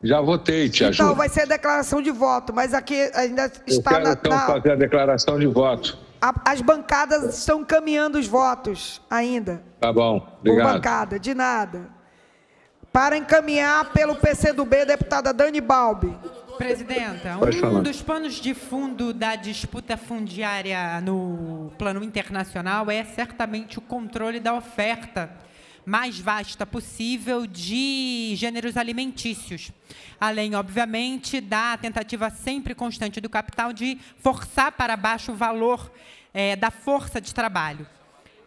Já votei, Tia Ju. Então, vai ser declaração de voto, mas aqui ainda Eu está quero, na, então, na- fazer a declaração de voto. a- as bancadas estão encaminhando os votos ainda. Tá bom, Por obrigado. bancada, de nada. Para encaminhar pelo PCdoB, deputada Dani Balbi. Presidenta, um dos panos de fundo da disputa fundiária no plano internacional é certamente o controle da oferta mais vasta possível de gêneros alimentícios. Além, obviamente, da tentativa sempre constante do capital de forçar para baixo o valor eh, da força de trabalho.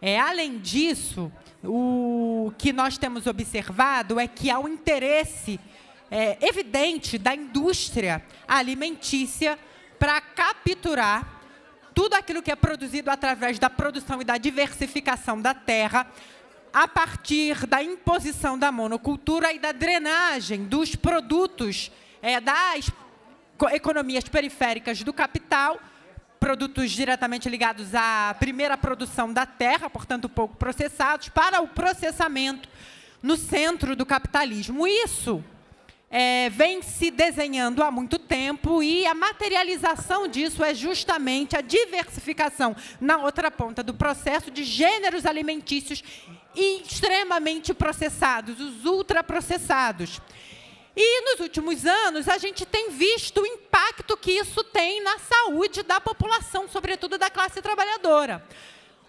É, além disso, o que nós temos observado é que há um interesse é, evidente da indústria alimentícia para capturar tudo aquilo que é produzido através da produção e da diversificação da terra, a partir da imposição da monocultura e da drenagem dos produtos é, das co- economias periféricas do capital, produtos diretamente ligados à primeira produção da terra, portanto pouco processados, para o processamento no centro do capitalismo. Isso é, vem se desenhando há muito tempo e a materialização disso é justamente a diversificação na outra ponta do processo de gêneros alimentícios extremamente processados, os ultraprocessados. E nos últimos anos, a gente tem visto o impacto que isso tem na saúde da população, sobretudo da classe trabalhadora.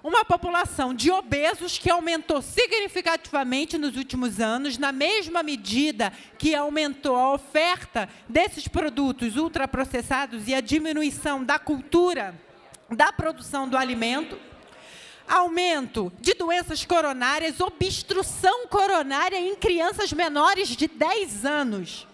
Uma população de obesos que aumentou significativamente nos últimos anos, na mesma medida que aumentou a oferta desses produtos ultraprocessados e a diminuição da cultura da produção do alimento aumento de doenças coronárias, obstrução coronária em crianças menores de 10 anos.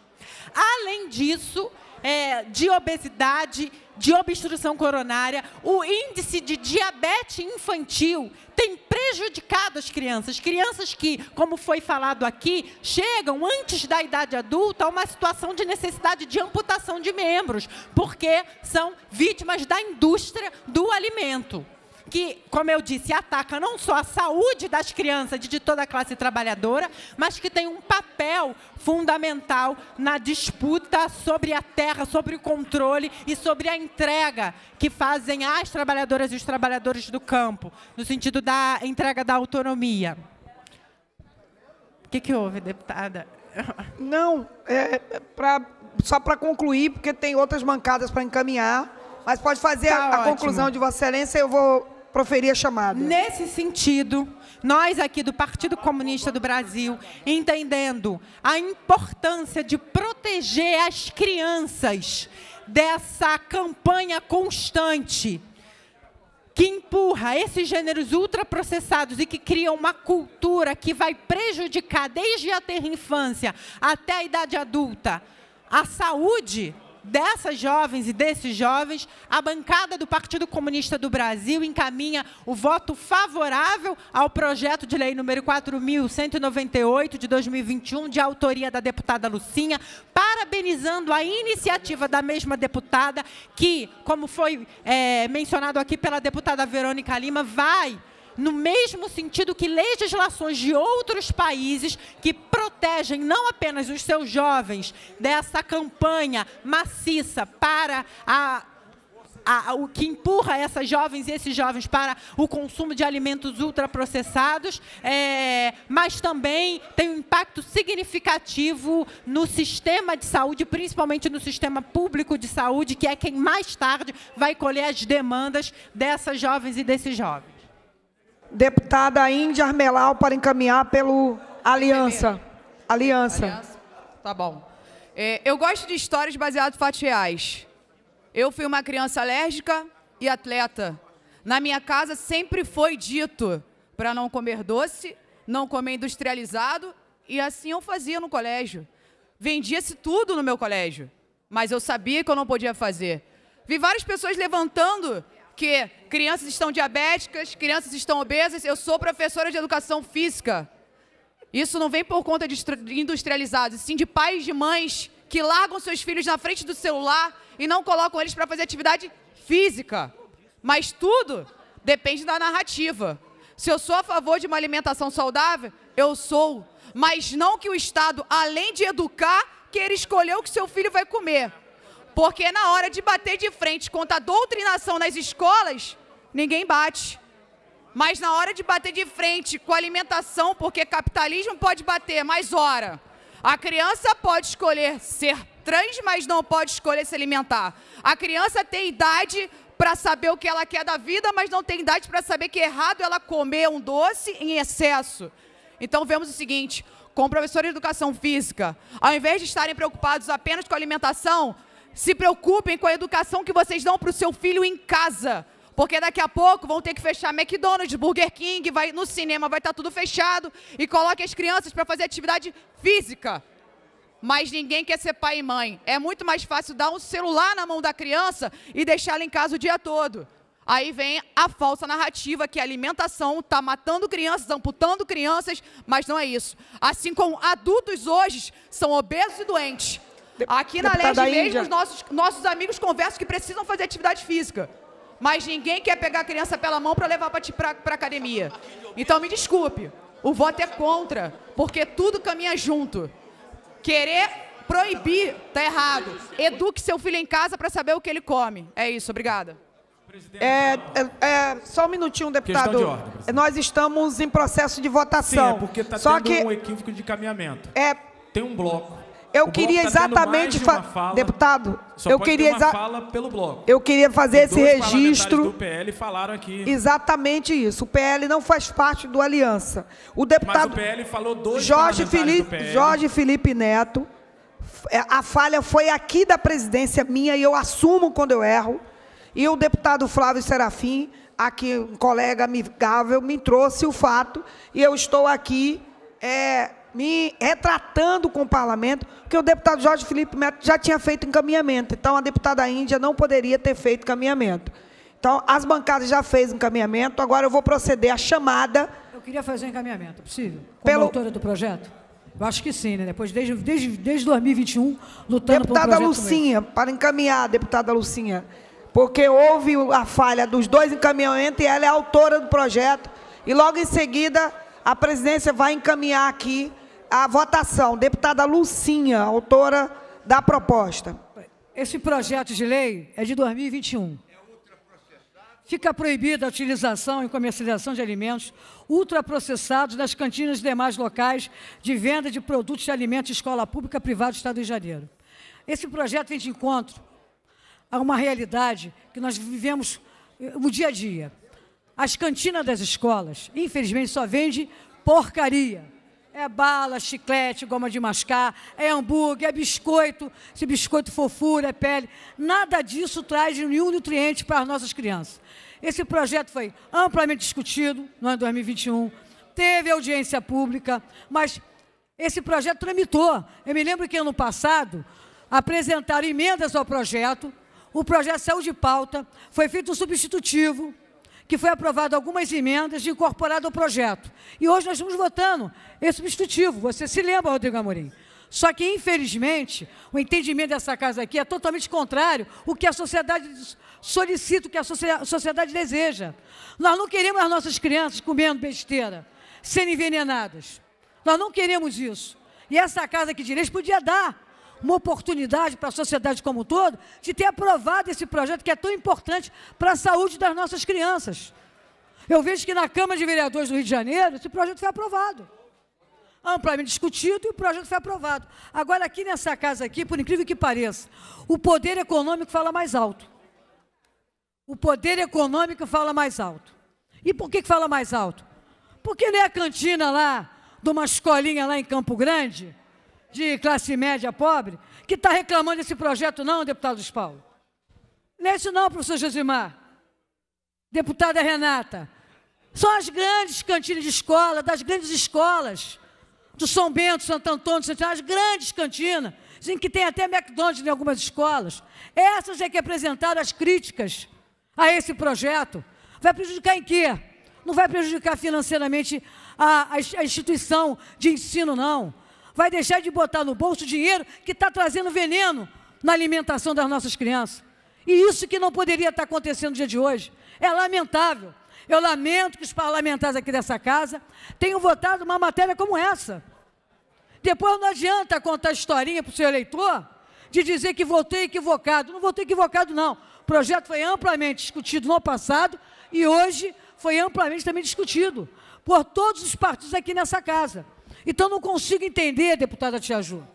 Além disso, é, de obesidade, de obstrução coronária, o índice de diabetes infantil tem prejudicado as crianças. Crianças que, como foi falado aqui, chegam antes da idade adulta a uma situação de necessidade de amputação de membros, porque são vítimas da indústria do alimento que, como eu disse, ataca não só a saúde das crianças de toda a classe trabalhadora, mas que tem um papel fundamental na disputa sobre a terra, sobre o controle e sobre a entrega que fazem as trabalhadoras e os trabalhadores do campo, no sentido da entrega da autonomia. O que, que houve, deputada? Não, é, é pra, só para concluir, porque tem outras bancadas para encaminhar, mas pode fazer Tá a, a conclusão de Vossa Excelência, eu vou proferir a chamada. Nesse sentido, nós aqui do Partido Comunista do Brasil, entendendo a importância de proteger as crianças dessa campanha constante que empurra esses gêneros ultraprocessados e que cria uma cultura que vai prejudicar desde a ter infância até a idade adulta a saúde dessas jovens e desses jovens, a bancada do Partido Comunista do Brasil encaminha o voto favorável ao projeto de lei número 4.198 de 2021, de autoria da deputada Lucinha, parabenizando a iniciativa da mesma deputada, que, como foi eh, mencionado aqui pela deputada Verônica Lima, vai no mesmo sentido que legislações de outros países que protegem não apenas os seus jovens dessa campanha maciça para a a- o que empurra essas jovens e esses jovens para o consumo de alimentos ultraprocessados, é, mas também tem um impacto significativo no sistema de saúde, principalmente no sistema público de saúde, que é quem mais tarde vai colher as demandas dessas jovens e desses jovens. Deputada Índia Armelau para encaminhar pelo Aliança. Aliança. Tá bom. É, eu gosto de histórias baseadas em fatos reais. Eu fui uma criança alérgica e atleta. Na minha casa sempre foi dito para não comer doce, não comer industrializado, e assim eu fazia no colégio. Vendia-se tudo no meu colégio, mas eu sabia que eu não podia fazer. Vi várias pessoas levantando que crianças estão diabéticas, crianças estão obesas. Eu sou professora de educação física. Isso não vem por conta de industrializados, sim de pais e mães que largam seus filhos na frente do celular e não colocam eles para fazer atividade física. Mas tudo depende da narrativa. Se eu sou a favor de uma alimentação saudável, eu sou. Mas não que o Estado, além de educar, queira escolher o que seu filho vai comer. Porque na hora de bater de frente contra a doutrinação nas escolas, ninguém bate. Mas na hora de bater de frente com a alimentação, porque capitalismo pode bater, mas ora, a criança pode escolher ser trans, mas não pode escolher se alimentar. A criança tem idade para saber o que ela quer da vida, mas não tem idade para saber que é errado ela comer um doce em excesso. Então vemos o seguinte, como professor de educação física, ao invés de estarem preocupados apenas com a alimentação, se preocupem com a educação que vocês dão para o seu filho em casa. Porque daqui a pouco vão ter que fechar McDonald's, Burger King, vai, no cinema vai estar tudo fechado e coloque as crianças para fazer atividade física. Mas ninguém quer ser pai e mãe. É muito mais fácil dar um celular na mão da criança e deixá-la em casa o dia todo. Aí vem a falsa narrativa que a alimentação está matando crianças, amputando crianças, mas não é isso. Assim como adultos hoje são obesos e doentes. Aqui na LERJ mesmo, os nossos, nossos amigos conversam que precisam fazer atividade física. Mas ninguém quer pegar a criança pela mão para levar para a academia. Então me desculpe, o voto é contra, porque tudo caminha junto. Querer proibir está errado. Eduque seu filho em casa para saber o que ele come. É isso, obrigada. É, é, é, só um minutinho, deputado. de ordem, Nós estamos em processo de Sim, votação. é porque está só tendo que um equívoco de caminhamento. É, Tem um bloco. Eu queria tá exatamente, de fala, deputado, Só eu queria uma fala pelo bloco. eu queria fazer esse registro. do PL falaram aqui. Exatamente isso. O PL não faz parte do Aliança. O Mas o deputado PL falou dois Jorge parlamentares do Felipe, PL. Jorge Felipe Neto, é, a falha foi aqui da presidência minha e eu assumo quando eu erro. E o deputado Flávio Serafim, aqui um colega amigável, me trouxe o fato e eu estou aqui é, me retratando com o parlamento, que o deputado Jorge Felipe Neto já tinha feito encaminhamento. Então, a deputada Índia não poderia ter feito encaminhamento. Então, as bancadas já fez encaminhamento, agora eu vou proceder à chamada Eu queria fazer um encaminhamento, é possível? Como Pelo- autora do projeto? Eu acho que sim, né? Depois, desde, desde, desde 2021, lutando Deputada projeto Lucinha, para encaminhar, deputada Lucinha, porque houve a falha dos dois encaminhamentos e ela é autora do projeto. E logo em seguida, a presidência vai encaminhar aqui a votação. Deputada Lucinha, autora da proposta. Esse projeto de lei é de 2021. Fica proibida a utilização e comercialização de alimentos ultraprocessados nas cantinas e demais locais de venda de produtos de alimentos de escola pública privada do Estado de Janeiro. Esse projeto vem de encontro a uma realidade que nós vivemos eh, o dia a dia. As cantinas das escolas, infelizmente, só vende porcaria. É bala, chiclete, goma de mascar, é hambúrguer, é biscoito, se biscoito fofura, é pele. Nada disso traz nenhum nutriente para as nossas crianças. Esse projeto foi amplamente discutido no ano 2021, teve audiência pública, mas esse projeto tramitou. Eu me lembro que ano passado apresentaram emendas ao projeto, o projeto saiu de pauta, foi feito um substitutivo, que foi aprovado algumas emendas e incorporado ao projeto. E hoje nós estamos votando esse substitutivo. Você se lembra, Rodrigo Amorim? Só que, infelizmente, o entendimento dessa casa aqui é totalmente contrário ao que a sociedade solicita, o que a socie- a sociedade deseja. Nós não queremos as nossas crianças comendo besteira, sendo envenenadas. Nós não queremos isso. E essa casa aqui de direito podia dar uma oportunidade para a sociedade como um todo de ter aprovado esse projeto que é tão importante para a saúde das nossas crianças. Eu vejo que na Câmara de Vereadores do Rio de Janeiro, esse projeto foi aprovado. Amplamente discutido e o projeto foi aprovado. Agora, aqui nessa casa aqui, por incrível que pareça, o poder econômico fala mais alto. O poder econômico fala mais alto. E por que, que fala mais alto? Porque nem a cantina lá, de uma escolinha lá em Campo Grande, de classe média pobre, que está reclamando desse projeto, não, deputado Luiz Paulo. Não isso não, professor Josimar. Deputada Renata. São as grandes cantinas de escola, das grandes escolas. Do São Bento, Santo Antônio, Santo as grandes cantinas, em que tem até McDonald's em algumas escolas. Essas é que apresentaram as críticas a esse projeto. Vai prejudicar em quê? Não vai prejudicar financeiramente a, a instituição de ensino, não. Vai deixar de botar no bolso dinheiro que está trazendo veneno na alimentação das nossas crianças. E isso que não poderia estar acontecendo no dia de hoje. É lamentável. Eu lamento que os parlamentares aqui dessa casa tenham votado uma matéria como essa. Depois não adianta contar historinha para o seu eleitor de dizer que votei equivocado. Não votei equivocado, não. O projeto foi amplamente discutido no passado e hoje foi amplamente também discutido por todos os partidos aqui nessa casa. Então não consigo entender, deputada Tia Ju,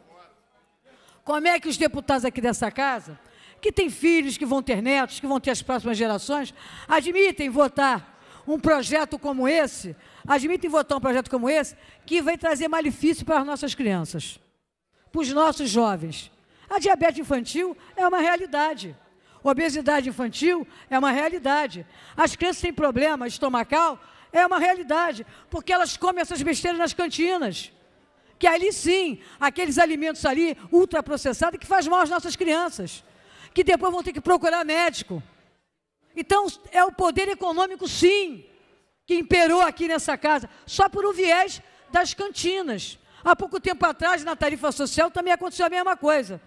como é que os deputados aqui dessa casa, que têm filhos, que vão ter netos, que vão ter as próximas gerações, admitem votar um projeto como esse, admitem votar um projeto como esse, que vai trazer malefício para as nossas crianças, para os nossos jovens. A diabetes infantil é uma realidade. Obesidade infantil é uma realidade. As crianças têm problema estomacal, é uma realidade, porque elas comem essas besteiras nas cantinas. Que ali sim, aqueles alimentos ali ultraprocessados que faz mal às nossas crianças, que depois vão ter que procurar médico. Então, é o poder econômico, sim, que imperou aqui nessa casa, só por um viés das cantinas. Há pouco tempo atrás, na tarifa social, também aconteceu a mesma coisa.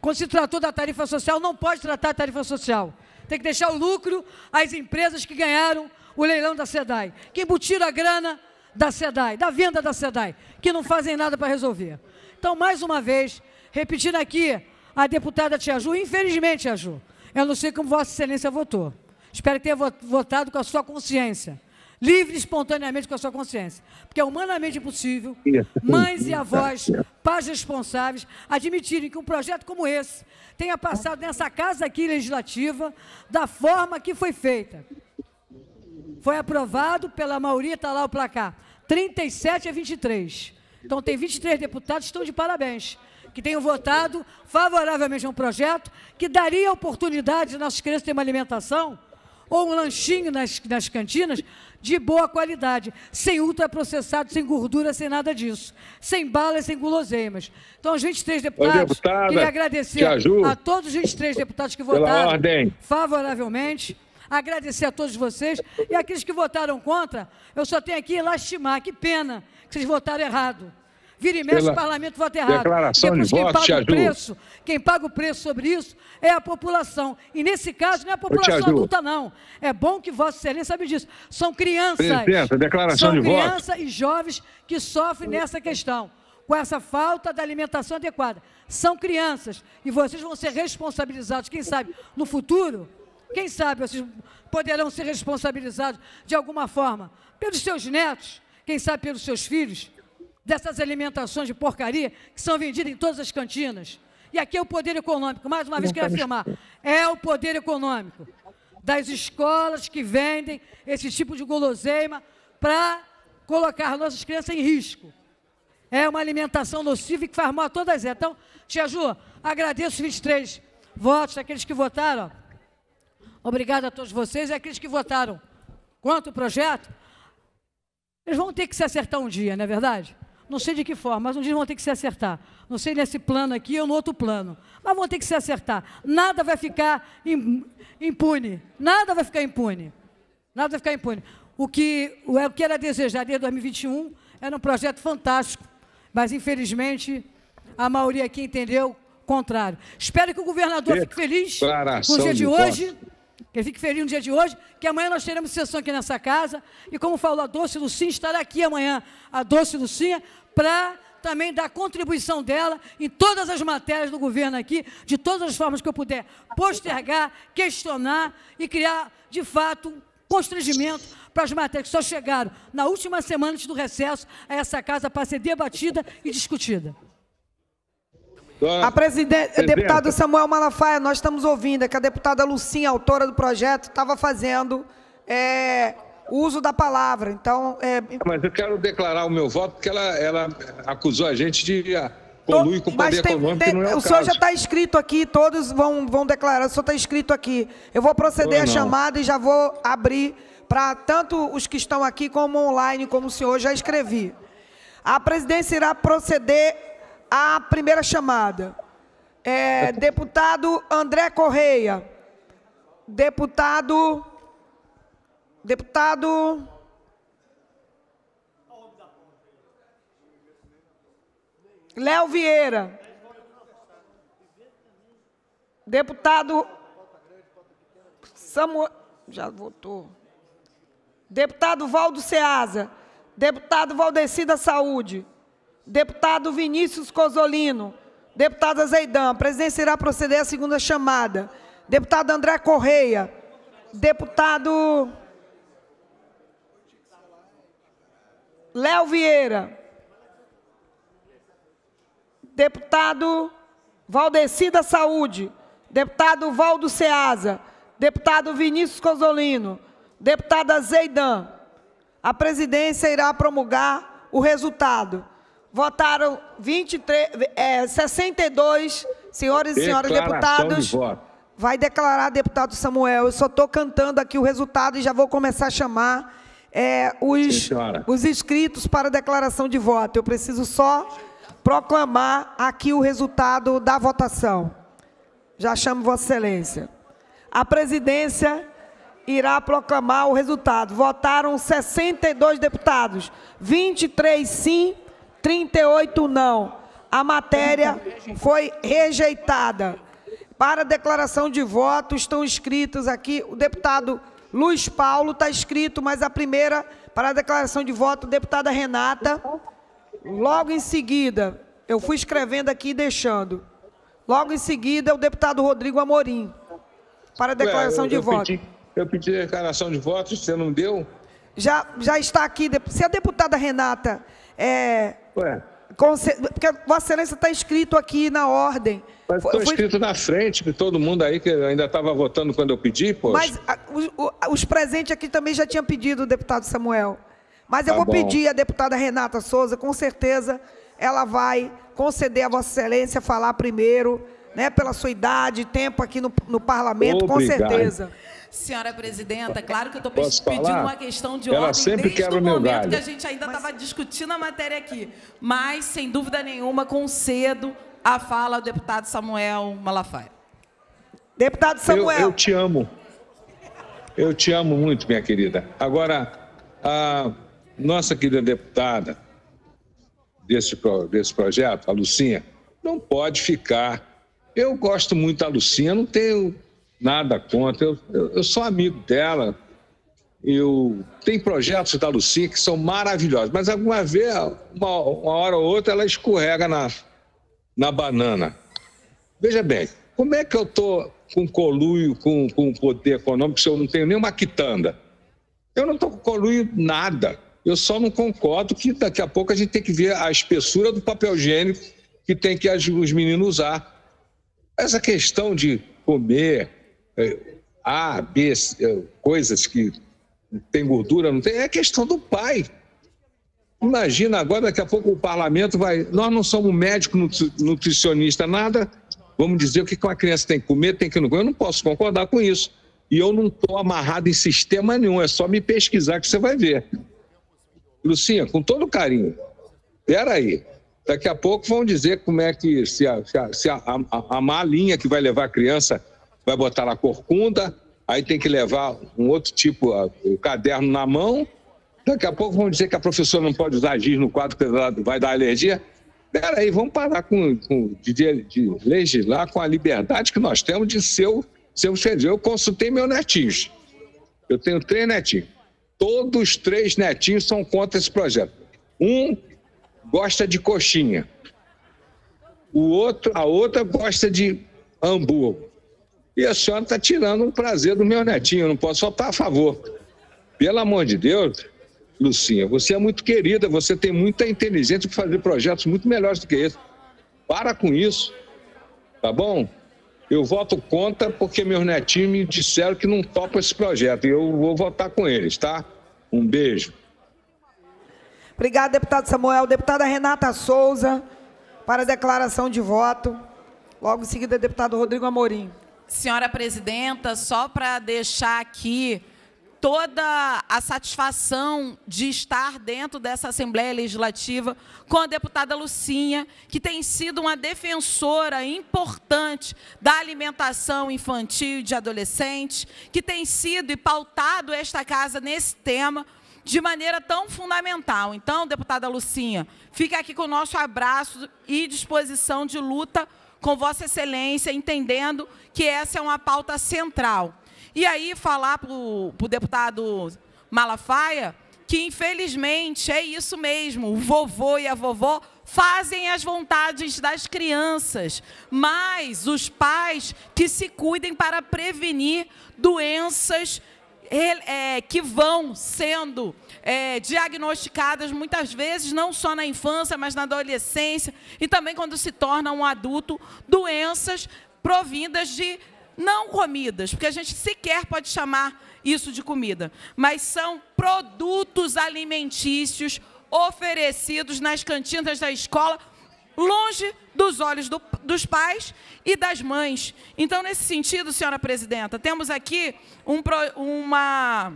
Quando se tratou da tarifa social, não pode tratar a tarifa social. Tem que deixar o lucro às empresas que ganharam o leilão da SEDAI, que embutiram a grana da SEDAI, da venda da SEDAI, que não fazem nada para resolver. Então, mais uma vez, repetindo aqui, a deputada Tia Ju, infelizmente, Tia Ju, eu não sei como Vossa Excelência votou. Espero que tenha votado com a sua consciência. Livre e espontaneamente com a sua consciência. Porque é humanamente impossível mães e avós, pais responsáveis, admitirem que um projeto como esse tenha passado nessa casa aqui legislativa da forma que foi feita. Foi aprovado pela maioria, está lá o placar, 37 a 23. Então tem 23 deputados que estão de parabéns que tenham votado favoravelmente a um projeto que daria oportunidade de nossas crianças terem uma alimentação ou um lanchinho nas, nas cantinas de boa qualidade, sem ultraprocessado, sem gordura, sem nada disso, sem balas, sem guloseimas. Então, os 23 deputados, deputada, queria agradecer a todos os 23 deputados que votaram favoravelmente, agradecer a todos vocês e aqueles que votaram contra, eu só tenho aqui lastimar, que pena que vocês votaram errado. Vira e mexe, Pela o parlamento vota errado. declaração Depois, de quem voto, paga o preço, quem paga o preço sobre isso é a população. E nesse caso não é a população adulta, não. É bom que Vossa Excelência sabe disso. São crianças. Presidenta, declaração São de voto. crianças e jovens que sofrem nessa questão, com essa falta da alimentação adequada. São crianças e vocês vão ser responsabilizados, quem sabe, no futuro, quem sabe vocês poderão ser responsabilizados de alguma forma pelos seus netos, quem sabe pelos seus filhos, dessas alimentações de porcaria que são vendidas em todas as cantinas. E aqui é o poder econômico, mais uma vez quero afirmar, é o poder econômico das escolas que vendem esse tipo de guloseima para colocar nossas crianças em risco. É uma alimentação nociva e que faz mal a todas elas. Então, Tia Ju, agradeço os 23 votos, aqueles que votaram. Obrigado a todos vocês e aqueles que votaram contra o projeto. Eles vão ter que se acertar um dia, não é verdade? Não sei de que forma, mas um dia vão ter que se acertar. Não sei nesse plano aqui ou no outro plano. Mas vão ter que se acertar. Nada vai ficar im- impune. Nada vai ficar impune. Nada vai ficar impune. O que, o o que era desejado em 2021 era um projeto fantástico, mas infelizmente a maioria aqui entendeu o contrário. Espero que o governador fique feliz com o dia de hoje. Ele fique feliz no dia de hoje, que amanhã nós teremos sessão aqui nessa casa. E como falou a Doce Lucinha, estará aqui amanhã a Doce Lucinha para também dar contribuição dela em todas as matérias do governo aqui, de todas as formas que eu puder postergar, questionar e criar, de fato, um constrangimento para as matérias que só chegaram na última semana antes do recesso a essa casa para ser debatida e discutida. A presidente, deputado Samuel Malafaia, nós estamos ouvindo é que a deputada Lucinha, autora do projeto, estava fazendo é, uso da palavra. Então, é, Mas eu quero declarar o meu voto porque ela, ela acusou a gente de ah, colui com o poder tem- econômico, tem- não é o, o senhor já está inscrito aqui, todos vão, vão declarar, o senhor está inscrito aqui. Eu vou proceder à chamada e já vou abrir para tanto os que estão aqui como online, como o senhor, já escrevi. A presidência irá proceder à primeira chamada. É, deputado André Correia. Deputado. Deputado. Léo Vieira. Deputado Samuel. Já votou. Deputado Valdo Ceasa. Deputado Valdeci da Saúde. Deputado Vinícius Cozolino. Deputada Zeidan. A presidência irá proceder à segunda chamada. Deputado André Correia. Deputado Léo Vieira. Deputado Valdeci da Saúde. Deputado Valdo Ceasa. Deputado Vinícius Cozolino. Deputada Zeidan. A presidência irá promulgar o resultado. Votaram 23, é, 62 senhores e senhoras deputados. de. Vai declarar, deputado Samuel. Eu só estou cantando aqui o resultado e já vou começar a chamar é, Sim, os, senhora. os inscritos para declaração de voto. Eu preciso só proclamar aqui o resultado da votação. Já chamo Vossa Excelência. A presidência irá proclamar o resultado. Votaram 62 deputados, 23 sim, 38 não. A matéria foi rejeitada. Para a declaração de voto estão inscritos aqui o deputado Luiz Paulo está inscrito, mas a primeira para a declaração de voto, deputada Renata. Logo em seguida, eu fui escrevendo aqui e deixando. Logo em seguida, o deputado Rodrigo Amorim. Para a declaração Ué, eu- de eu voto. Pedi, eu pedi declaração de voto, você não deu? Já, já está aqui. Se a deputada Renata. É, Ué, porque Vossa Excelência está inscrito aqui na ordem. mas Foi- estou foi- escrito na frente de todo mundo aí que ainda estava votando quando eu pedi, pô. Mas a, o- os presentes aqui também já tinham pedido, o deputado Samuel. Mas eu Tá vou bom. pedir à deputada Renata Souza, com certeza ela vai conceder a Vossa Excelência falar primeiro, né, pela sua idade, tempo aqui no, no parlamento, Obrigado. com certeza. Senhora presidenta, claro que eu estou pedindo falar? uma questão de Ela ordem sempre desde quebra o o meu momento galho. que a gente ainda estava discutindo a matéria aqui. Mas, sem dúvida nenhuma, concedo a fala ao deputado Samuel Malafaia. Deputado Eu, eu te amo. Eu te amo muito, minha querida. Agora, a nossa querida deputada desse, desse projeto, a Lucinha, não pode ficar. Eu gosto muito da Lucinha, não tenho nada contra. Eu, eu- eu sou amigo dela. Eu tem projetos da Lucinha que são maravilhosos, mas alguma vez, uma, uma hora ou outra, ela escorrega na, na banana. Veja bem, como é que eu estou com coluio com, com poder econômico se eu não tenho nenhuma quitanda? Eu não estou com coluio nada. Eu só não concordo que daqui a pouco a gente tem que ver a espessura do papel higiênico que tem que os meninos usar. Essa questão de comer A, B, eh, coisas que tem gordura, não tem, é questão do pai. Imagina agora, daqui a pouco o parlamento vai. Nós não somos médico, nutri- nutricionista, nada. Vamos dizer o que uma criança tem que comer, tem que não comer. Eu não posso concordar com isso. E eu não estou amarrado em sistema nenhum, é só me pesquisar que você vai ver. Lucinha, com todo carinho, peraí. Daqui a pouco vão dizer como é que se a, se a, a, a, a malinha que vai levar a criança vai botar na corcunda, aí tem que levar um outro tipo, o caderno na mão. Daqui a pouco vão dizer que a professora não pode usar giz no quadro porque vai dar alergia. Peraí, vamos parar com, com- de, de- legislar com a liberdade que nós temos de ser, o- felizes. Eu consultei meus netinhos. Eu tenho três netinhos. Todos os três netinhos são contra esse projeto. Um gosta de coxinha. O outro, a outra gosta de hambúrguer. E a senhora está tirando um prazer do meu netinho. Eu não posso estar a favor. Pelo amor de Deus, Lucinha, você é muito querida, você tem muita inteligência para fazer projetos muito melhores do que esse. Para com isso, tá bom? Eu voto contra porque meus netinhos me disseram que não topam esse projeto e eu vou votar com eles, tá? Um beijo. Obrigada, deputado Samuel. Deputada Renata Souza. Para declaração de voto. Logo em seguida, deputado Rodrigo Amorim. Senhora presidenta, só para deixar aqui toda a satisfação de estar dentro dessa Assembleia Legislativa com a deputada Lucinha, que tem sido uma defensora importante da alimentação infantil e de adolescentes, que tem sido e pautado esta casa nesse tema de maneira tão fundamental. Então, deputada Lucinha, fica aqui com o nosso abraço e disposição de luta com Vossa Excelência, entendendo que essa é uma pauta central. E aí, falar para o deputado Malafaia que, infelizmente, é isso mesmo, o vovô e a vovó fazem as vontades das crianças, mas os pais que se cuidem para prevenir doenças é, que vão sendo é, diagnosticadas muitas vezes, não só na infância, mas na adolescência, e também quando se torna um adulto, doenças provindas de não comidas, porque a gente sequer pode chamar isso de comida, mas são produtos alimentícios oferecidos nas cantinas da escola, longe dos olhos do, dos pais e das mães. Então, nesse sentido, senhora presidenta, temos aqui um, uma,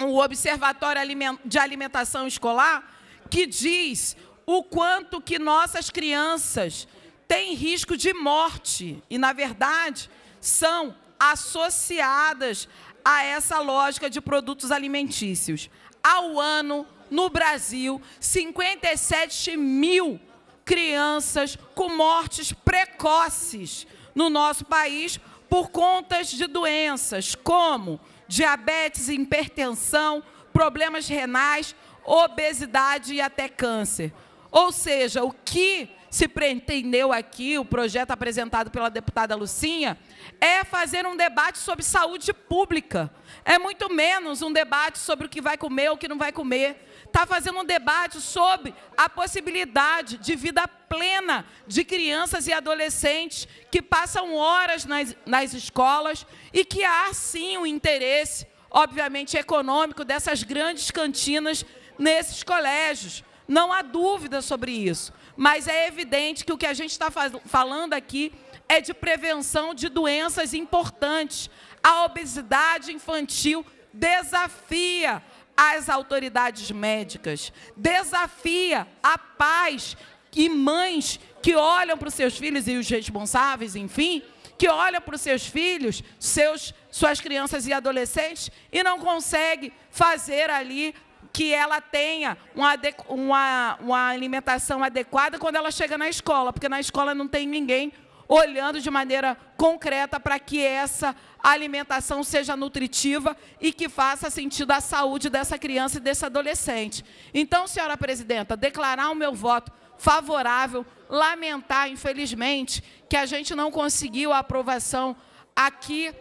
um observatório de alimentação escolar que diz o quanto que nossas crianças têm risco de morte. E, na verdade, são associadas a essa lógica de produtos alimentícios. Ao ano, no Brasil, 57 mil crianças com mortes precoces no nosso país por contas de doenças como diabetes, hipertensão, problemas renais, obesidade e até câncer. Ou seja, o que se pretendeu aqui, o projeto apresentado pela deputada Lucinha, é fazer um debate sobre saúde pública. É muito menos um debate sobre o que vai comer ou o que não vai comer. Está fazendo um debate sobre a possibilidade de vida plena de crianças e adolescentes que passam horas nas, nas escolas e que há, sim, um interesse, obviamente, econômico dessas grandes cantinas nesses colégios. Não há dúvida sobre isso. Mas é evidente que o que a gente está falando aqui é de prevenção de doenças importantes. A obesidade infantil desafia as autoridades médicas, desafia a pais e mães que olham para os seus filhos e os responsáveis, enfim, que olham para os seus filhos, seus, suas crianças e adolescentes e não consegue fazer ali que ela tenha uma, uma, uma alimentação adequada quando ela chega na escola, porque na escola não tem ninguém olhando de maneira concreta para que essa alimentação seja nutritiva e que faça sentido à saúde dessa criança e desse adolescente. Então, senhora presidenta, declarar o meu voto favorável, lamentar, infelizmente, que a gente não conseguiu a aprovação aqui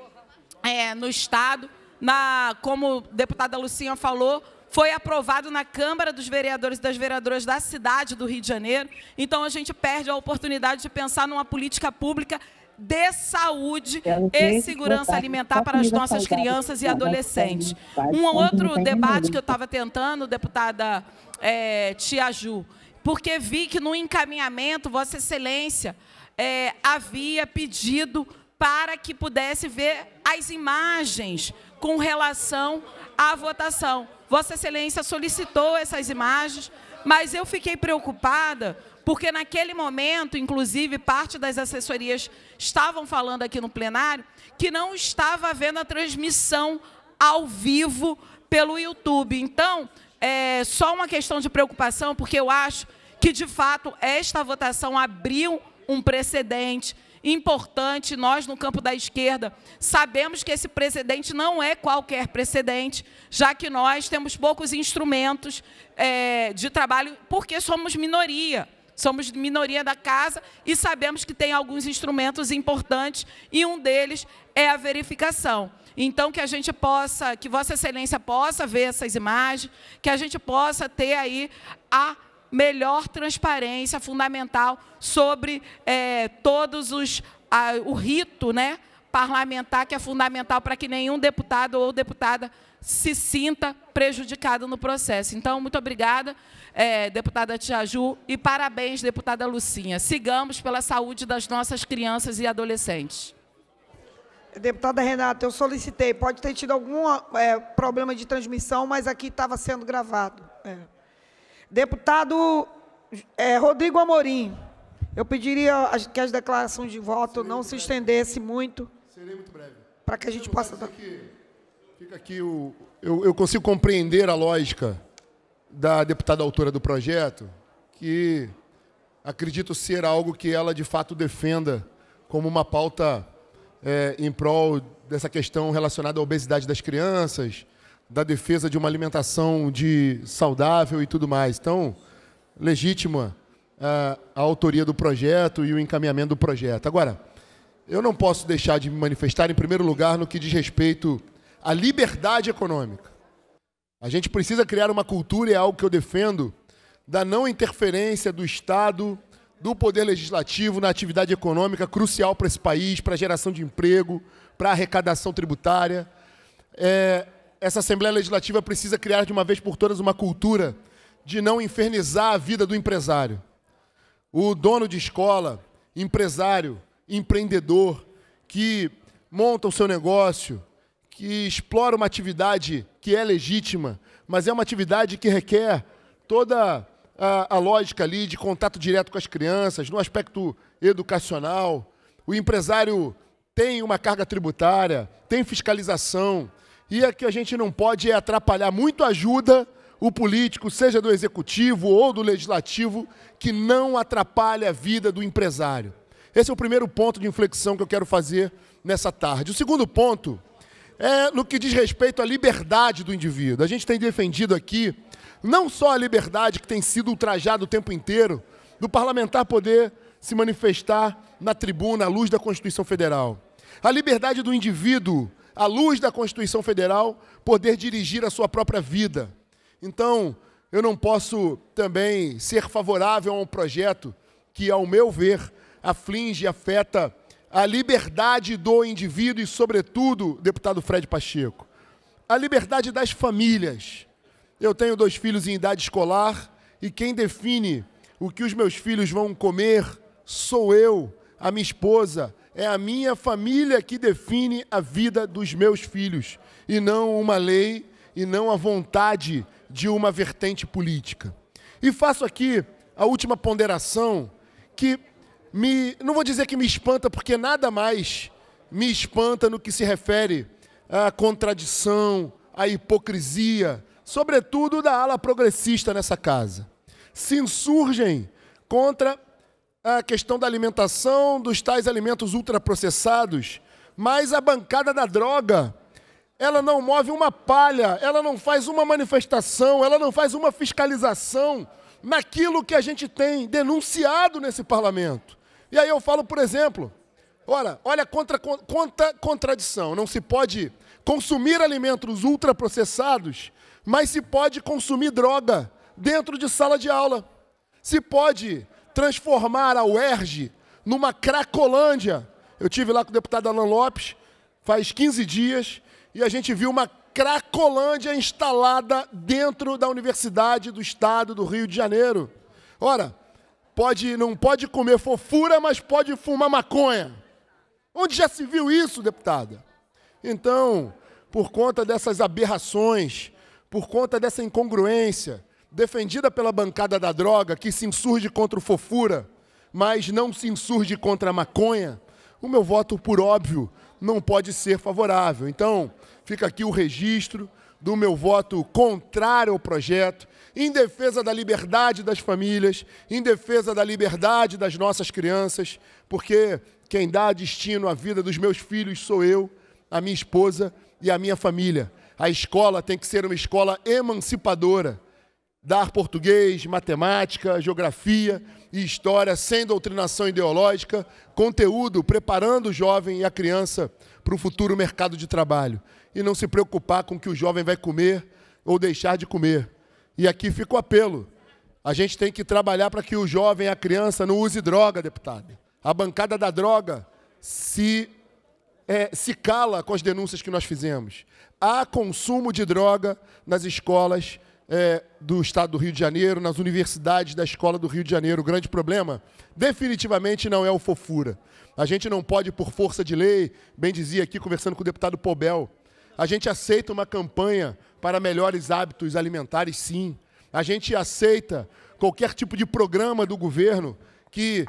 é, no Estado, na, como a deputada Lucinha falou, foi aprovado na Câmara dos Vereadores e das Vereadoras da cidade do Rio de Janeiro. Então, a gente perde a oportunidade de pensar numa política pública de saúde e segurança alimentar para as nossas crianças e adolescentes. Um outro debate que eu estava tentando, deputada é, Tia Ju, porque vi que no encaminhamento, Vossa Excelência é, havia pedido para que pudesse ver as imagens com relação à votação. Vossa Excelência solicitou essas imagens, mas eu fiquei preocupada porque naquele momento, inclusive, parte das assessorias estavam falando aqui no plenário que não estava havendo a transmissão ao vivo pelo YouTube. Então, é só uma questão de preocupação, porque eu acho que, de fato, esta votação abriu um precedente importante. Nós, no campo da esquerda, sabemos que esse precedente não é qualquer precedente, já que nós temos poucos instrumentos é, de trabalho, porque somos minoria. Somos minoria da casa e sabemos que tem alguns instrumentos importantes e um deles é a verificação. Então, que a gente possa, que Vossa Excelência possa ver essas imagens, que a gente possa ter aí a melhor transparência fundamental sobre é, todos os a, o rito, né, parlamentar que é fundamental para que nenhum deputado ou deputada se sinta prejudicado no processo. Então, muito obrigada, eh, deputada Tia Ju, e parabéns, deputada Lucinha. Sigamos pela saúde das nossas crianças e adolescentes. Deputada Renata, eu solicitei, pode ter tido algum é, problema de transmissão, mas aqui estava sendo gravado. É. Deputado é, Rodrigo Amorim, eu pediria que as declarações de voto não se estendessem muito, Serei muito breve. para que a gente possa... dar- Fica aqui o. Eu, eu consigo compreender a lógica da deputada autora do projeto, que acredito ser algo que ela de fato defenda como uma pauta é, em prol dessa questão relacionada à obesidade das crianças, da defesa de uma alimentação de saudável e tudo mais. Então, legítima ah, a autoria do projeto e o encaminhamento do projeto. Agora, eu não posso deixar de me manifestar, em primeiro lugar, no que diz respeito à liberdade econômica. A gente precisa criar uma cultura, e é algo que eu defendo, da não interferência do Estado, do Poder Legislativo na atividade econômica crucial para esse país, para a geração de emprego, para a arrecadação tributária. É, essa Assembleia Legislativa precisa criar de uma vez por todas uma cultura de não infernizar a vida do empresário. O dono de escola, empresário, empreendedor, que monta o seu negócio, que explora uma atividade que é legítima, mas é uma atividade que requer toda a, a lógica ali de contato direto com as crianças, no aspecto educacional. O empresário tem uma carga tributária, tem fiscalização, e é que a gente não pode é atrapalhar muito ajuda o político, seja do executivo ou do legislativo, que não atrapalhe a vida do empresário. Esse é o primeiro ponto de inflexão que eu quero fazer nessa tarde. O segundo ponto é no que diz respeito à liberdade do indivíduo. A gente tem defendido aqui não só a liberdade que tem sido ultrajada o tempo inteiro, do parlamentar poder se manifestar na tribuna à luz da Constituição Federal. A liberdade do indivíduo, à luz da Constituição Federal, poder dirigir a sua própria vida. Então, eu não posso também ser favorável a um projeto que, ao meu ver, aflige e afeta a liberdade do indivíduo e, sobretudo, deputado Fred Pacheco, a liberdade das famílias. Eu tenho dois filhos em idade escolar e quem define o que os meus filhos vão comer sou eu, a minha esposa. É a minha família que define a vida dos meus filhos e não uma lei e não a vontade de uma vertente política. E faço aqui a última ponderação que me, não vou dizer que me espanta, porque nada mais me espanta no que se refere à contradição, à hipocrisia, sobretudo da ala progressista nessa casa. Se insurgem contra a questão da alimentação, dos tais alimentos ultraprocessados, mas a bancada da droga, ela não move uma palha, ela não faz uma manifestação, ela não faz uma fiscalização naquilo que a gente tem denunciado nesse parlamento. E aí eu falo, por exemplo, ora, olha contra, contra contradição, não se pode consumir alimentos ultraprocessados, mas se pode consumir droga dentro de sala de aula. Se pode transformar a UERJ numa cracolândia. Eu tive lá com o deputado Alan Lopes faz 15 dias e a gente viu uma cracolândia instalada dentro da Universidade do Estado do Rio de Janeiro. Ora, pode, não pode comer fofura, mas pode fumar maconha. Onde já se viu isso, deputada? Então, por conta dessas aberrações, por conta dessa incongruência, defendida pela bancada da droga, que se insurge contra o fofura, mas não se insurge contra a maconha, o meu voto, por óbvio, não pode ser favorável. Então, fica aqui o registro do meu voto contrário ao projeto, em defesa da liberdade das famílias, em defesa da liberdade das nossas crianças, porque quem dá destino à vida dos meus filhos sou eu, a minha esposa e a minha família. A escola tem que ser uma escola emancipadora, dar português, matemática, geografia e história sem doutrinação ideológica, conteúdo preparando o jovem e a criança para o futuro mercado de trabalho. E não se preocupar com o que o jovem vai comer ou deixar de comer. E aqui fica o apelo. A gente tem que trabalhar para que o jovem, a criança, não use droga, deputado. A bancada da droga se é, se cala com as denúncias que nós fizemos. Há consumo de droga nas escolas é, do Estado do Rio de Janeiro, nas universidades da Escola do Rio de Janeiro. O grande problema, definitivamente, não é o fofura. A gente não pode, por força de lei, bem dizia aqui, conversando com o deputado Pobel, a gente aceita uma campanha para melhores hábitos alimentares, sim. A gente aceita qualquer tipo de programa do governo que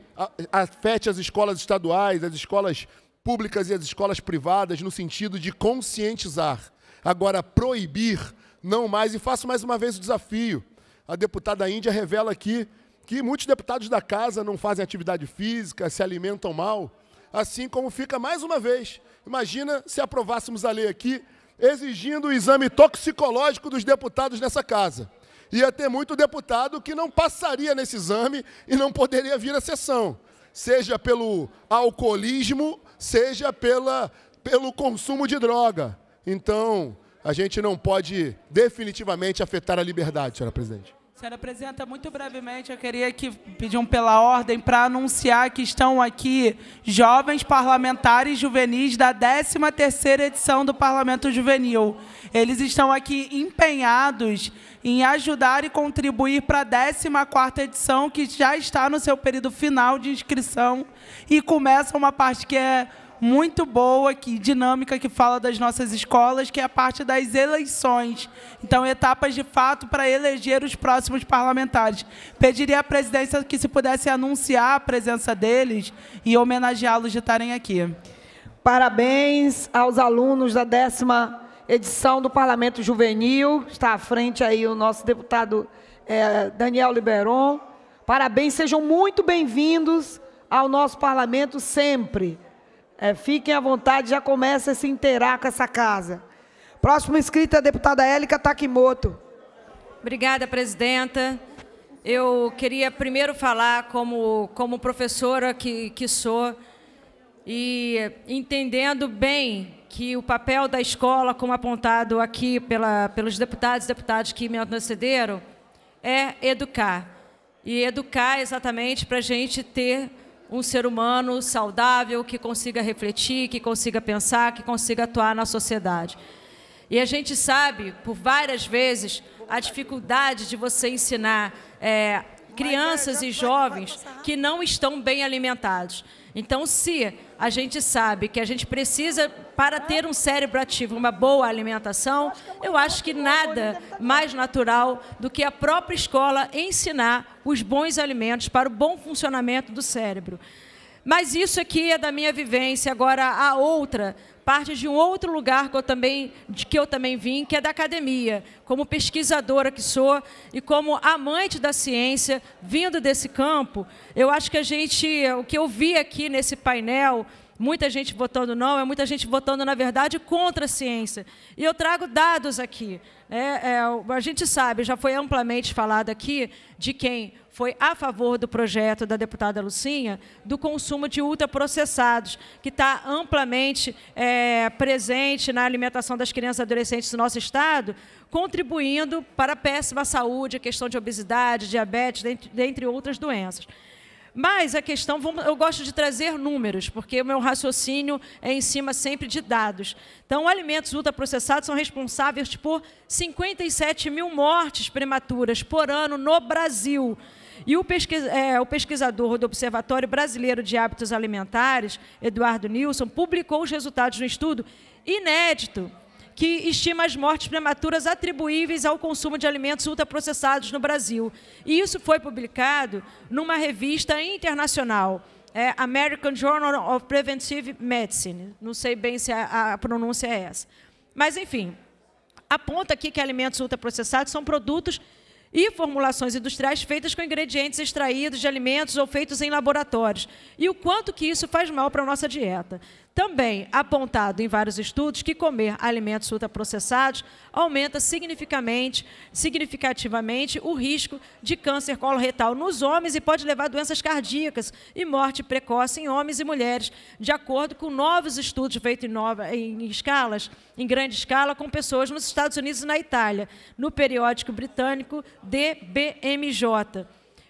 afete as escolas estaduais, as escolas públicas e as escolas privadas, no sentido de conscientizar. Agora, proibir, não mais. E faço mais uma vez o desafio. A deputada Índia revela aqui que muitos deputados da casa não fazem atividade física, se alimentam mal. Assim como fica mais uma vez. Imagina se aprovássemos a lei aqui exigindo o exame toxicológico dos deputados nessa casa. Ia ter muito deputado que não passaria nesse exame e não poderia vir à sessão, seja pelo alcoolismo, seja pela, pelo consumo de droga. Então, a gente não pode definitivamente afetar a liberdade, senhora presidente. Senhora Presidenta, muito brevemente, eu queria que pedir um pela ordem para anunciar que estão aqui jovens parlamentares juvenis da 13ª edição do Parlamento Juvenil. Eles estão aqui empenhados em ajudar e contribuir para a 14ª edição, que já está no seu período final de inscrição e começa uma parte que é muito boa, que dinâmica, que fala das nossas escolas, que é a parte das eleições. Então, etapas de fato para eleger os próximos parlamentares. Pediria à presidência que se pudesse anunciar a presença deles e homenageá-los de estarem aqui. Parabéns aos alunos da décima edição do Parlamento Juvenil. Está à frente aí o nosso deputado é, Daniel Liberon. Parabéns, sejam muito bem-vindos ao nosso parlamento sempre. É, fiquem à vontade, já comece a se inteirar com essa casa. Próxima inscrita, a deputada Élica Takimoto. Obrigada, presidenta. Eu queria primeiro falar como, como professora que, que sou e entendendo bem que o papel da escola, como apontado aqui pela, pelos deputados e deputadas que me antecederam, é educar. E educar exatamente para a gente ter um ser humano saudável que consiga refletir, que consiga pensar, que consiga atuar na sociedade. E a gente sabe, por várias vezes, a dificuldade de você ensinar é, crianças e jovens que não estão bem alimentados. Então, se a gente sabe que a gente precisa, para ter um cérebro ativo, uma boa alimentação, eu acho que nada mais natural do que a própria escola ensinar os bons alimentos para o bom funcionamento do cérebro. Mas isso aqui é da minha vivência. Agora, a outra parte de um outro lugar que eu também, de que eu também vim, que é da academia, como pesquisadora que sou e como amante da ciência, vindo desse campo, eu acho que a gente, o que eu vi aqui nesse painel, muita gente votando não, é muita gente votando, na verdade, contra a ciência. E eu trago dados aqui. É, é, a gente sabe, já foi amplamente falado aqui, de quem foi a favor do projeto da deputada Lucinha do consumo de ultraprocessados, que está amplamente é, presente na alimentação das crianças e adolescentes do nosso Estado, contribuindo para a péssima saúde, a questão de obesidade, diabetes, dentre, dentre outras doenças. Mas a questão, eu gosto de trazer números, porque o meu raciocínio é em cima sempre de dados. Então, alimentos ultraprocessados são responsáveis por 57 mil mortes prematuras por ano no Brasil. E é, o pesquisador do Observatório Brasileiro de Hábitos Alimentares, Eduardo Nilson, publicou os resultados do estudo inédito que estima as mortes prematuras atribuíveis ao consumo de alimentos ultraprocessados no Brasil. E isso foi publicado numa revista internacional, é American Journal of Preventive Medicine. Não sei bem se a, a pronúncia é essa. Mas, enfim, aponta aqui que alimentos ultraprocessados são produtos e formulações industriais feitas com ingredientes extraídos de alimentos ou feitos em laboratórios. E o quanto que isso faz mal para a nossa dieta. Também apontado em vários estudos que comer alimentos ultraprocessados aumenta significativamente, significativamente o risco de câncer coloretal nos homens e pode levar a doenças cardíacas e morte precoce em homens e mulheres, de acordo com novos estudos feitos em, nova, em escalas, em grande escala, com pessoas nos Estados Unidos e na Itália, no periódico britânico DBMJ.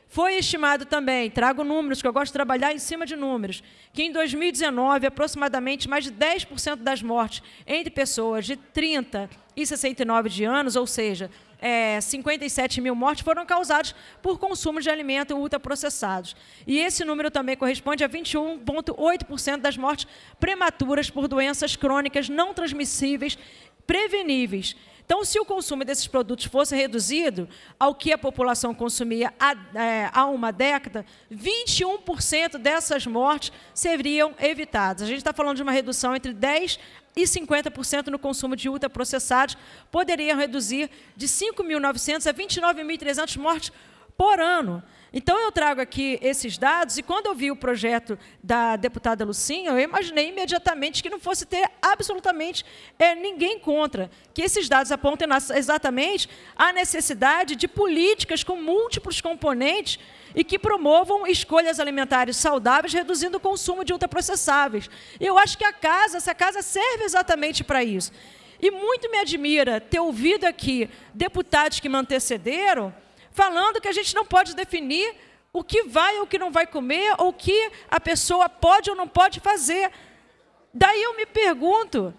Foi estimado também, trago números, que eu gosto de trabalhar em cima de números, que em 2019, aproximadamente mais de 10% das mortes entre pessoas de 30 e 69 de anos, ou seja, é, 57 mil mortes foram causadas por consumo de alimentos ultraprocessados. E esse número também corresponde a 21,8% das mortes prematuras por doenças crônicas não transmissíveis preveníveis. Então, se o consumo desses produtos fosse reduzido ao que a população consumia há, é, há uma década, 21% dessas mortes seriam evitadas. A gente está falando de uma redução entre 10% e 50% no consumo de ultraprocessados, poderiam reduzir de 5.900 a 29.300 mortes por ano. Então, eu trago aqui esses dados, e quando eu vi o projeto da deputada Lucinha, eu imaginei imediatamente que não fosse ter absolutamente é, ninguém contra, que esses dados apontem exatamente a necessidade de políticas com múltiplos componentes e que promovam escolhas alimentares saudáveis, reduzindo o consumo de ultraprocessáveis. Eu acho que a casa, essa casa serve exatamente para isso. E muito me admira ter ouvido aqui deputados que me antecederam, falando que a gente não pode definir o que vai ou o que não vai comer, ou o que a pessoa pode ou não pode fazer. Daí eu me pergunto,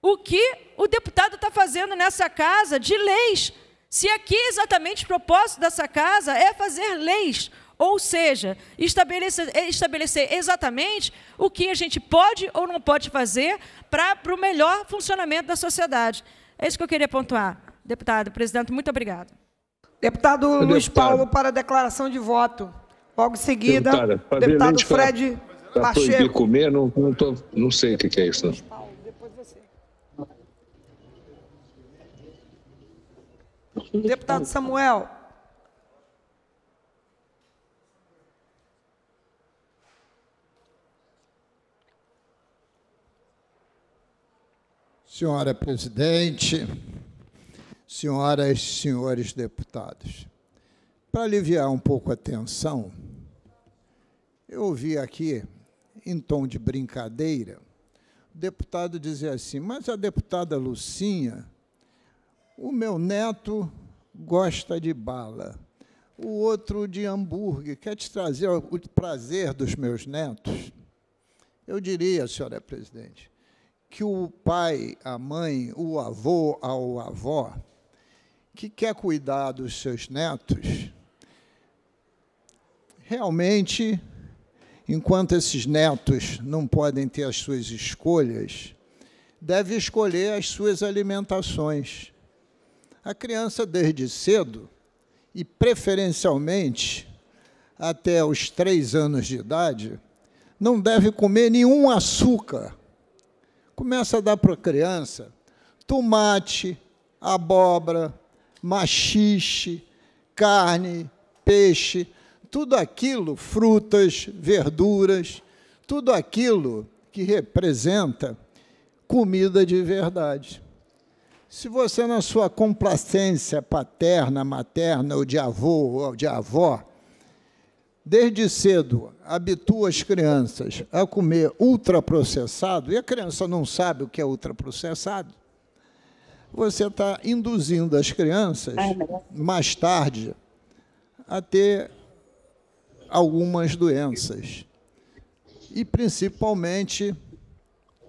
o que o deputado está fazendo nessa casa de leis? Se aqui exatamente o propósito dessa casa é fazer leis, ou seja, estabelecer, estabelecer exatamente o que a gente pode ou não pode fazer para o melhor funcionamento da sociedade. É isso que eu queria pontuar. Deputado, presidente, muito obrigado. Deputado. Luiz Paulo para declaração de voto. Logo em seguida, Deputada, deputado pra- Fred Para proibir Pacheco. comer, não, não, tô, não sei o que, que é isso. Não. Deputado Samuel. Senhora presidente, senhoras e senhores deputados, para aliviar um pouco a tensão, eu ouvi aqui, em tom de brincadeira, o deputado dizer assim: Mas a deputada Lucinha, o meu neto gosta de bala, o outro de hambúrguer, quer te trazer o prazer dos meus netos? Eu diria, senhora presidente, que o pai, a mãe, o avô, ou a avó, que quer cuidar dos seus netos, realmente, enquanto esses netos não podem ter as suas escolhas, deve escolher as suas alimentações. A criança, desde cedo, e preferencialmente até os três anos de idade, não deve comer nenhum açúcar começa a dar para a criança tomate, abóbora, machixe, carne, peixe, tudo aquilo, frutas, verduras, tudo aquilo que representa comida de verdade. Se você, na sua complacência paterna, materna, ou de avô, ou de avó, desde cedo habitua as crianças a comer ultraprocessado, e a criança não sabe o que é ultraprocessado, você está induzindo as crianças, mais tarde, a ter algumas doenças. E, principalmente,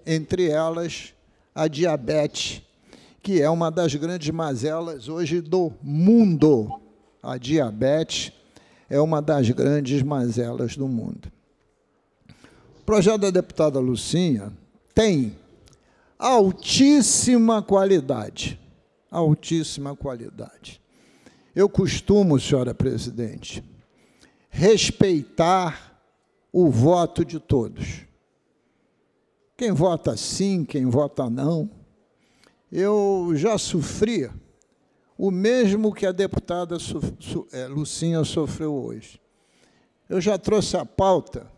entre elas, a diabetes, que é uma das grandes mazelas hoje do mundo. A diabetes é uma das grandes mazelas do mundo. O projeto da deputada Lucinha tem altíssima qualidade. Altíssima qualidade. Eu costumo, senhora presidente, respeitar o voto de todos. Quem vota sim, quem vota não. Eu já sofri o mesmo que a deputada é, Lucinha sofreu hoje. Eu já trouxe à pauta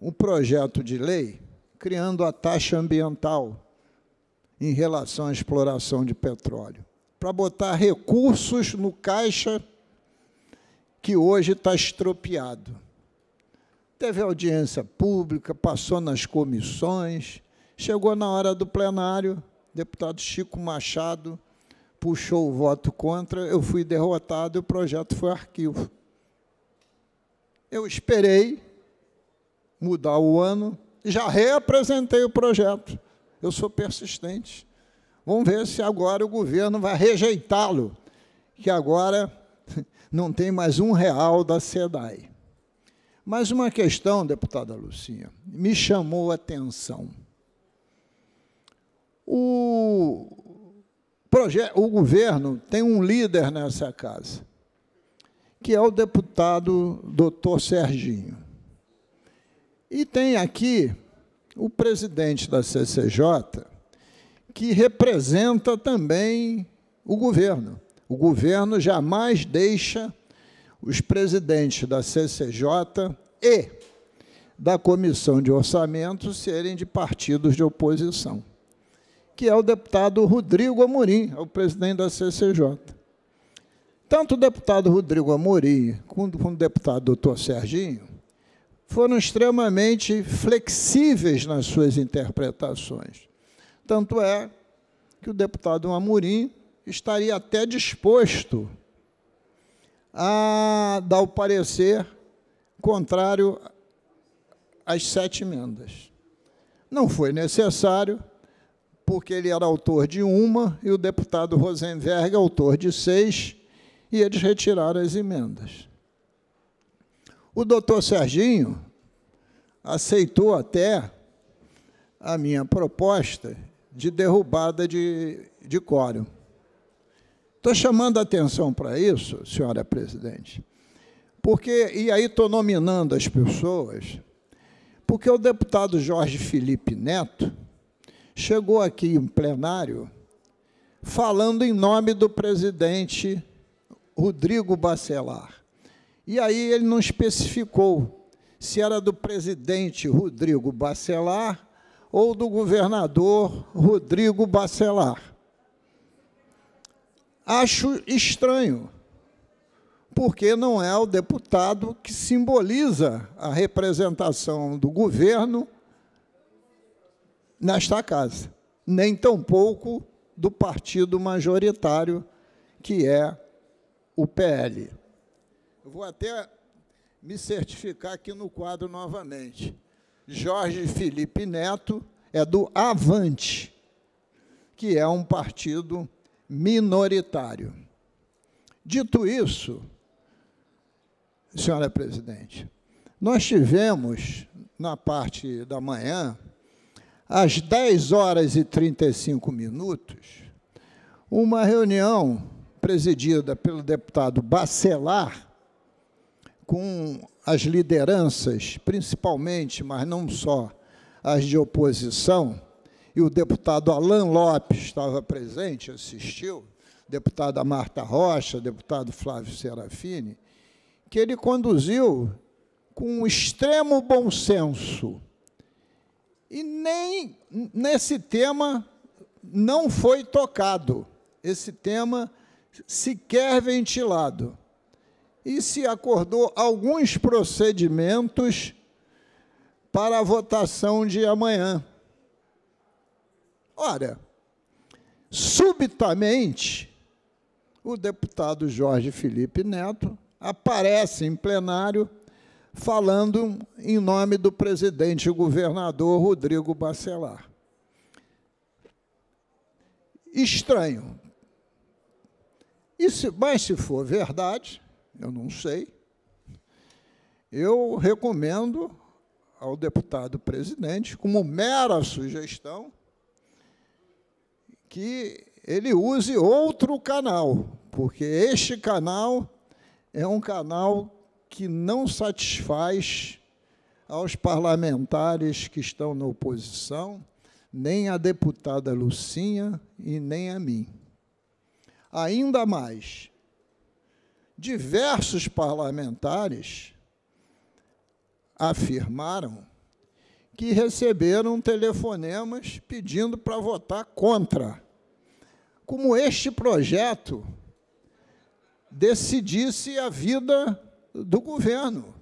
um projeto de lei criando a taxa ambiental em relação à exploração de petróleo, para botar recursos no caixa que hoje está estropiado. Teve audiência pública, passou nas comissões, chegou na hora do plenário, deputado Chico Machado puxou o voto contra, eu fui derrotado e o projeto foi arquivo. Eu esperei mudar o ano, já reapresentei o projeto. Eu sou persistente. Vamos ver se agora o governo vai rejeitá-lo, que agora não tem mais um real da SEDAI. Mas uma questão, deputada Lucinha, me chamou a atenção. O, o governo tem um líder nessa casa, que é o deputado doutor Serginho. E tem aqui o presidente da CCJ, que representa também o governo. O governo jamais deixa os presidentes da CCJ e da Comissão de Orçamento serem de partidos de oposição, que é o deputado Rodrigo Amorim, é o presidente da CCJ. Tanto o deputado Rodrigo Amorim quanto o deputado doutor Serginho foram extremamente flexíveis nas suas interpretações. Tanto é que o deputado Amorim estaria até disposto a dar o parecer contrário às sete emendas. Não foi necessário, porque ele era autor de uma e o deputado Rosenberg autor de seis, e eles retiraram as emendas. O doutor Serginho aceitou até a minha proposta de derrubada de, de quórum. Estou chamando a atenção para isso, senhora presidente, porque, e aí estou nominando as pessoas, porque o deputado Jorge Felipe Neto chegou aqui em plenário falando em nome do presidente Rodrigo Bacelar. E aí ele não especificou se era do presidente Rodrigo Bacelar ou do governador Rodrigo Bacelar. Acho estranho, porque não é o deputado que simboliza a representação do governo nesta casa, nem tampouco do partido majoritário, que é o PL. Vou até me certificar aqui no quadro novamente. Jorge Felipe Neto é do Avante, que é um partido minoritário. Dito isso, senhora presidente, nós tivemos, na parte da manhã, às 10 horas e 35 minutos, uma reunião presidida pelo deputado Bacelar, com as lideranças, principalmente, mas não só, as de oposição, e o deputado Alain Lopes estava presente, assistiu, deputada Marta Rocha, deputado Flávio Serafini, que ele conduziu com um extremo bom senso. E nem nesse tema não foi tocado, esse tema sequer ventilado. E se acordou alguns procedimentos para a votação de amanhã. Ora, subitamente, o deputado Jorge Felipe Neto aparece em plenário falando em nome do presidente e governador Rodrigo Bacelar. Estranho. Se, mas se for verdade, eu não sei, eu recomendo ao deputado presidente, como mera sugestão, que ele use outro canal, porque este canal é um canal que não satisfaz aos parlamentares que estão na oposição, nem a deputada Lucinha e nem a mim. Ainda mais, diversos parlamentares afirmaram que receberam telefonemas pedindo para votar contra. Como este projeto decidisse a vida do governo.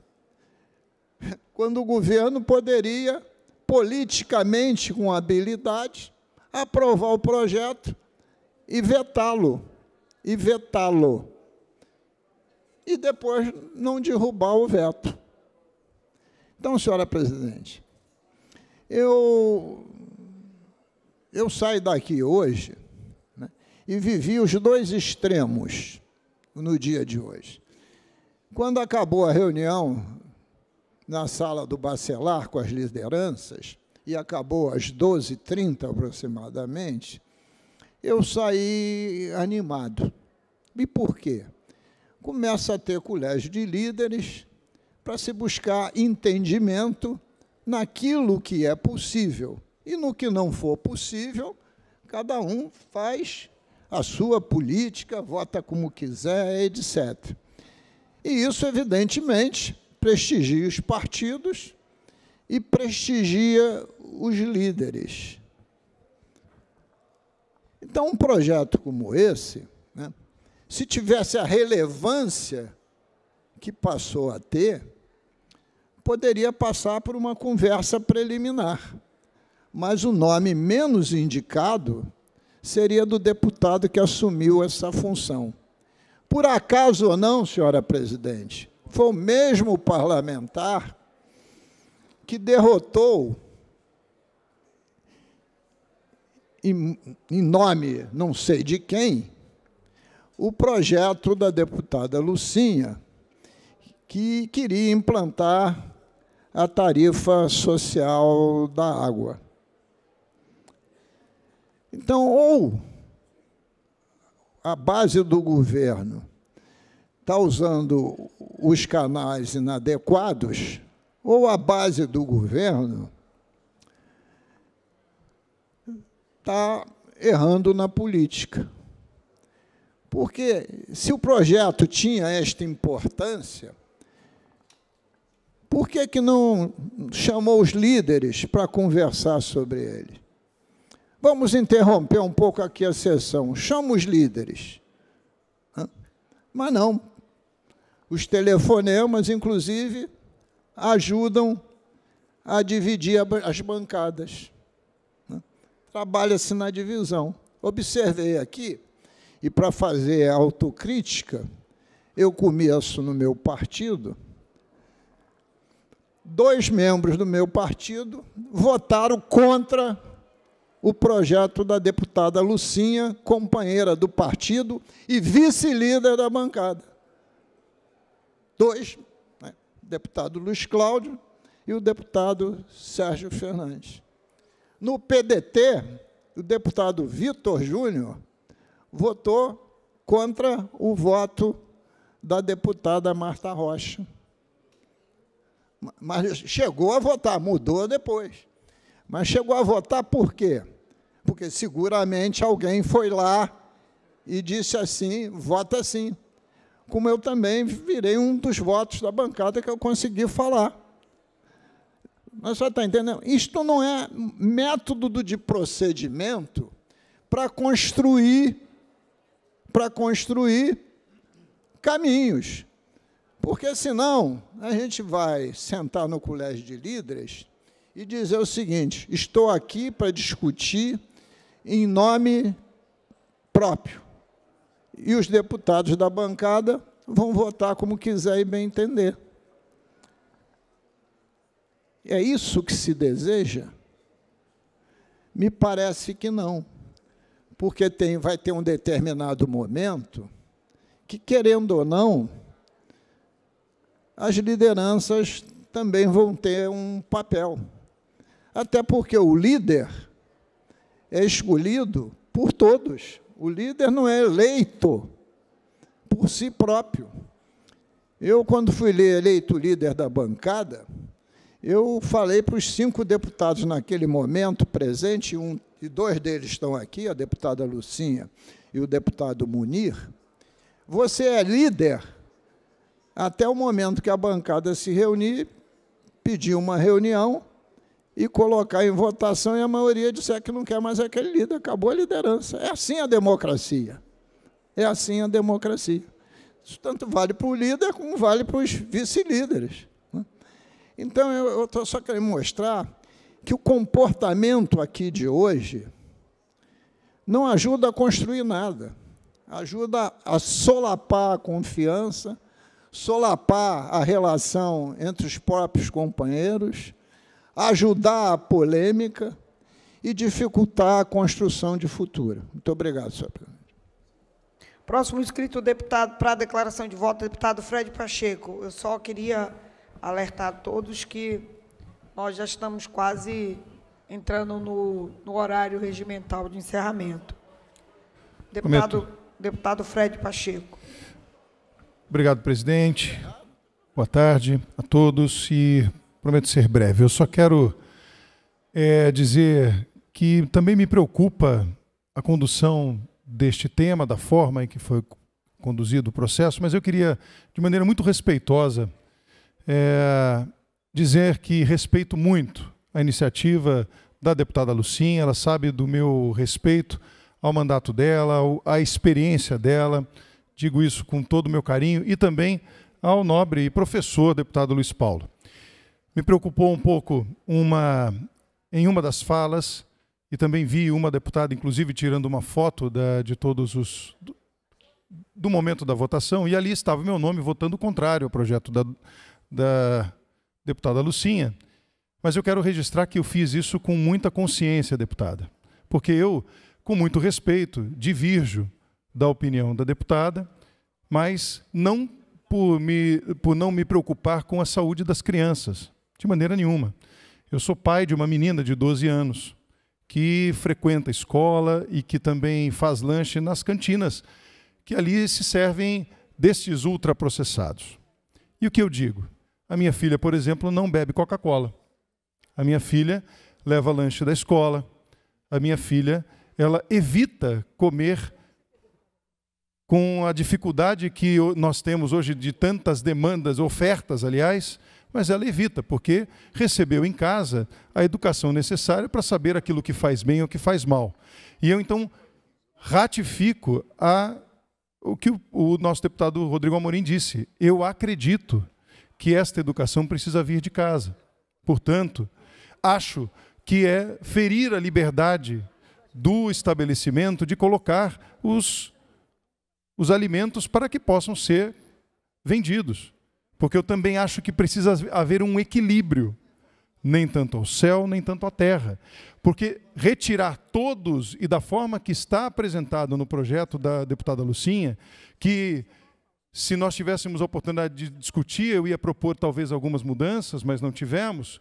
Quando o governo poderia, politicamente, com habilidade, aprovar o projeto e vetá-lo. E vetá-lo. E depois não derrubar o veto. Então, senhora presidente, eu, eu saio daqui hoje né, e vivi os dois extremos no dia de hoje. Quando acabou a reunião na sala do Bacelar com as lideranças, e acabou às 12h30 aproximadamente, eu saí animado. E por quê? Começa a ter colégio de líderes para se buscar entendimento naquilo que é possível. E no que não for possível, cada um faz a sua política, vota como quiser, etc. E isso, evidentemente, prestigia os partidos e prestigia os líderes. Então, um projeto como esse, se tivesse a relevância que passou a ter, poderia passar por uma conversa preliminar. Mas o nome menos indicado seria do deputado que assumiu essa função. Por acaso ou não, senhora presidente, foi o mesmo parlamentar que derrotou, em, nome não sei de quem, o projeto da deputada Lucinha, que queria implantar a tarifa social da água. Então, ou a base do governo está usando os canais inadequados, ou a base do governo está errando na política. Porque se o projeto tinha esta importância, por que, que não chamou os líderes para conversar sobre ele? Vamos interromper um pouco aqui a sessão. Chama os líderes. Mas não. Os telefonemas, inclusive, ajudam a dividir as bancadas. Trabalha-se na divisão. Observei aqui, e para fazer autocrítica, eu começo no meu partido, dois membros do meu partido votaram contra o projeto da deputada Lucinha, companheira do partido e vice-líder da bancada. Dois deputado Luiz Cláudio e o deputado Sérgio Fernandes. No PDT, o deputado Vitor Júnior votou contra o voto da deputada Marta Rocha. Mas chegou a votar, mudou depois. Mas chegou a votar por quê? Porque seguramente alguém foi lá e disse assim: vota assim como eu também virei um dos votos da bancada que eu consegui falar. Mas você está entendendo? Isto não é método de procedimento para construir, para construir caminhos. Porque senão a gente vai sentar no colégio de líderes e dizer o seguinte: estou aqui para discutir em nome próprio e os deputados da bancada vão votar como quiser e bem entender. É isso que se deseja? Me parece que não, porque tem, vai ter um determinado momento que, querendo ou não, as lideranças também vão ter um papel. Até porque o líder é escolhido por todos. O líder não é eleito por si próprio. Eu, quando fui eleito líder da bancada, eu falei para os cinco deputados naquele momento presente, um, e dois deles estão aqui, a deputada Lucinha e o deputado Munir, você é líder até o momento que a bancada se reunir, pedir uma reunião e colocar em votação e a maioria disser que não quer mais aquele líder, acabou a liderança. É assim a democracia. É assim a democracia. Isso tanto vale para o líder como vale para os vice-líderes. Né? Então, eu estou só querendo mostrar que o comportamento aqui de hoje não ajuda a construir nada. Ajuda a solapar a confiança, solapar a relação entre os próprios companheiros, ajudar a polêmica e dificultar a construção de futuro. Muito obrigado, senhor presidente. Próximo inscrito, deputado, para a declaração de voto, deputado Fred Pacheco. Eu só queria alertar todos que nós já estamos quase entrando no, no horário regimental de encerramento. Deputado, deputado Fred Pacheco. Obrigado, presidente. Boa tarde a todos e prometo ser breve. Eu só quero é, dizer que também me preocupa a condução deste tema, da forma em que foi conduzido o processo, mas eu queria, de maneira muito respeitosa, é, dizer que respeito muito a iniciativa da deputada Lucinha, ela sabe do meu respeito ao mandato dela, à experiência dela, digo isso com todo o meu carinho, e também ao nobre professor deputado Luiz Paulo. Me preocupou um pouco uma, em uma das falas, e também vi uma deputada, inclusive, tirando uma foto da, de todos os. Do, do, momento da votação, e ali estava o meu nome votando contrário ao projeto da, da deputada Lucinha. Mas eu quero registrar que eu fiz isso com muita consciência, deputada, porque eu, com muito respeito, divirjo da opinião da deputada, mas não por, me, por não me preocupar com a saúde das crianças, de maneira nenhuma. Eu sou pai de uma menina de 12 anos que frequenta a escola e que também faz lanche nas cantinas, que ali se servem destes ultraprocessados. E o que eu digo? A minha filha, por exemplo, não bebe Coca-Cola. A minha filha leva lanche da escola. A minha filha, ela evita comer com a dificuldade que nós temos hoje de tantas demandas, ofertas, aliás, mas ela evita, porque recebeu em casa a educação necessária para saber aquilo que faz bem e o que faz mal. E eu, então, ratifico a, o que o, o nosso deputado Rodrigo Amorim disse. Eu acredito que esta educação precisa vir de casa. Portanto, acho que é ferir a liberdade do estabelecimento de colocar os, os alimentos para que possam ser vendidos. Porque eu também acho que precisa haver um equilíbrio, nem tanto ao céu, nem tanto à terra. Porque retirar todos e da forma que está apresentado no projeto da deputada Lucinha, que se nós tivéssemos a oportunidade de discutir, eu ia propor talvez algumas mudanças, mas não tivemos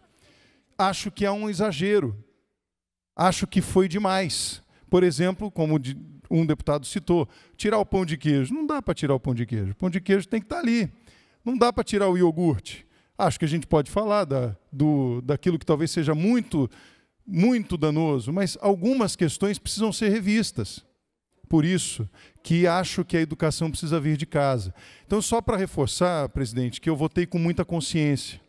acho que há um exagero. Acho que foi demais. Por exemplo, como um deputado citou, tirar o pão de queijo. Não dá para tirar o pão de queijo. O pão de queijo tem que estar tá ali. Não dá para tirar o iogurte. Acho que a gente pode falar da, do, daquilo que talvez seja muito, muito danoso, mas algumas questões precisam ser revistas. Por isso que acho que a educação precisa vir de casa. Então, só para reforçar, presidente, que eu votei com muita consciência,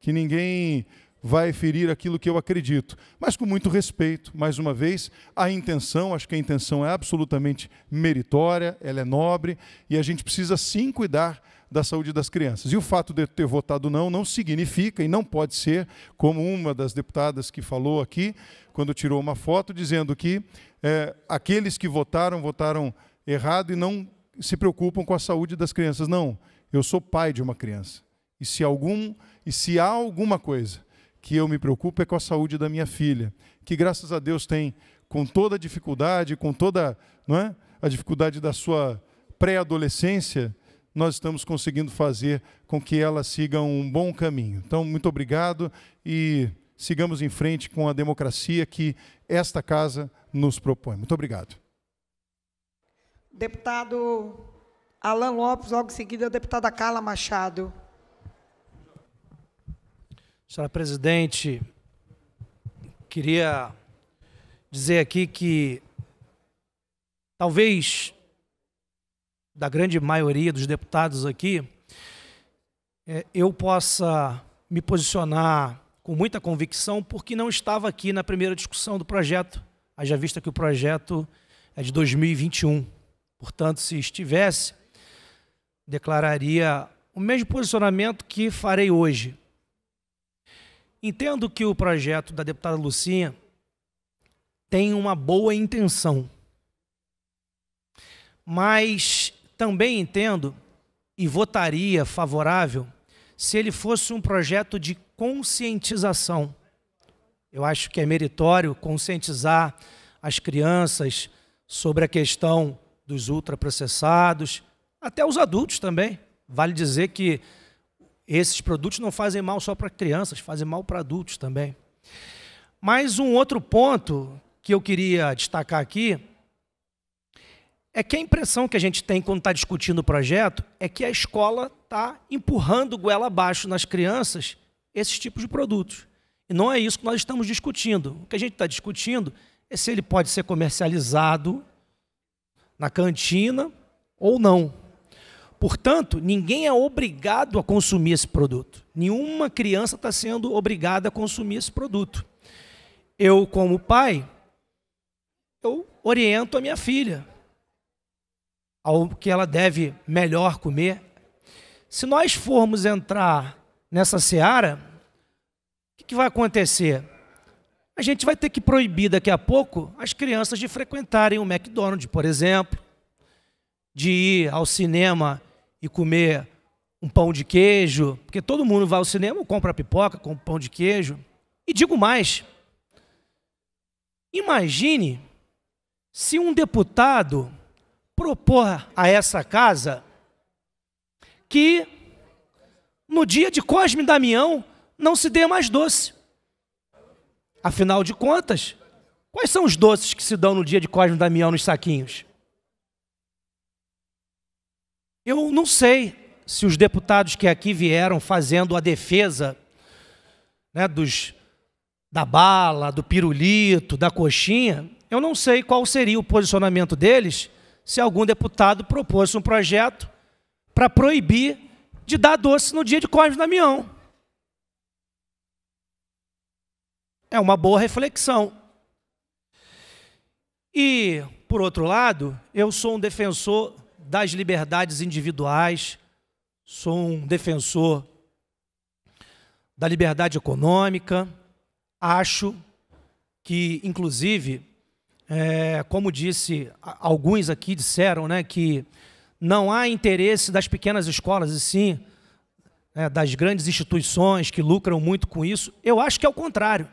que ninguém vai ferir aquilo que eu acredito, mas com muito respeito. Mais uma vez, a intenção, acho que a intenção é absolutamente meritória, ela é nobre e a gente precisa sim cuidar da saúde das crianças. E o fato de eu ter votado não não significa e não pode ser, como uma das deputadas que falou aqui, quando tirou uma foto, dizendo que é, aqueles que votaram, votaram errado e não se preocupam com a saúde das crianças. Não, eu sou pai de uma criança. E se algum e se há alguma coisa que eu me preocupo é com a saúde da minha filha, que graças a Deus tem, com toda a dificuldade, com toda não é, a dificuldade da sua pré-adolescência, nós estamos conseguindo fazer com que ela siga um bom caminho. Então, muito obrigado e sigamos em frente com a democracia que esta casa nos propõe. Muito obrigado. Deputado Alan Lopes, logo em seguida, a deputada Carla Machado. Senhora presidente, queria dizer aqui que talvez da grande maioria dos deputados aqui, é, eu possa me posicionar com muita convicção, porque não estava aqui na primeira discussão do projeto, haja vista que o projeto é de 2021. Portanto, se estivesse, declararia o mesmo posicionamento que farei hoje. Entendo que o projeto da deputada Lucinha tem uma boa intenção, mas também entendo e votaria favorável se ele fosse um projeto de conscientização. Eu acho que é meritório conscientizar as crianças sobre a questão dos ultraprocessados, até os adultos também. Vale dizer que esses produtos não fazem mal só para crianças, fazem mal para adultos também. Mas um outro ponto que eu queria destacar aqui é que a impressão que a gente tem quando está discutindo o projeto é que a escola está empurrando goela abaixo nas crianças esses tipos de produtos. E não é isso que nós estamos discutindo. O que a gente está discutindo é se ele pode ser comercializado na cantina ou não. Portanto, ninguém é obrigado a consumir esse produto. Nenhuma criança está sendo obrigada a consumir esse produto. Eu, como pai, eu oriento a minha filha ao que ela deve melhor comer. Se nós formos entrar nessa seara, que, que vai acontecer? A gente vai ter que proibir daqui a pouco as crianças de frequentarem o McDonald's, por exemplo, de ir ao cinema e comer um pão de queijo, porque todo mundo vai ao cinema, compra pipoca, com pão de queijo. E digo mais: imagine se um deputado propor a essa casa que no dia de Cosme Damião não se dê mais doce. Afinal de contas, quais são os doces que se dão no dia de Cosme Damião nos saquinhos? Eu não sei se os deputados que aqui vieram fazendo a defesa né, dos, da bala, do pirulito, da coxinha, eu não sei qual seria o posicionamento deles se algum deputado propôs um projeto para proibir de dar doce no dia de Cosme Damião. É uma boa reflexão. E, por outro lado, eu sou um defensor das liberdades individuais, sou um defensor da liberdade econômica, acho que, inclusive, é, como disse, alguns aqui disseram né, que não há interesse das pequenas escolas, e sim né, das grandes instituições que lucram muito com isso. Eu acho que é o contrário.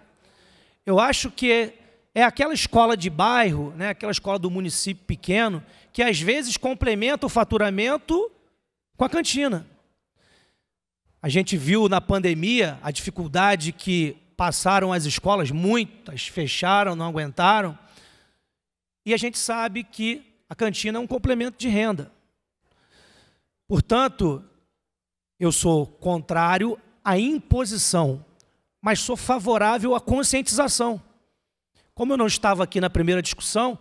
Eu acho que é aquela escola de bairro, né, aquela escola do município pequeno, que às vezes complementa o faturamento com a cantina. A gente viu na pandemia a dificuldade que passaram as escolas, muitas fecharam, não aguentaram. E a gente sabe que a cantina é um complemento de renda. Portanto, eu sou contrário à imposição mas sou favorável à conscientização. Como eu não estava aqui na primeira discussão,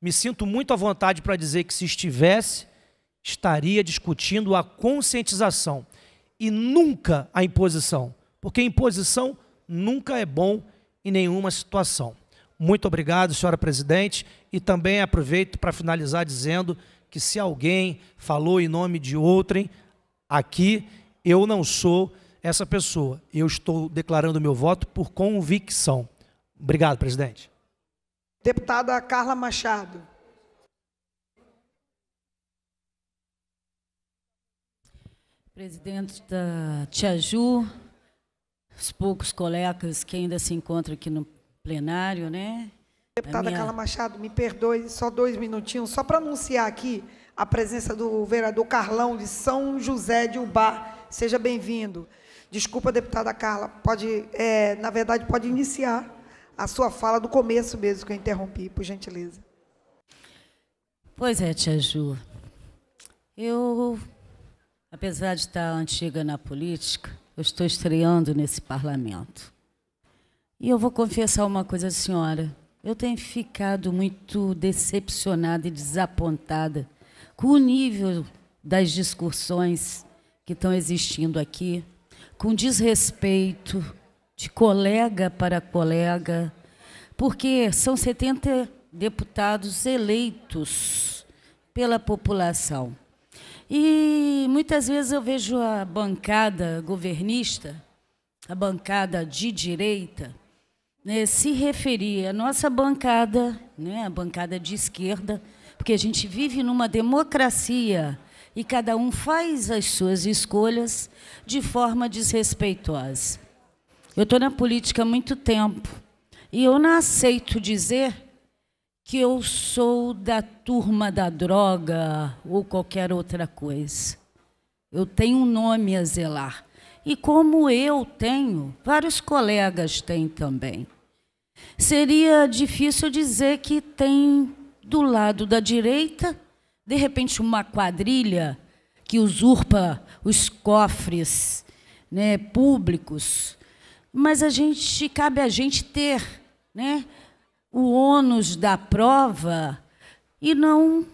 me sinto muito à vontade para dizer que se estivesse, estaria discutindo a conscientização e nunca a imposição, porque imposição nunca é bom em nenhuma situação. Muito obrigado, senhora presidente, e também aproveito para finalizar dizendo que se alguém falou em nome de outrem, aqui eu não sou essa pessoa. Eu estou declarando meu voto por convicção. Obrigado, presidente. Deputada Carla Machado. Presidente da Tia Ju, os poucos colegas que ainda se encontram aqui no plenário, né? Deputada minha... Carla Machado, me perdoe, só dois minutinhos, só para anunciar aqui a presença do vereador Carlão de São José de Ubá. Seja bem-vindo. Desculpa, deputada Carla, pode, é, na verdade, pode iniciar a sua fala do começo mesmo, que eu interrompi, por gentileza. Pois é, tia Ju. Eu, apesar de estar antiga na política, eu estou estreando nesse parlamento. E eu vou confessar uma coisa à senhora. Eu tenho ficado muito decepcionada e desapontada com o nível das discussões que estão existindo aqui com desrespeito de colega para colega, porque são 70 deputados eleitos pela população. E muitas vezes eu vejo a bancada governista, a bancada de direita, né, se referir à nossa bancada, né, a bancada de esquerda, porque a gente vive numa democracia e cada um faz as suas escolhas de forma desrespeitosa. Eu estou na política há muito tempo e eu não aceito dizer que eu sou da turma da droga ou qualquer outra coisa. Eu tenho um nome a zelar. E como eu tenho, vários colegas têm também. Seria difícil dizer que tem do lado da direita, de repente, uma quadrilha que usurpa os cofres né, públicos, mas a gente cabe a gente ter né, o ônus da prova e não,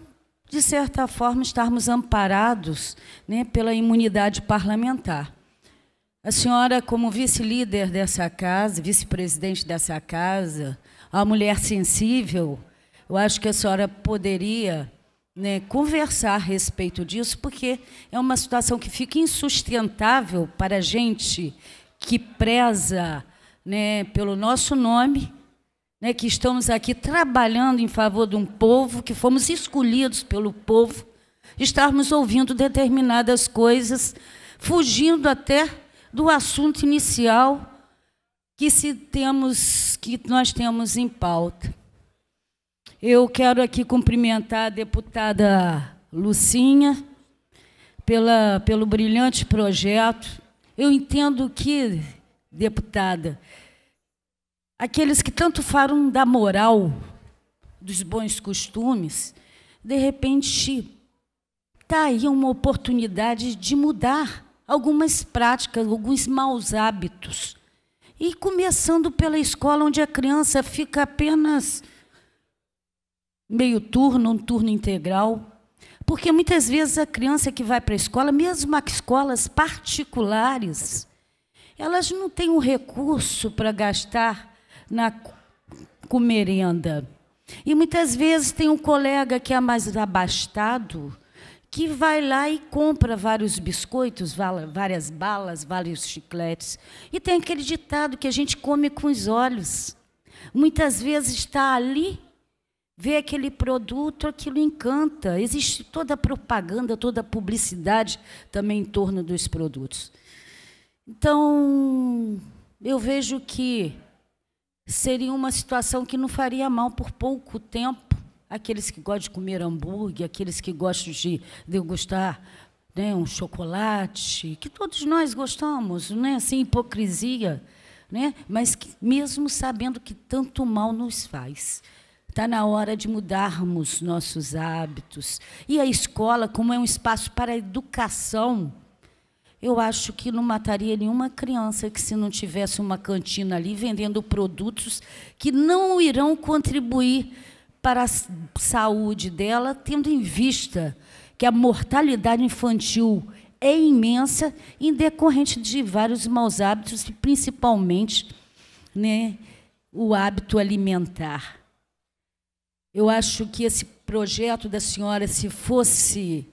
de certa forma, estarmos amparados né, pela imunidade parlamentar. A senhora, como vice-líder dessa casa, vice-presidente dessa casa, a mulher sensível, eu acho que a senhora poderia né, conversar a respeito disso, porque é uma situação que fica insustentável para a gente que preza né, pelo nosso nome, né, que estamos aqui trabalhando em favor de um povo, que fomos escolhidos pelo povo, estarmos ouvindo determinadas coisas, fugindo até do assunto inicial que se temos que nós temos em pauta. Eu quero aqui cumprimentar a deputada Lucinha pela, pelo brilhante projeto. Eu entendo que, deputada, aqueles que tanto falam da moral, dos bons costumes, de repente está aí uma oportunidade de mudar algumas práticas, alguns maus hábitos. E começando pela escola, onde a criança fica apenas meio turno, um turno integral. Porque muitas vezes a criança que vai para a escola, mesmo as escolas particulares, elas não têm o um recurso para gastar na com merenda. E muitas vezes tem um colega que é mais abastado, que vai lá e compra vários biscoitos, várias balas, vários chicletes. E tem aquele ditado que a gente come com os olhos. Muitas vezes está ali, vê aquele produto, aquilo encanta. Existe toda a propaganda, toda a publicidade também em torno dos produtos. Então, eu vejo que seria uma situação que não faria mal por pouco tempo aqueles que gostam de comer hambúrguer, aqueles que gostam de degustar né, um chocolate, que todos nós gostamos, não é assim, hipocrisia, né? mas que, mesmo sabendo que tanto mal nos faz. Está na hora de mudarmos nossos hábitos. E a escola, como é um espaço para a educação, eu acho que não mataria nenhuma criança que se não tivesse uma cantina ali vendendo produtos que não irão contribuir para a saúde dela, tendo em vista que a mortalidade infantil é imensa em decorrente de vários maus hábitos, principalmente né, o hábito alimentar. Eu acho que esse projeto da senhora, se fosse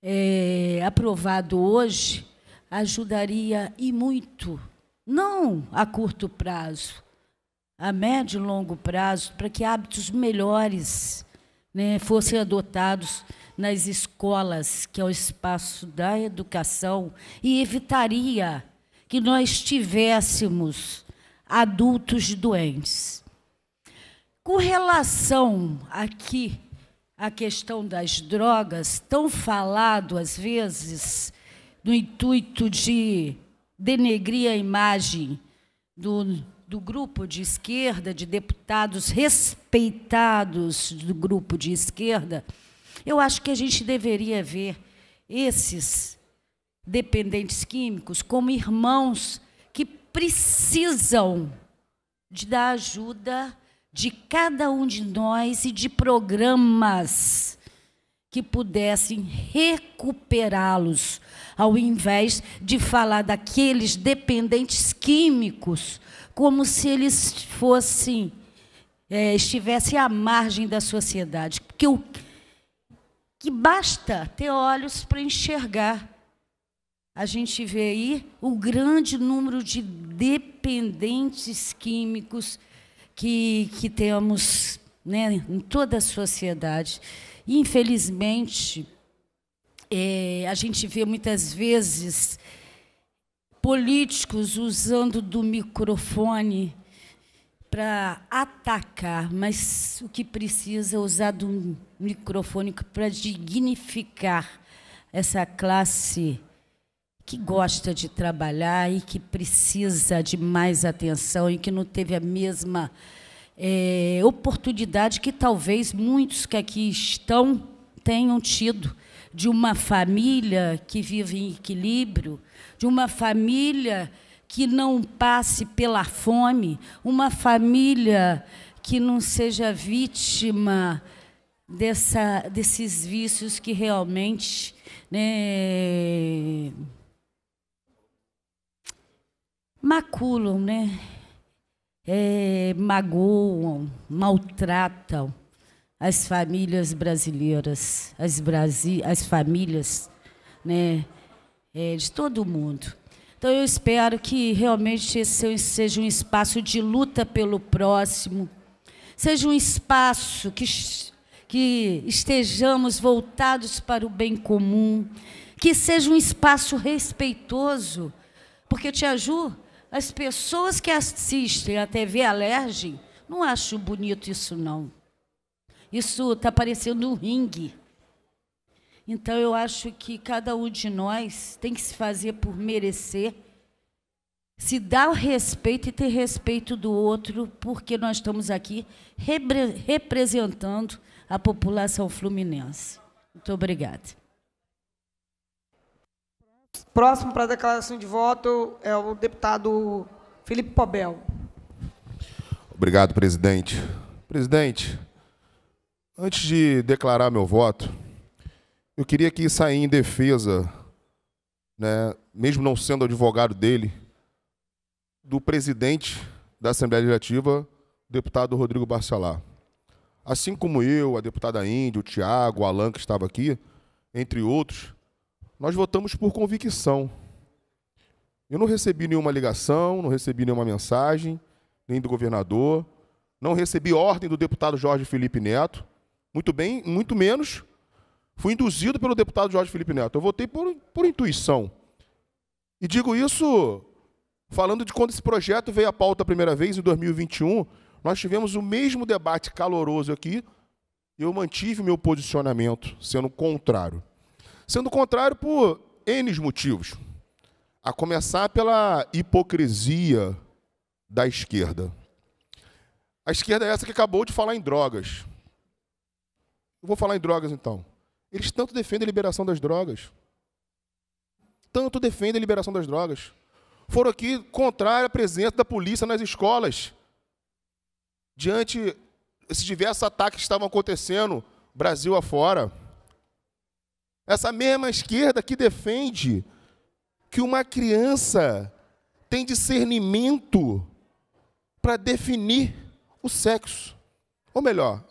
é, aprovado hoje, ajudaria e muito, não a curto prazo, a médio e longo prazo para que hábitos melhores né, fossem adotados nas escolas, que é o espaço da educação, e evitaria que nós tivéssemos adultos doentes. Com relação aqui à questão das drogas, tão falado às vezes no intuito de denegrir a imagem do do grupo de esquerda, de deputados respeitados do grupo de esquerda, eu acho que a gente deveria ver esses dependentes químicos como irmãos que precisam de da ajuda de cada um de nós e de programas que pudessem recuperá-los, ao invés de falar daqueles dependentes químicos como se eles fossem, é, estivessem à margem da sociedade. Porque o que basta ter olhos para enxergar. A gente vê aí o grande número de dependentes químicos que, que temos né, em toda a sociedade. Infelizmente, é, a gente vê muitas vezes políticos usando do microfone para atacar, mas o que precisa é usar do microfone para dignificar essa classe que gosta de trabalhar e que precisa de mais atenção e que não teve a mesma é, oportunidade que talvez muitos que aqui estão tenham tido de uma família que vive em equilíbrio, de uma família que não passe pela fome, uma família que não seja vítima dessa, desses vícios que realmente né, maculam, né? É, magoam, maltratam as famílias brasileiras, as, Brasi as famílias né, é, de todo mundo. Então, eu espero que realmente esse seja um espaço de luta pelo próximo, seja um espaço que, que estejamos voltados para o bem comum, que seja um espaço respeitoso, porque, Tia Ju, as pessoas que assistem à TV Alerge não acham bonito isso, não. Isso está parecendo um ringue. Então, eu acho que cada um de nós tem que se fazer por merecer, se dar o respeito e ter respeito do outro, porque nós estamos aqui repre representando a população fluminense. Muito obrigada. Próximo para a declaração de voto é o deputado Felipe Pobel. Obrigado, presidente. Presidente, Antes de declarar meu voto, eu queria aqui sair em defesa, né, mesmo não sendo advogado dele, do presidente da Assembleia Legislativa, deputado Rodrigo Barcelar. Assim como eu, a deputada Índia, o Tiago, o Alan, que estava aqui, entre outros, nós votamos por convicção. Eu não recebi nenhuma ligação, não recebi nenhuma mensagem, nem do governador, não recebi ordem do deputado Jorge Felipe Neto, muito bem, muito menos fui induzido pelo deputado Jorge Felipe Neto. Eu votei por, por intuição. E digo isso falando de quando esse projeto veio à pauta a primeira vez, em 2021, nós tivemos o mesmo debate caloroso aqui, eu mantive meu posicionamento, sendo contrário. Sendo contrário por N motivos. A começar pela hipocrisia da esquerda. A esquerda é essa que acabou de falar em drogas. Eu vou falar em drogas então. Eles tanto defendem a liberação das drogas. Tanto defendem a liberação das drogas. Foram aqui contra a presença da polícia nas escolas. Diante esses diversos ataques que estavam acontecendo Brasil afora. Essa mesma esquerda que defende que uma criança tem discernimento para definir o sexo. Ou melhor,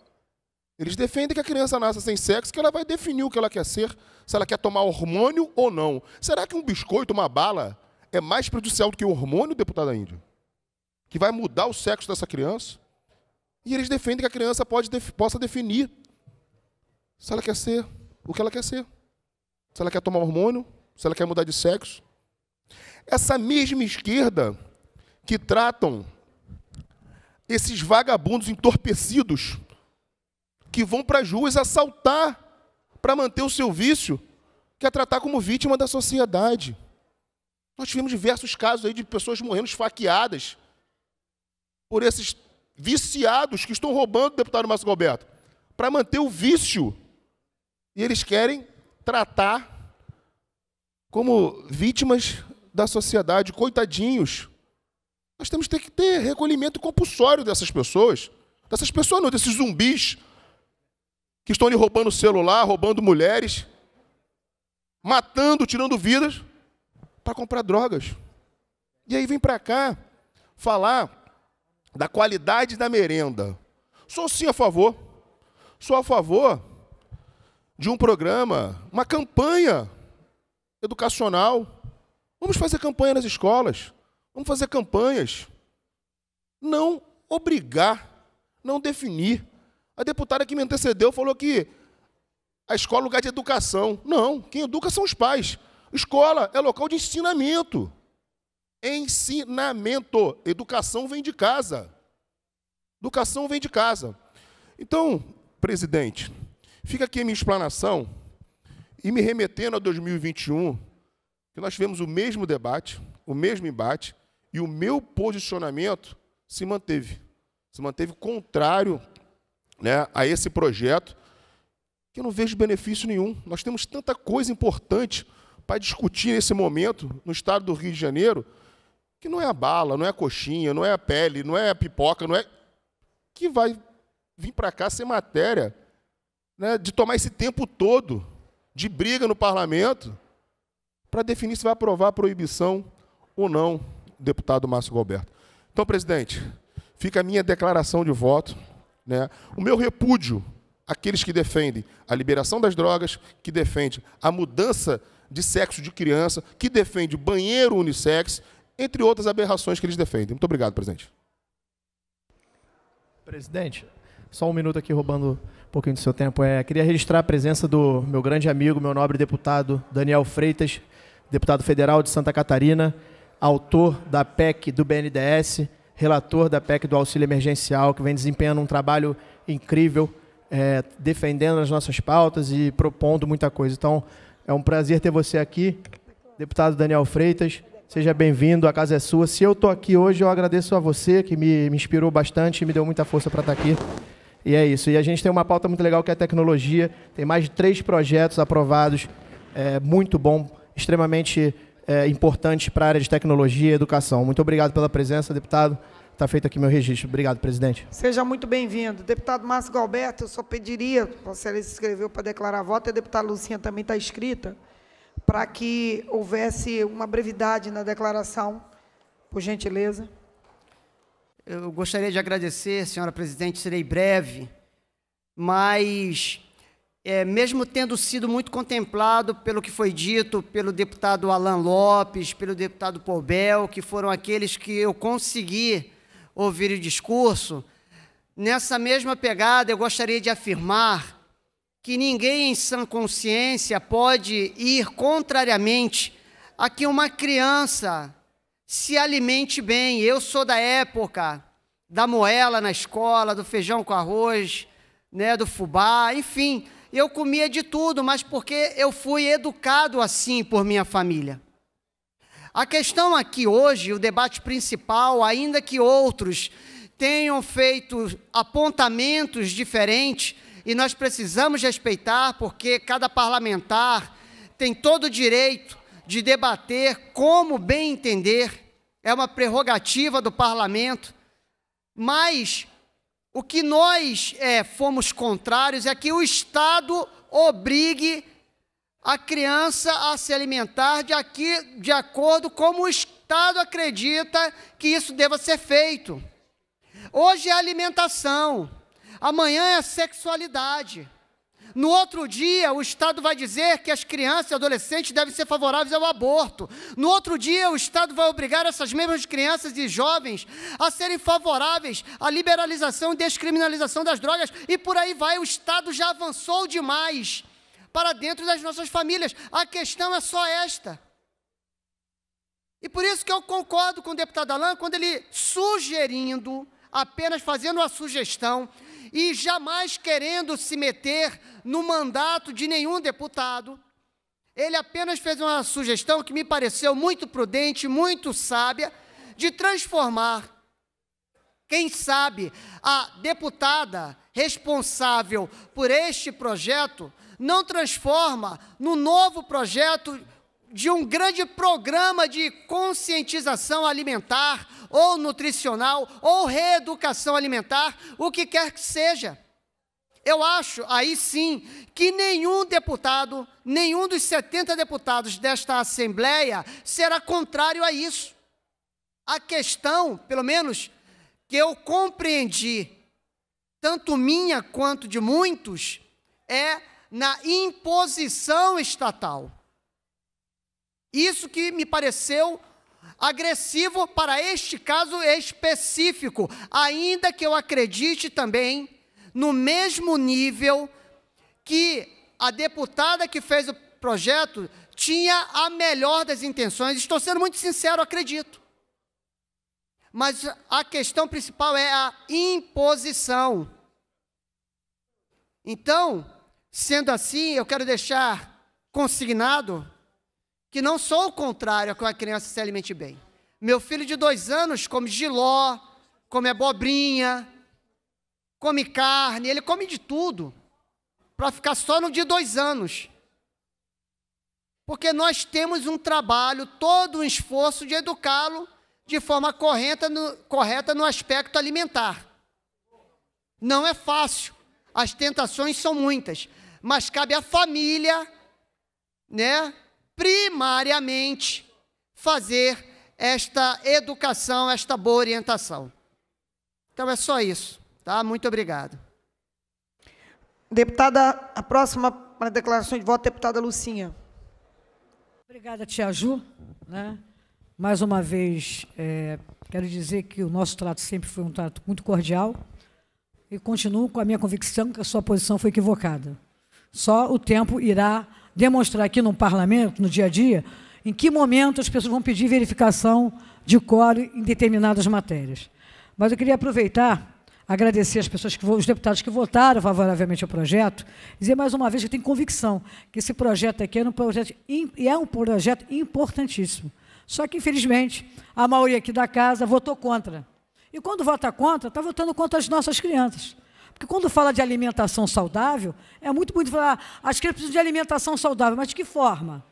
eles defendem que a criança nasça sem sexo, que ela vai definir o que ela quer ser, se ela quer tomar hormônio ou não. Será que um biscoito, uma bala, é mais prejudicial do que o hormônio, deputada Índia? Que vai mudar o sexo dessa criança? E eles defendem que a criança pode, possa definir se ela quer ser o que ela quer ser. Se ela quer tomar hormônio, se ela quer mudar de sexo. Essa mesma esquerda que tratam esses vagabundos entorpecidos que vão para as ruas assaltar para manter o seu vício, que é tratar como vítima da sociedade. Nós tivemos diversos casos aí de pessoas morrendo esfaqueadas por esses viciados que estão roubando o deputado Márcio Roberto para manter o vício. E eles querem tratar como vítimas da sociedade, coitadinhos. Nós temos que ter recolhimento compulsório dessas pessoas. Dessas pessoas não, desses zumbis que estão lhe roubando celular, roubando mulheres, matando, tirando vidas para comprar drogas. E aí vem para cá falar da qualidade da merenda. Sou sim a favor. Sou a favor de um programa, uma campanha educacional. Vamos fazer campanha nas escolas. Vamos fazer campanhas. Não obrigar, não definir. A deputada que me antecedeu falou que a escola é lugar de educação. Não, quem educa são os pais. Escola é local de ensinamento. Ensinamento. Educação vem de casa. Educação vem de casa. Então, presidente, fica aqui a minha explanação e me remetendo a 2021, que nós tivemos o mesmo debate, o mesmo embate, e o meu posicionamento se manteve. Se manteve contrário né, a esse projeto, que eu não vejo benefício nenhum. Nós temos tanta coisa importante para discutir nesse momento no estado do Rio de Janeiro, que não é a bala, não é a coxinha, não é a pele, não é a pipoca, não é que vai vir para cá ser matéria né, de tomar esse tempo todo de briga no parlamento para definir se vai aprovar a proibição ou não, deputado Márcio Galberto. Então, presidente, fica a minha declaração de voto, né, o meu repúdio àqueles que defendem a liberação das drogas, que defendem a mudança de sexo de criança, que defende banheiro unissex, entre outras aberrações que eles defendem. Muito obrigado, presidente. Presidente, só um minuto aqui roubando pouquinho do seu tempo. É, queria registrar a presença do meu grande amigo, meu nobre deputado Daniel Freitas, deputado federal de Santa Catarina, autor da PEC do BNDES, relator da PEC do auxílio emergencial, que vem desempenhando um trabalho incrível, é, defendendo as nossas pautas e propondo muita coisa. Então, é um prazer ter você aqui, deputado Daniel Freitas. Seja bem-vindo, a casa é sua. Se eu estou aqui hoje, eu agradeço a você, que me, me inspirou bastante e me deu muita força para estar aqui. E é isso. E a gente tem uma pauta muito legal que é a tecnologia. Tem mais de três projetos aprovados. É, muito bom, extremamente é, importante para a área de tecnologia e educação. Muito obrigado pela presença, deputado. Está feito aqui meu registro. Obrigado, presidente. Seja muito bem-vindo. Deputado Márcio Galberto, eu só pediria, você se inscreveu para declarar voto, e a deputada Lucinha também está inscrita, para que houvesse uma brevidade na declaração, por gentileza. Eu gostaria de agradecer, senhora presidente, serei breve, mas é, mesmo tendo sido muito contemplado pelo que foi dito pelo deputado Alan Lopes, pelo deputado Poubel, que foram aqueles que eu consegui ouvir o discurso, nessa mesma pegada eu gostaria de afirmar que ninguém em sã consciência pode ir contrariamente a que uma criança se alimente bem. Eu sou da época da moela na escola, do feijão com arroz, né, do fubá, enfim, eu comia de tudo, mas porque eu fui educado assim por minha família. A questão aqui hoje, o debate principal, ainda que outros tenham feito apontamentos diferentes, e nós precisamos respeitar, porque cada parlamentar tem todo o direito de debater como bem entender, é uma prerrogativa do parlamento, mas o que nós é, fomos contrários é que o Estado obrigue a criança a se alimentar de, aqui, de acordo como o Estado acredita que isso deva ser feito. Hoje é alimentação, amanhã é sexualidade. No outro dia, o Estado vai dizer que as crianças e adolescentes devem ser favoráveis ao aborto. No outro dia, o Estado vai obrigar essas mesmas crianças e jovens a serem favoráveis à liberalização e descriminalização das drogas. E por aí vai, o Estado já avançou demais para dentro das nossas famílias. A questão é só esta. E por isso que eu concordo com o deputado Alain quando ele sugerindo, apenas fazendo uma sugestão, e jamais querendo se meter no mandato de nenhum deputado. Ele apenas fez uma sugestão que me pareceu muito prudente, muito sábia, de transformar, quem sabe, a deputada responsável por este projeto não transforma no novo projeto de um grande programa de conscientização alimentar, ou nutricional, ou reeducação alimentar, o que quer que seja. Eu acho, aí sim, que nenhum deputado, nenhum dos 70 deputados desta Assembleia será contrário a isso. A questão, pelo menos, que eu compreendi, tanto minha quanto de muitos, é na imposição estatal. Isso que me pareceu agressivo para este caso específico, ainda que eu acredite também no mesmo nível que a deputada que fez o projeto tinha a melhor das intenções. Estou sendo muito sincero, acredito. Mas a questão principal é a imposição. Então, sendo assim, eu quero deixar consignado que não sou o contrário a que a criança se alimente bem. Meu filho de dois anos come giló, come abobrinha, come carne, ele come de tudo, para ficar só no de dois anos. Porque nós temos um trabalho, todo um esforço de educá-lo de forma correta no, correta no aspecto alimentar. Não é fácil, as tentações são muitas, mas cabe à família, né, primariamente, fazer esta educação, esta boa orientação. Então é só isso, tá? Muito obrigado. Deputada, a próxima para a declaração de voto, deputada Lucinha. Obrigada, Tia Ju. Né? Mais uma vez, é, quero dizer que o nosso trato sempre foi um trato muito cordial e continuo com a minha convicção que a sua posição foi equivocada. Só o tempo irá demonstrar aqui no parlamento, no dia a dia, em que momento as pessoas vão pedir verificação de core em determinadas matérias. Mas eu queria aproveitar, agradecer as pessoas que os deputados que votaram favoravelmente ao projeto, dizer mais uma vez que eu tenho convicção que esse projeto aqui é um projeto, é um projeto importantíssimo. Só que, infelizmente, a maioria aqui da casa votou contra. E quando vota contra, está votando contra as nossas crianças. Porque quando fala de alimentação saudável, é muito bonito falar, as crianças precisam de alimentação saudável, mas de que forma?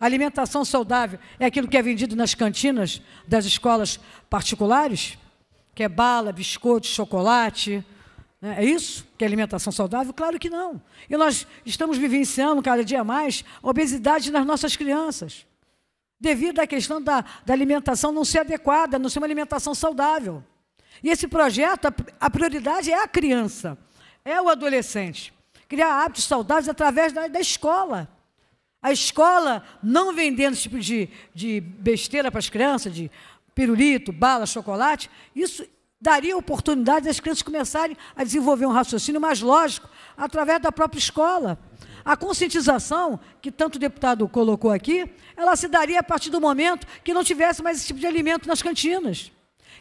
alimentação saudável é aquilo que é vendido nas cantinas das escolas particulares? Que é bala, biscoito, chocolate? Né? É isso que é alimentação saudável? Claro que não. E nós estamos vivenciando cada dia mais a obesidade nas nossas crianças, devido à questão da, da alimentação não ser adequada, não ser uma alimentação saudável. E esse projeto, a, prioridade é a criança, é o adolescente. Criar hábitos saudáveis através da, da escola. A escola não vendendo esse tipo de, de besteira para as crianças, de pirulito, bala, chocolate, isso daria oportunidade das crianças começarem a desenvolver um raciocínio mais lógico através da própria escola. A conscientização, que tanto o deputado colocou aqui, ela se daria a partir do momento que não tivesse mais esse tipo de alimento nas cantinas.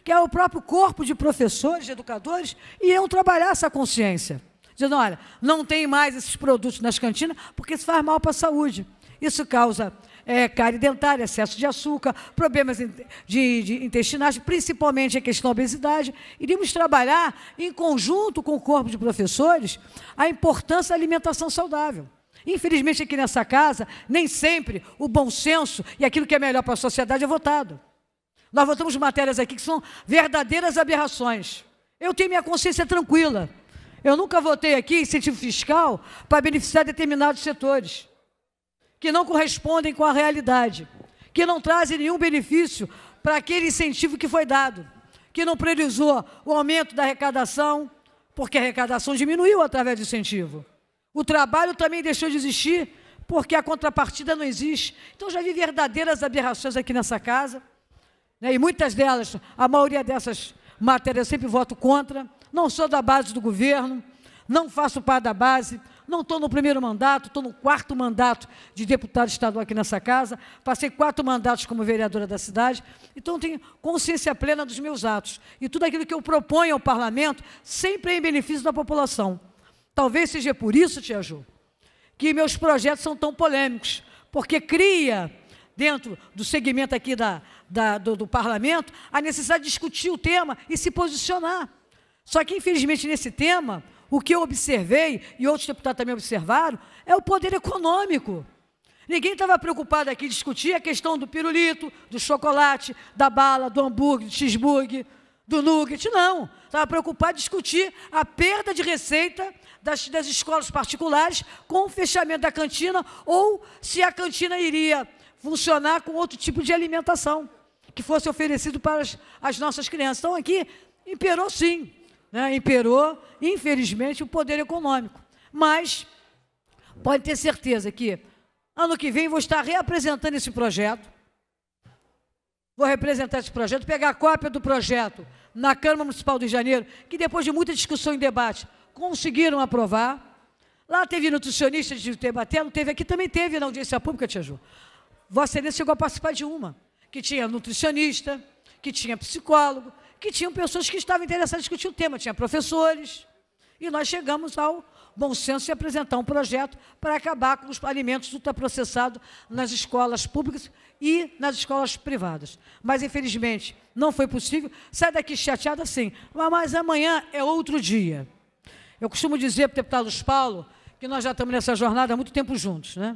Que é o próprio corpo de professores, de educadores, iam trabalhar essa consciência dizendo: olha, não tem mais esses produtos nas cantinas porque isso faz mal para a saúde. Isso causa é, cárie dentária, excesso de açúcar, problemas de, de intestinais, principalmente a questão da obesidade. Iríamos trabalhar em conjunto com o corpo de professores a importância da alimentação saudável. Infelizmente, aqui nessa casa, nem sempre o bom senso e aquilo que é melhor para a sociedade é votado. Nós votamos matérias aqui que são verdadeiras aberrações. Eu tenho minha consciência tranquila. Eu nunca votei aqui incentivo fiscal para beneficiar determinados setores que não correspondem com a realidade, que não trazem nenhum benefício para aquele incentivo que foi dado, que não priorizou o aumento da arrecadação, porque a arrecadação diminuiu através do incentivo. O trabalho também deixou de existir, porque a contrapartida não existe. Então já vi verdadeiras aberrações aqui nessa casa? E muitas delas, a maioria dessas matérias eu sempre voto contra, não sou da base do governo, não faço parte da base, não estou no primeiro mandato, estou no quarto mandato de deputado estadual aqui nessa casa, passei quatro mandatos como vereadora da cidade, então tenho consciência plena dos meus atos. E tudo aquilo que eu proponho ao parlamento sempre é em benefício da população. Talvez seja por isso, Tia Ju, que meus projetos são tão polêmicos, porque cria, dentro do segmento aqui da, da, do, do parlamento, a necessidade de discutir o tema e se posicionar. Só que, infelizmente, nesse tema, o que eu observei, e outros deputados também observaram, é o poder econômico. Ninguém estava preocupado aqui em discutir a questão do pirulito, do chocolate, da bala, do hambúrguer, do cheeseburger, do nugget, não. Estava preocupado em discutir a perda de receita das, das escolas particulares com o fechamento da cantina ou se a cantina iria funcionar com outro tipo de alimentação que fosse oferecido para as, as nossas crianças. Então, aqui imperou sim né, imperou, infelizmente, o poder econômico. Mas pode ter certeza que ano que vem vou estar reapresentando esse projeto. Vou representar esse projeto, pegar a cópia do projeto na Câmara Municipal do Rio de Janeiro, que depois de muita discussão e debate, conseguiram aprovar. Lá teve nutricionista de teve aqui também teve na audiência pública, Tia Ju. Vossa Excelência chegou a participar de uma, que tinha nutricionista, que tinha psicólogo, que tinham pessoas que estavam interessadas em discutir o tema, tinha professores. E nós chegamos ao bom senso de apresentar um projeto para acabar com os alimentos ultraprocessados nas escolas públicas e nas escolas privadas. Mas, infelizmente, não foi possível. Sai daqui chateada, sim. Mas amanhã é outro dia. Eu costumo dizer para o deputado Luiz Paulo que nós já estamos nessa jornada há muito tempo juntos. Né?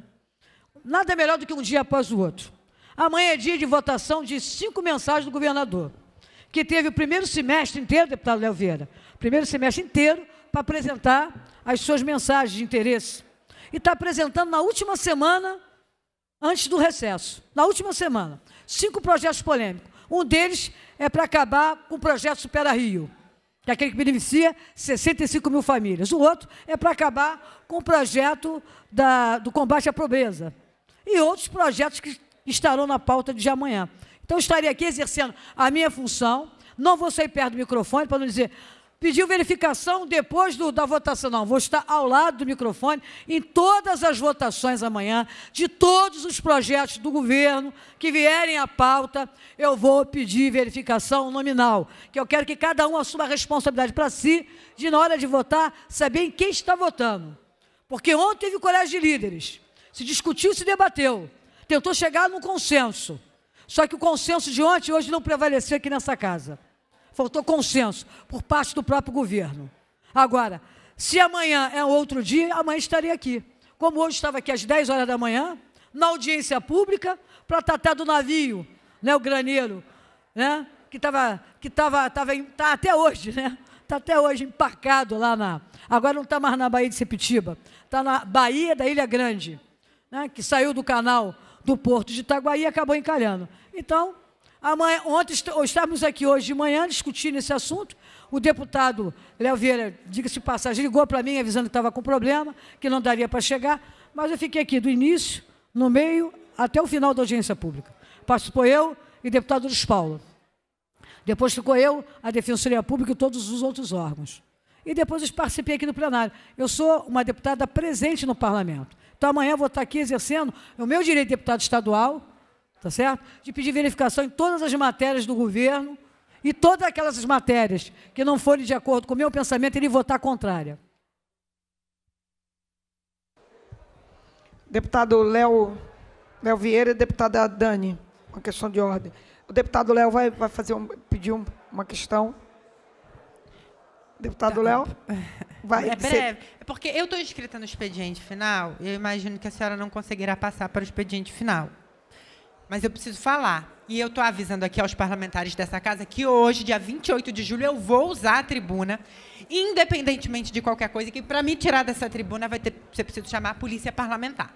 Nada melhor do que um dia após o outro. Amanhã é dia de votação de cinco mensagens do governador, que teve o primeiro semestre inteiro, deputado Léo Vieira, primeiro semestre inteiro, para apresentar as suas mensagens de interesse. E está apresentando na última semana, antes do recesso, na última semana, cinco projetos polêmicos. Um deles é para acabar com o projeto Supera Rio que é aquele que beneficia 65 mil famílias. O outro é para acabar com o projeto da, do combate à pobreza. E outros projetos que estarão na pauta de amanhã. Então, estarei aqui exercendo a minha função. Não vou sair perto do microfone para não dizer, Pediu verificação depois do, da votação. Não, vou estar ao lado do microfone em todas as votações amanhã, de todos os projetos do governo que vierem à pauta, eu vou pedir verificação nominal. Que eu quero que cada um assuma a responsabilidade para si, de na hora de votar, saber em quem está votando. Porque ontem teve o colégio de líderes, se discutiu, se debateu, tentou chegar num consenso. Só que o consenso de ontem hoje não prevaleceu aqui nessa casa faltou consenso por parte do próprio governo. Agora, se amanhã é outro dia, amanhã estaria aqui. Como hoje estava aqui às 10 horas da manhã, na audiência pública, para tratar do navio, né, o graneiro, né, que estava que tava, tava, tá até hoje, né? Está até hoje empacado lá na. Agora não está mais na Baía de Sepitiba, está na Baía da Ilha Grande, né, que saiu do canal do Porto de Itaguaí acabou encalhando. Então, Amanhã, ontem estávamos aqui hoje de manhã discutindo esse assunto. O deputado Léo Vieira, diga-se passagem, ligou para mim avisando que estava com problema, que não daria para chegar, mas eu fiquei aqui do início, no meio, até o final da audiência pública. Participou eu e deputado Luiz Paulo. Depois ficou eu, a Defensoria Pública e todos os outros órgãos. E depois eu participei aqui no plenário. Eu sou uma deputada presente no parlamento. Então amanhã vou estar aqui exercendo o meu direito de deputado estadual, tá certo? De pedir verificação em todas as matérias do governo e todas aquelas matérias que não forem de acordo com o meu pensamento, ele votar contrária. Deputado Léo, Léo Vieira e deputada Dani, uma questão de ordem. O deputado Léo vai, vai fazer um, pedir um, uma questão. Deputado Léo, vai. É breve. É porque eu estou inscrita no expediente final, eu imagino que a senhora não conseguirá passar para o expediente final mas eu preciso falar. E eu estou avisando aqui aos parlamentares dessa casa que hoje, dia 28 de julho, eu vou usar a tribuna, independentemente de qualquer coisa, que para me tirar dessa tribuna vai ter, ser preciso chamar a polícia parlamentar.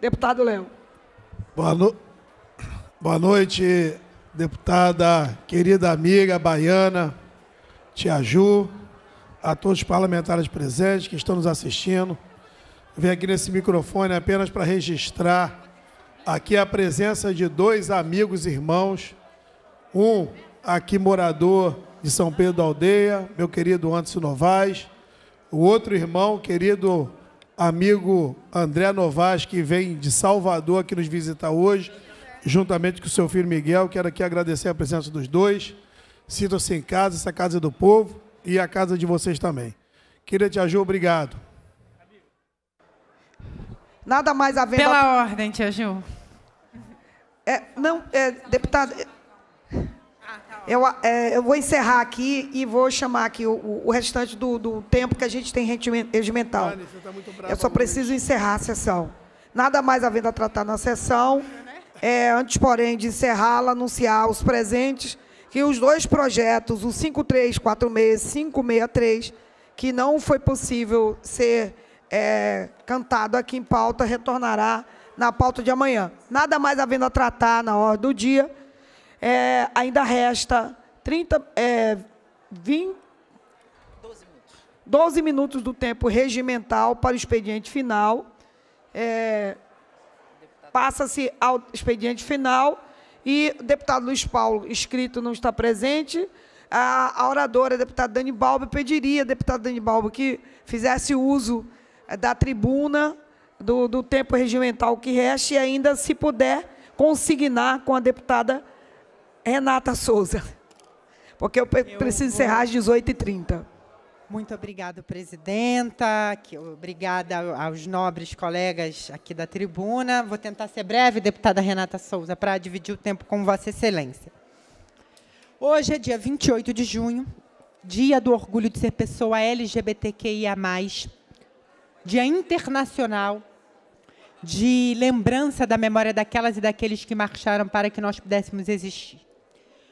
Deputado Léo. Boa, no... Boa noite, deputada, querida amiga baiana, Tia Ju, a todos os parlamentares presentes que estão nos assistindo. Venho aqui nesse microfone apenas para registrar aqui a presença de dois amigos irmãos, um aqui morador de São Pedro da Aldeia, meu querido Anderson Novaes, o outro irmão, querido amigo André Novaes, que vem de Salvador aqui nos visitar hoje, juntamente com o seu filho Miguel. Quero aqui agradecer a presença dos dois. Sintam-se em casa, essa casa é do povo e a casa de vocês também. Queria te ajudar, obrigado. Nada mais havendo... Pela a... ordem, tia Ju. É, não, é, deputado... Eu, é, eu, vou encerrar aqui e vou chamar aqui o, o restante do, do, tempo que a gente tem regimental. Tá eu só preciso encerrar a sessão. Nada mais havendo a tratar na sessão. É, antes, porém, de encerrá-la, anunciar aos presentes que os dois projetos, o 5346 e 563, que não foi possível ser é, cantado aqui em pauta retornará na pauta de amanhã. Nada mais havendo a tratar na ordem do dia, é, ainda resta 30, é, 20, 12 minutos do tempo regimental para o expediente final. É, Passa-se ao expediente final e o deputado Luiz Paulo, inscrito, não está presente. a, a oradora, a deputada Dani Balbo, eu pediria, deputada Dani Balbo, que fizesse uso eh, da tribuna, do, do tempo regimental que resta, e ainda, se puder, consignar com a deputada Renata Souza. Porque eu, pre- preciso encerrar às 18h30. Muito obrigada, presidenta. Obrigada aos nobres colegas aqui da tribuna. Vou tentar ser breve, deputada Renata Souza, para dividir o tempo com Vossa Excelência. Hoje é dia 28 de junho, dia do orgulho de ser pessoa LGBTQIA+, dia internacional de lembrança da memória daquelas e daqueles que marcharam para que nós pudéssemos existir.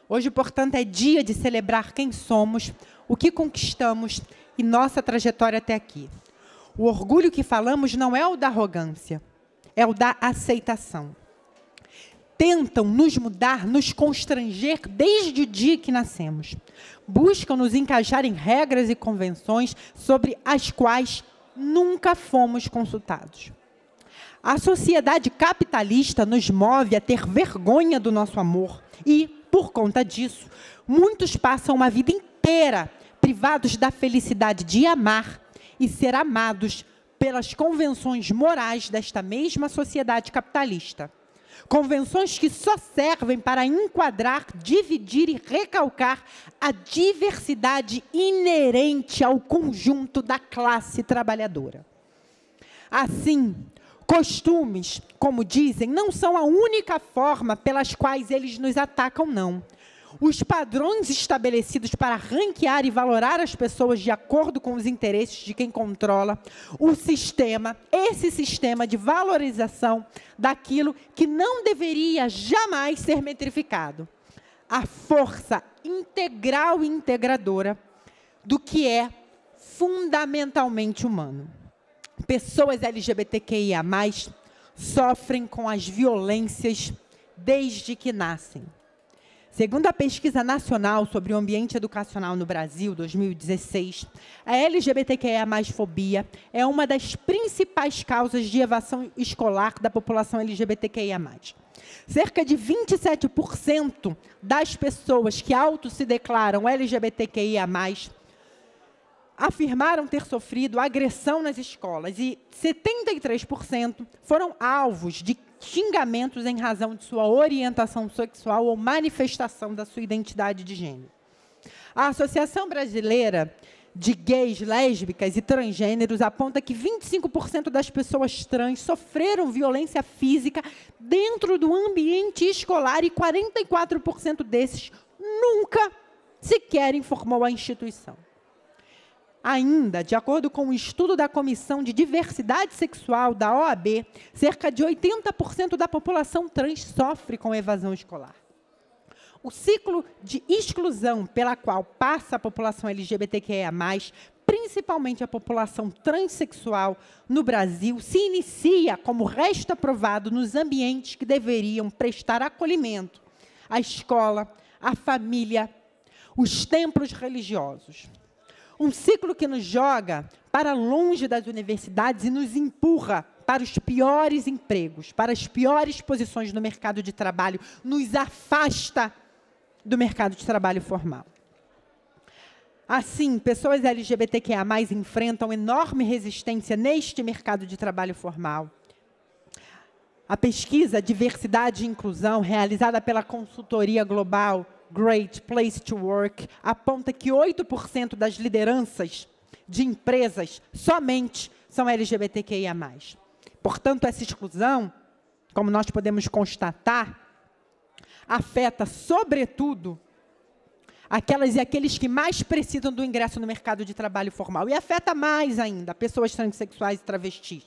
Hoje, portanto, é dia de celebrar quem somos, o que conquistamos e nossa trajetória até aqui. O orgulho que falamos não é o da arrogância, é o da aceitação. Tentam nos mudar, nos constranger desde o dia que nascemos. Buscam nos encaixar em regras e convenções sobre as quais nunca fomos consultados. A sociedade capitalista nos move a ter vergonha do nosso amor e, por conta disso, muitos passam uma vida inteira privados da felicidade de amar e ser amados pelas convenções morais desta mesma sociedade capitalista. Convenções que só servem para enquadrar, dividir e recalcar a diversidade inerente ao conjunto da classe trabalhadora. Assim, costumes, como dizem, não são a única forma pelas quais eles nos atacam, não. Os padrões estabelecidos para ranquear e valorar as pessoas de acordo com os interesses de quem controla o sistema, esse sistema de valorização daquilo que não deveria jamais ser metrificado. A força integral e integradora do que é fundamentalmente humano pessoas LGBTQIA+, sofrem com as violências desde que nascem. Segundo a pesquisa nacional sobre o ambiente educacional no Brasil, 2016, a LGBTQIA+, fobia é uma das principais causas de evasão escolar da população LGBTQIA+. Cerca de 27% das pessoas que auto se declaram LGBTQIA+, afirmaram ter sofrido agressão nas escolas e 73% foram alvos de xingamentos em razão de sua orientação sexual ou manifestação da sua identidade de gênero. A Associação Brasileira de Gays, Lésbicas e Transgêneros aponta que 25% das pessoas trans sofreram violência física dentro do ambiente escolar e 44% desses nunca sequer informou a instituição. Ainda, de acordo com um estudo da Comissão de Diversidade Sexual da OAB, cerca de 80% da população trans sofre com evasão escolar. O ciclo de exclusão pela qual passa a população LGBTQIA+, principalmente a população transexual no Brasil, se inicia, como resta provado, nos ambientes que deveriam prestar acolhimento à escola, à família, os templos religiosos. Um ciclo que nos joga para longe das universidades e nos empurra para os piores empregos, para as piores posições no mercado de trabalho, nos afasta do mercado de trabalho formal. Assim, pessoas LGBTQIA+, enfrentam enorme resistência neste mercado de trabalho formal. A pesquisa Diversidade e Inclusão, realizada pela consultoria global Great Place to Work, aponta que 8% das lideranças de empresas somente são LGBTQIA+. Portanto, essa exclusão, como nós podemos constatar, afeta, sobretudo, aquelas e aqueles que mais precisam do ingresso no mercado de trabalho formal. E afeta mais ainda pessoas transexuais e travestis.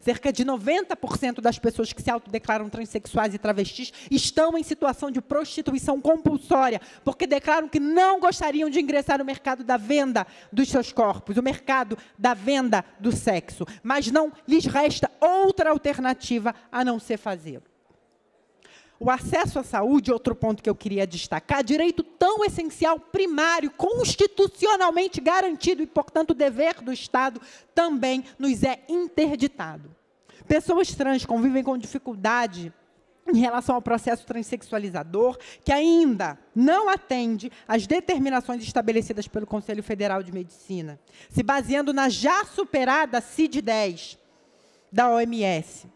Cerca de 90% das pessoas que se autodeclaram transexuais e travestis estão em situação de prostituição compulsória, porque declaram que não gostariam de ingressar no mercado da venda dos seus corpos, o mercado da venda do sexo, mas não lhes resta outra alternativa a não ser fazê-lo. O acesso à saúde, outro ponto que eu queria destacar, direito tão essencial, primário, constitucionalmente garantido e, portanto, dever do Estado, também nos é interditado. Pessoas trans convivem com dificuldade em relação ao processo transexualizador, que ainda não atende às determinações estabelecidas pelo Conselho Federal de Medicina, se baseando na já superada CID-10 da OMS,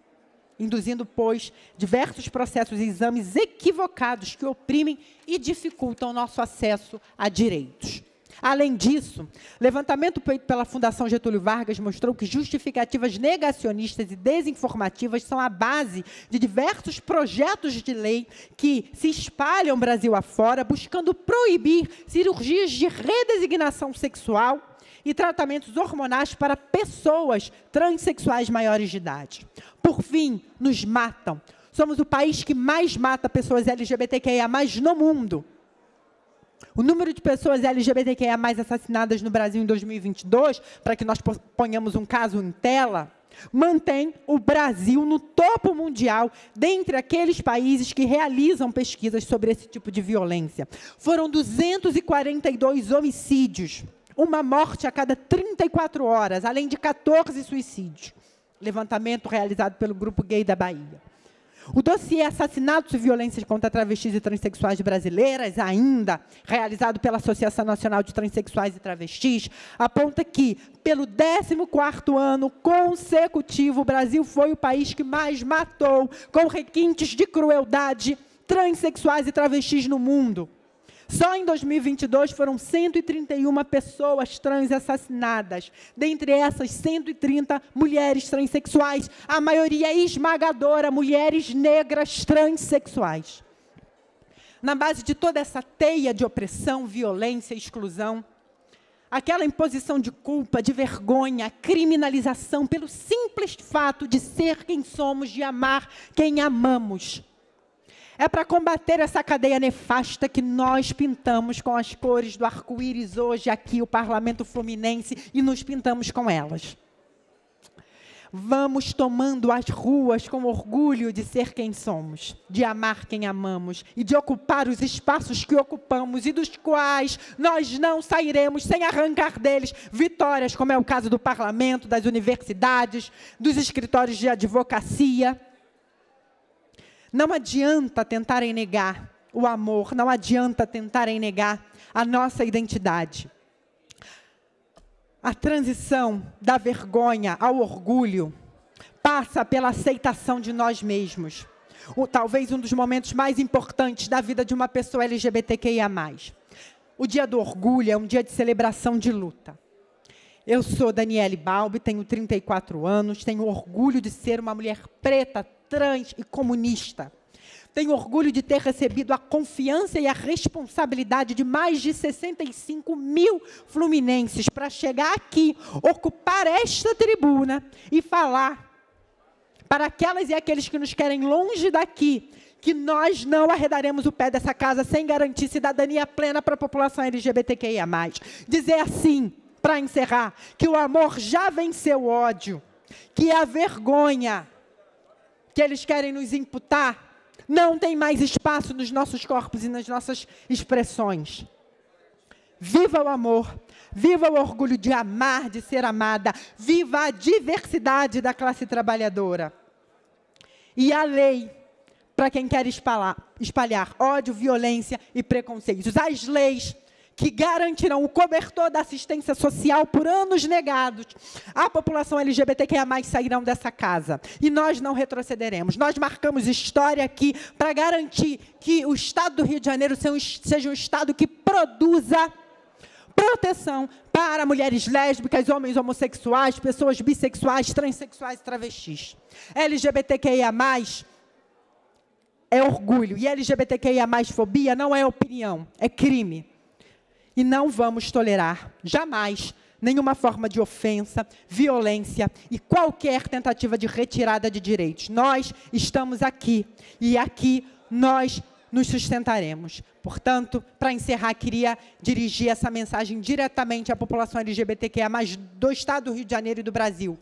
induzindo, pois, diversos processos e exames equivocados que oprimem e dificultam nosso acesso a direitos. Além disso, levantamento feito pela Fundação Getúlio Vargas mostrou que justificativas negacionistas e desinformativas são a base de diversos projetos de lei que se espalham Brasil afora, buscando proibir cirurgias de redesignação sexual e tratamentos hormonais para pessoas transexuais maiores de idade. Por fim, nos matam. Somos o país que mais mata pessoas LGBTQIA+ no mundo. O número de pessoas LGBTQIA assassinadas no Brasil em 2022, para que nós ponhamos um caso em tela, mantém o Brasil no topo mundial dentre aqueles países que realizam pesquisas sobre esse tipo de violência. Foram 242 homicídios, uma morte a cada 34 horas, além de 14 suicídios. Levantamento realizado pelo Grupo Gay da Bahia. O dossiê Assassinatos e Violências contra Travestis e Transsexuais Brasileiras, ainda realizado pela Associação Nacional de Transsexuais e Travestis, aponta que, pelo 14º ano consecutivo, o Brasil foi o país que mais matou, com requintes de crueldade, transexuais e travestis no mundo. Só em 2022 foram 131 pessoas trans assassinadas. Dentre essas, 130 mulheres transexuais, a maioria esmagadora, mulheres negras transexuais. Na base de toda essa teia de opressão, violência, exclusão, aquela imposição de culpa, de vergonha, criminalização pelo simples fato de ser quem somos, de amar quem amamos é para combater essa cadeia nefasta que nós pintamos com as cores do arco-íris hoje aqui, o Parlamento Fluminense, e nos pintamos com elas. Vamos tomando as ruas com orgulho de ser quem somos, de amar quem amamos e de ocupar os espaços que ocupamos e dos quais nós não sairemos sem arrancar deles vitórias, como é o caso do parlamento, das universidades, dos escritórios de advocacia. Não adianta tentarem negar o amor, não adianta tentarem negar a nossa identidade. A transição da vergonha ao orgulho passa pela aceitação de nós mesmos. O, talvez um dos momentos mais importantes da vida de uma pessoa LGBTQIA. O dia do orgulho é um dia de celebração de luta. Eu sou Daniele Balbi, tenho 34 anos, tenho orgulho de ser uma mulher preta, trans e comunista. Tenho orgulho de ter recebido a confiança e a responsabilidade de mais de 65 mil fluminenses para chegar aqui, ocupar esta tribuna e falar para aquelas e aqueles que nos querem longe daqui, que nós não arredaremos o pé dessa casa sem garantir cidadania plena para a população LGBTQIA. Dizer assim, para encerrar, que o amor já venceu o ódio, que a vergonha que eles querem nos imputar não tem mais espaço nos nossos corpos e nas nossas expressões. Viva o amor, viva o orgulho de amar, de ser amada, viva a diversidade da classe trabalhadora. E a lei, para quem quer espalhar, espalhar ódio, violência e preconceitos. As leis que garantirão o cobertor da assistência social por anos negados. A população LGBTQIA+, sairão dessa casa. E nós não retrocederemos. Nós marcamos história aqui para garantir que o Estado do Rio de Janeiro seja um Estado que produza proteção para mulheres lésbicas, homens homossexuais, pessoas bissexuais, transexuais e travestis. LGBTQIA+, é orgulho. E LGBTQIA+, fobia não é opinião, é crime. E não vamos tolerar, jamais, nenhuma forma de ofensa, violência e qualquer tentativa de retirada de direitos. Nós estamos aqui e aqui nós nos sustentaremos. Portanto, para encerrar, queria dirigir essa mensagem diretamente à população LGBTQIA, do Estado do Rio de Janeiro e do Brasil.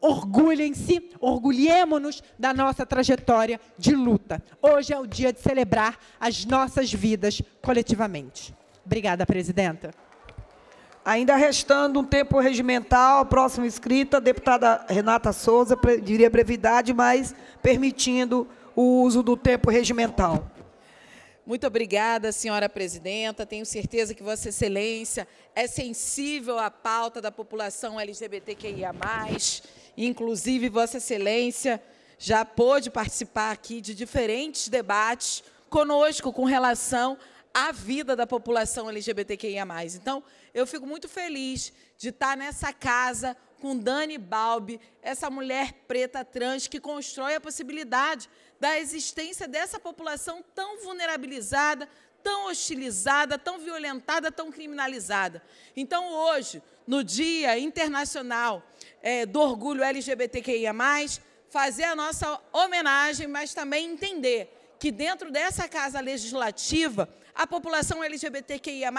Orgulhem-se, orgulhemos-nos da nossa trajetória de luta. Hoje é o dia de celebrar as nossas vidas coletivamente. Obrigada, presidenta. Ainda restando um tempo regimental, próxima inscrita, a deputada Renata Souza, diria brevidade, mas permitindo o uso do tempo regimental. Muito obrigada, senhora presidenta. Tenho certeza que Vossa Excelência é sensível à pauta da população LGBTQIA. Inclusive, Vossa Excelência já pôde participar aqui de diferentes debates conosco com relação à vida da população LGBTQIA. Então, eu fico muito feliz de estar nessa casa com Dani Balbi, essa mulher preta trans que constrói a possibilidade da existência dessa população tão vulnerabilizada, tão hostilizada, tão violentada, tão criminalizada. Então, hoje, no Dia Internacional é, do Orgulho LGBTQIA+, fazer a nossa homenagem, mas também entender que dentro dessa casa legislativa, a população LGBTQIA+,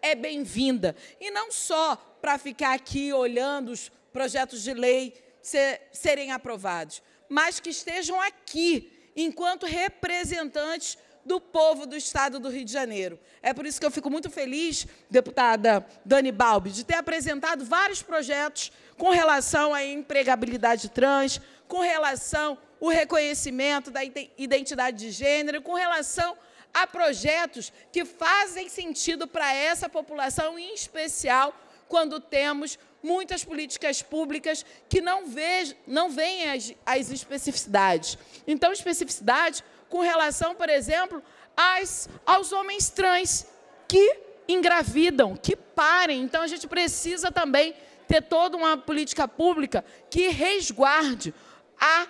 é bem-vinda. E não só para ficar aqui olhando os projetos de lei ser, serem aprovados, mas que estejam aqui enquanto representantes do povo do Estado do Rio de Janeiro. É por isso que eu fico muito feliz, deputada Dani Balbi, de ter apresentado vários projetos com relação à empregabilidade trans, com relação ao reconhecimento da identidade de gênero, com relação a projetos que fazem sentido para essa população, em especial quando temos muitas políticas públicas que não, vejam, não veem as, as especificidades. Então, especificidade com relação, por exemplo, às, aos homens trans que engravidam, que parem. Então, a gente precisa também ter toda uma política pública que resguarde a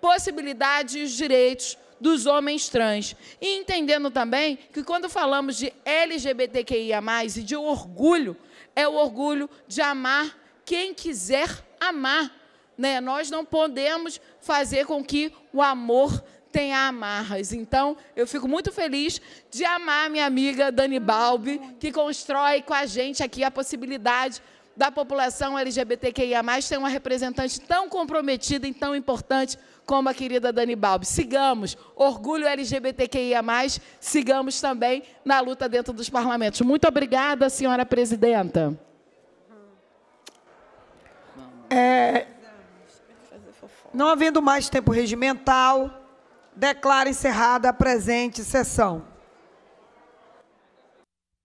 possibilidade e os direitos dos homens trans. E entendendo também que quando falamos de LGBTQIA+, e de orgulho, é o orgulho de amar quem quiser amar. Né? Nós não podemos fazer com que o amor tenha amarras. Então, eu fico muito feliz de amar minha amiga Dani Balbi, que constrói com a gente aqui a possibilidade da população LGBTQIA+, ter uma representante tão comprometida e tão importante como a querida Dani Balbi. Sigamos, orgulho LGBTQIA+, sigamos também na luta dentro dos parlamentos. Muito obrigada, senhora presidenta. É, não havendo mais tempo regimental, declaro encerrada a presente sessão.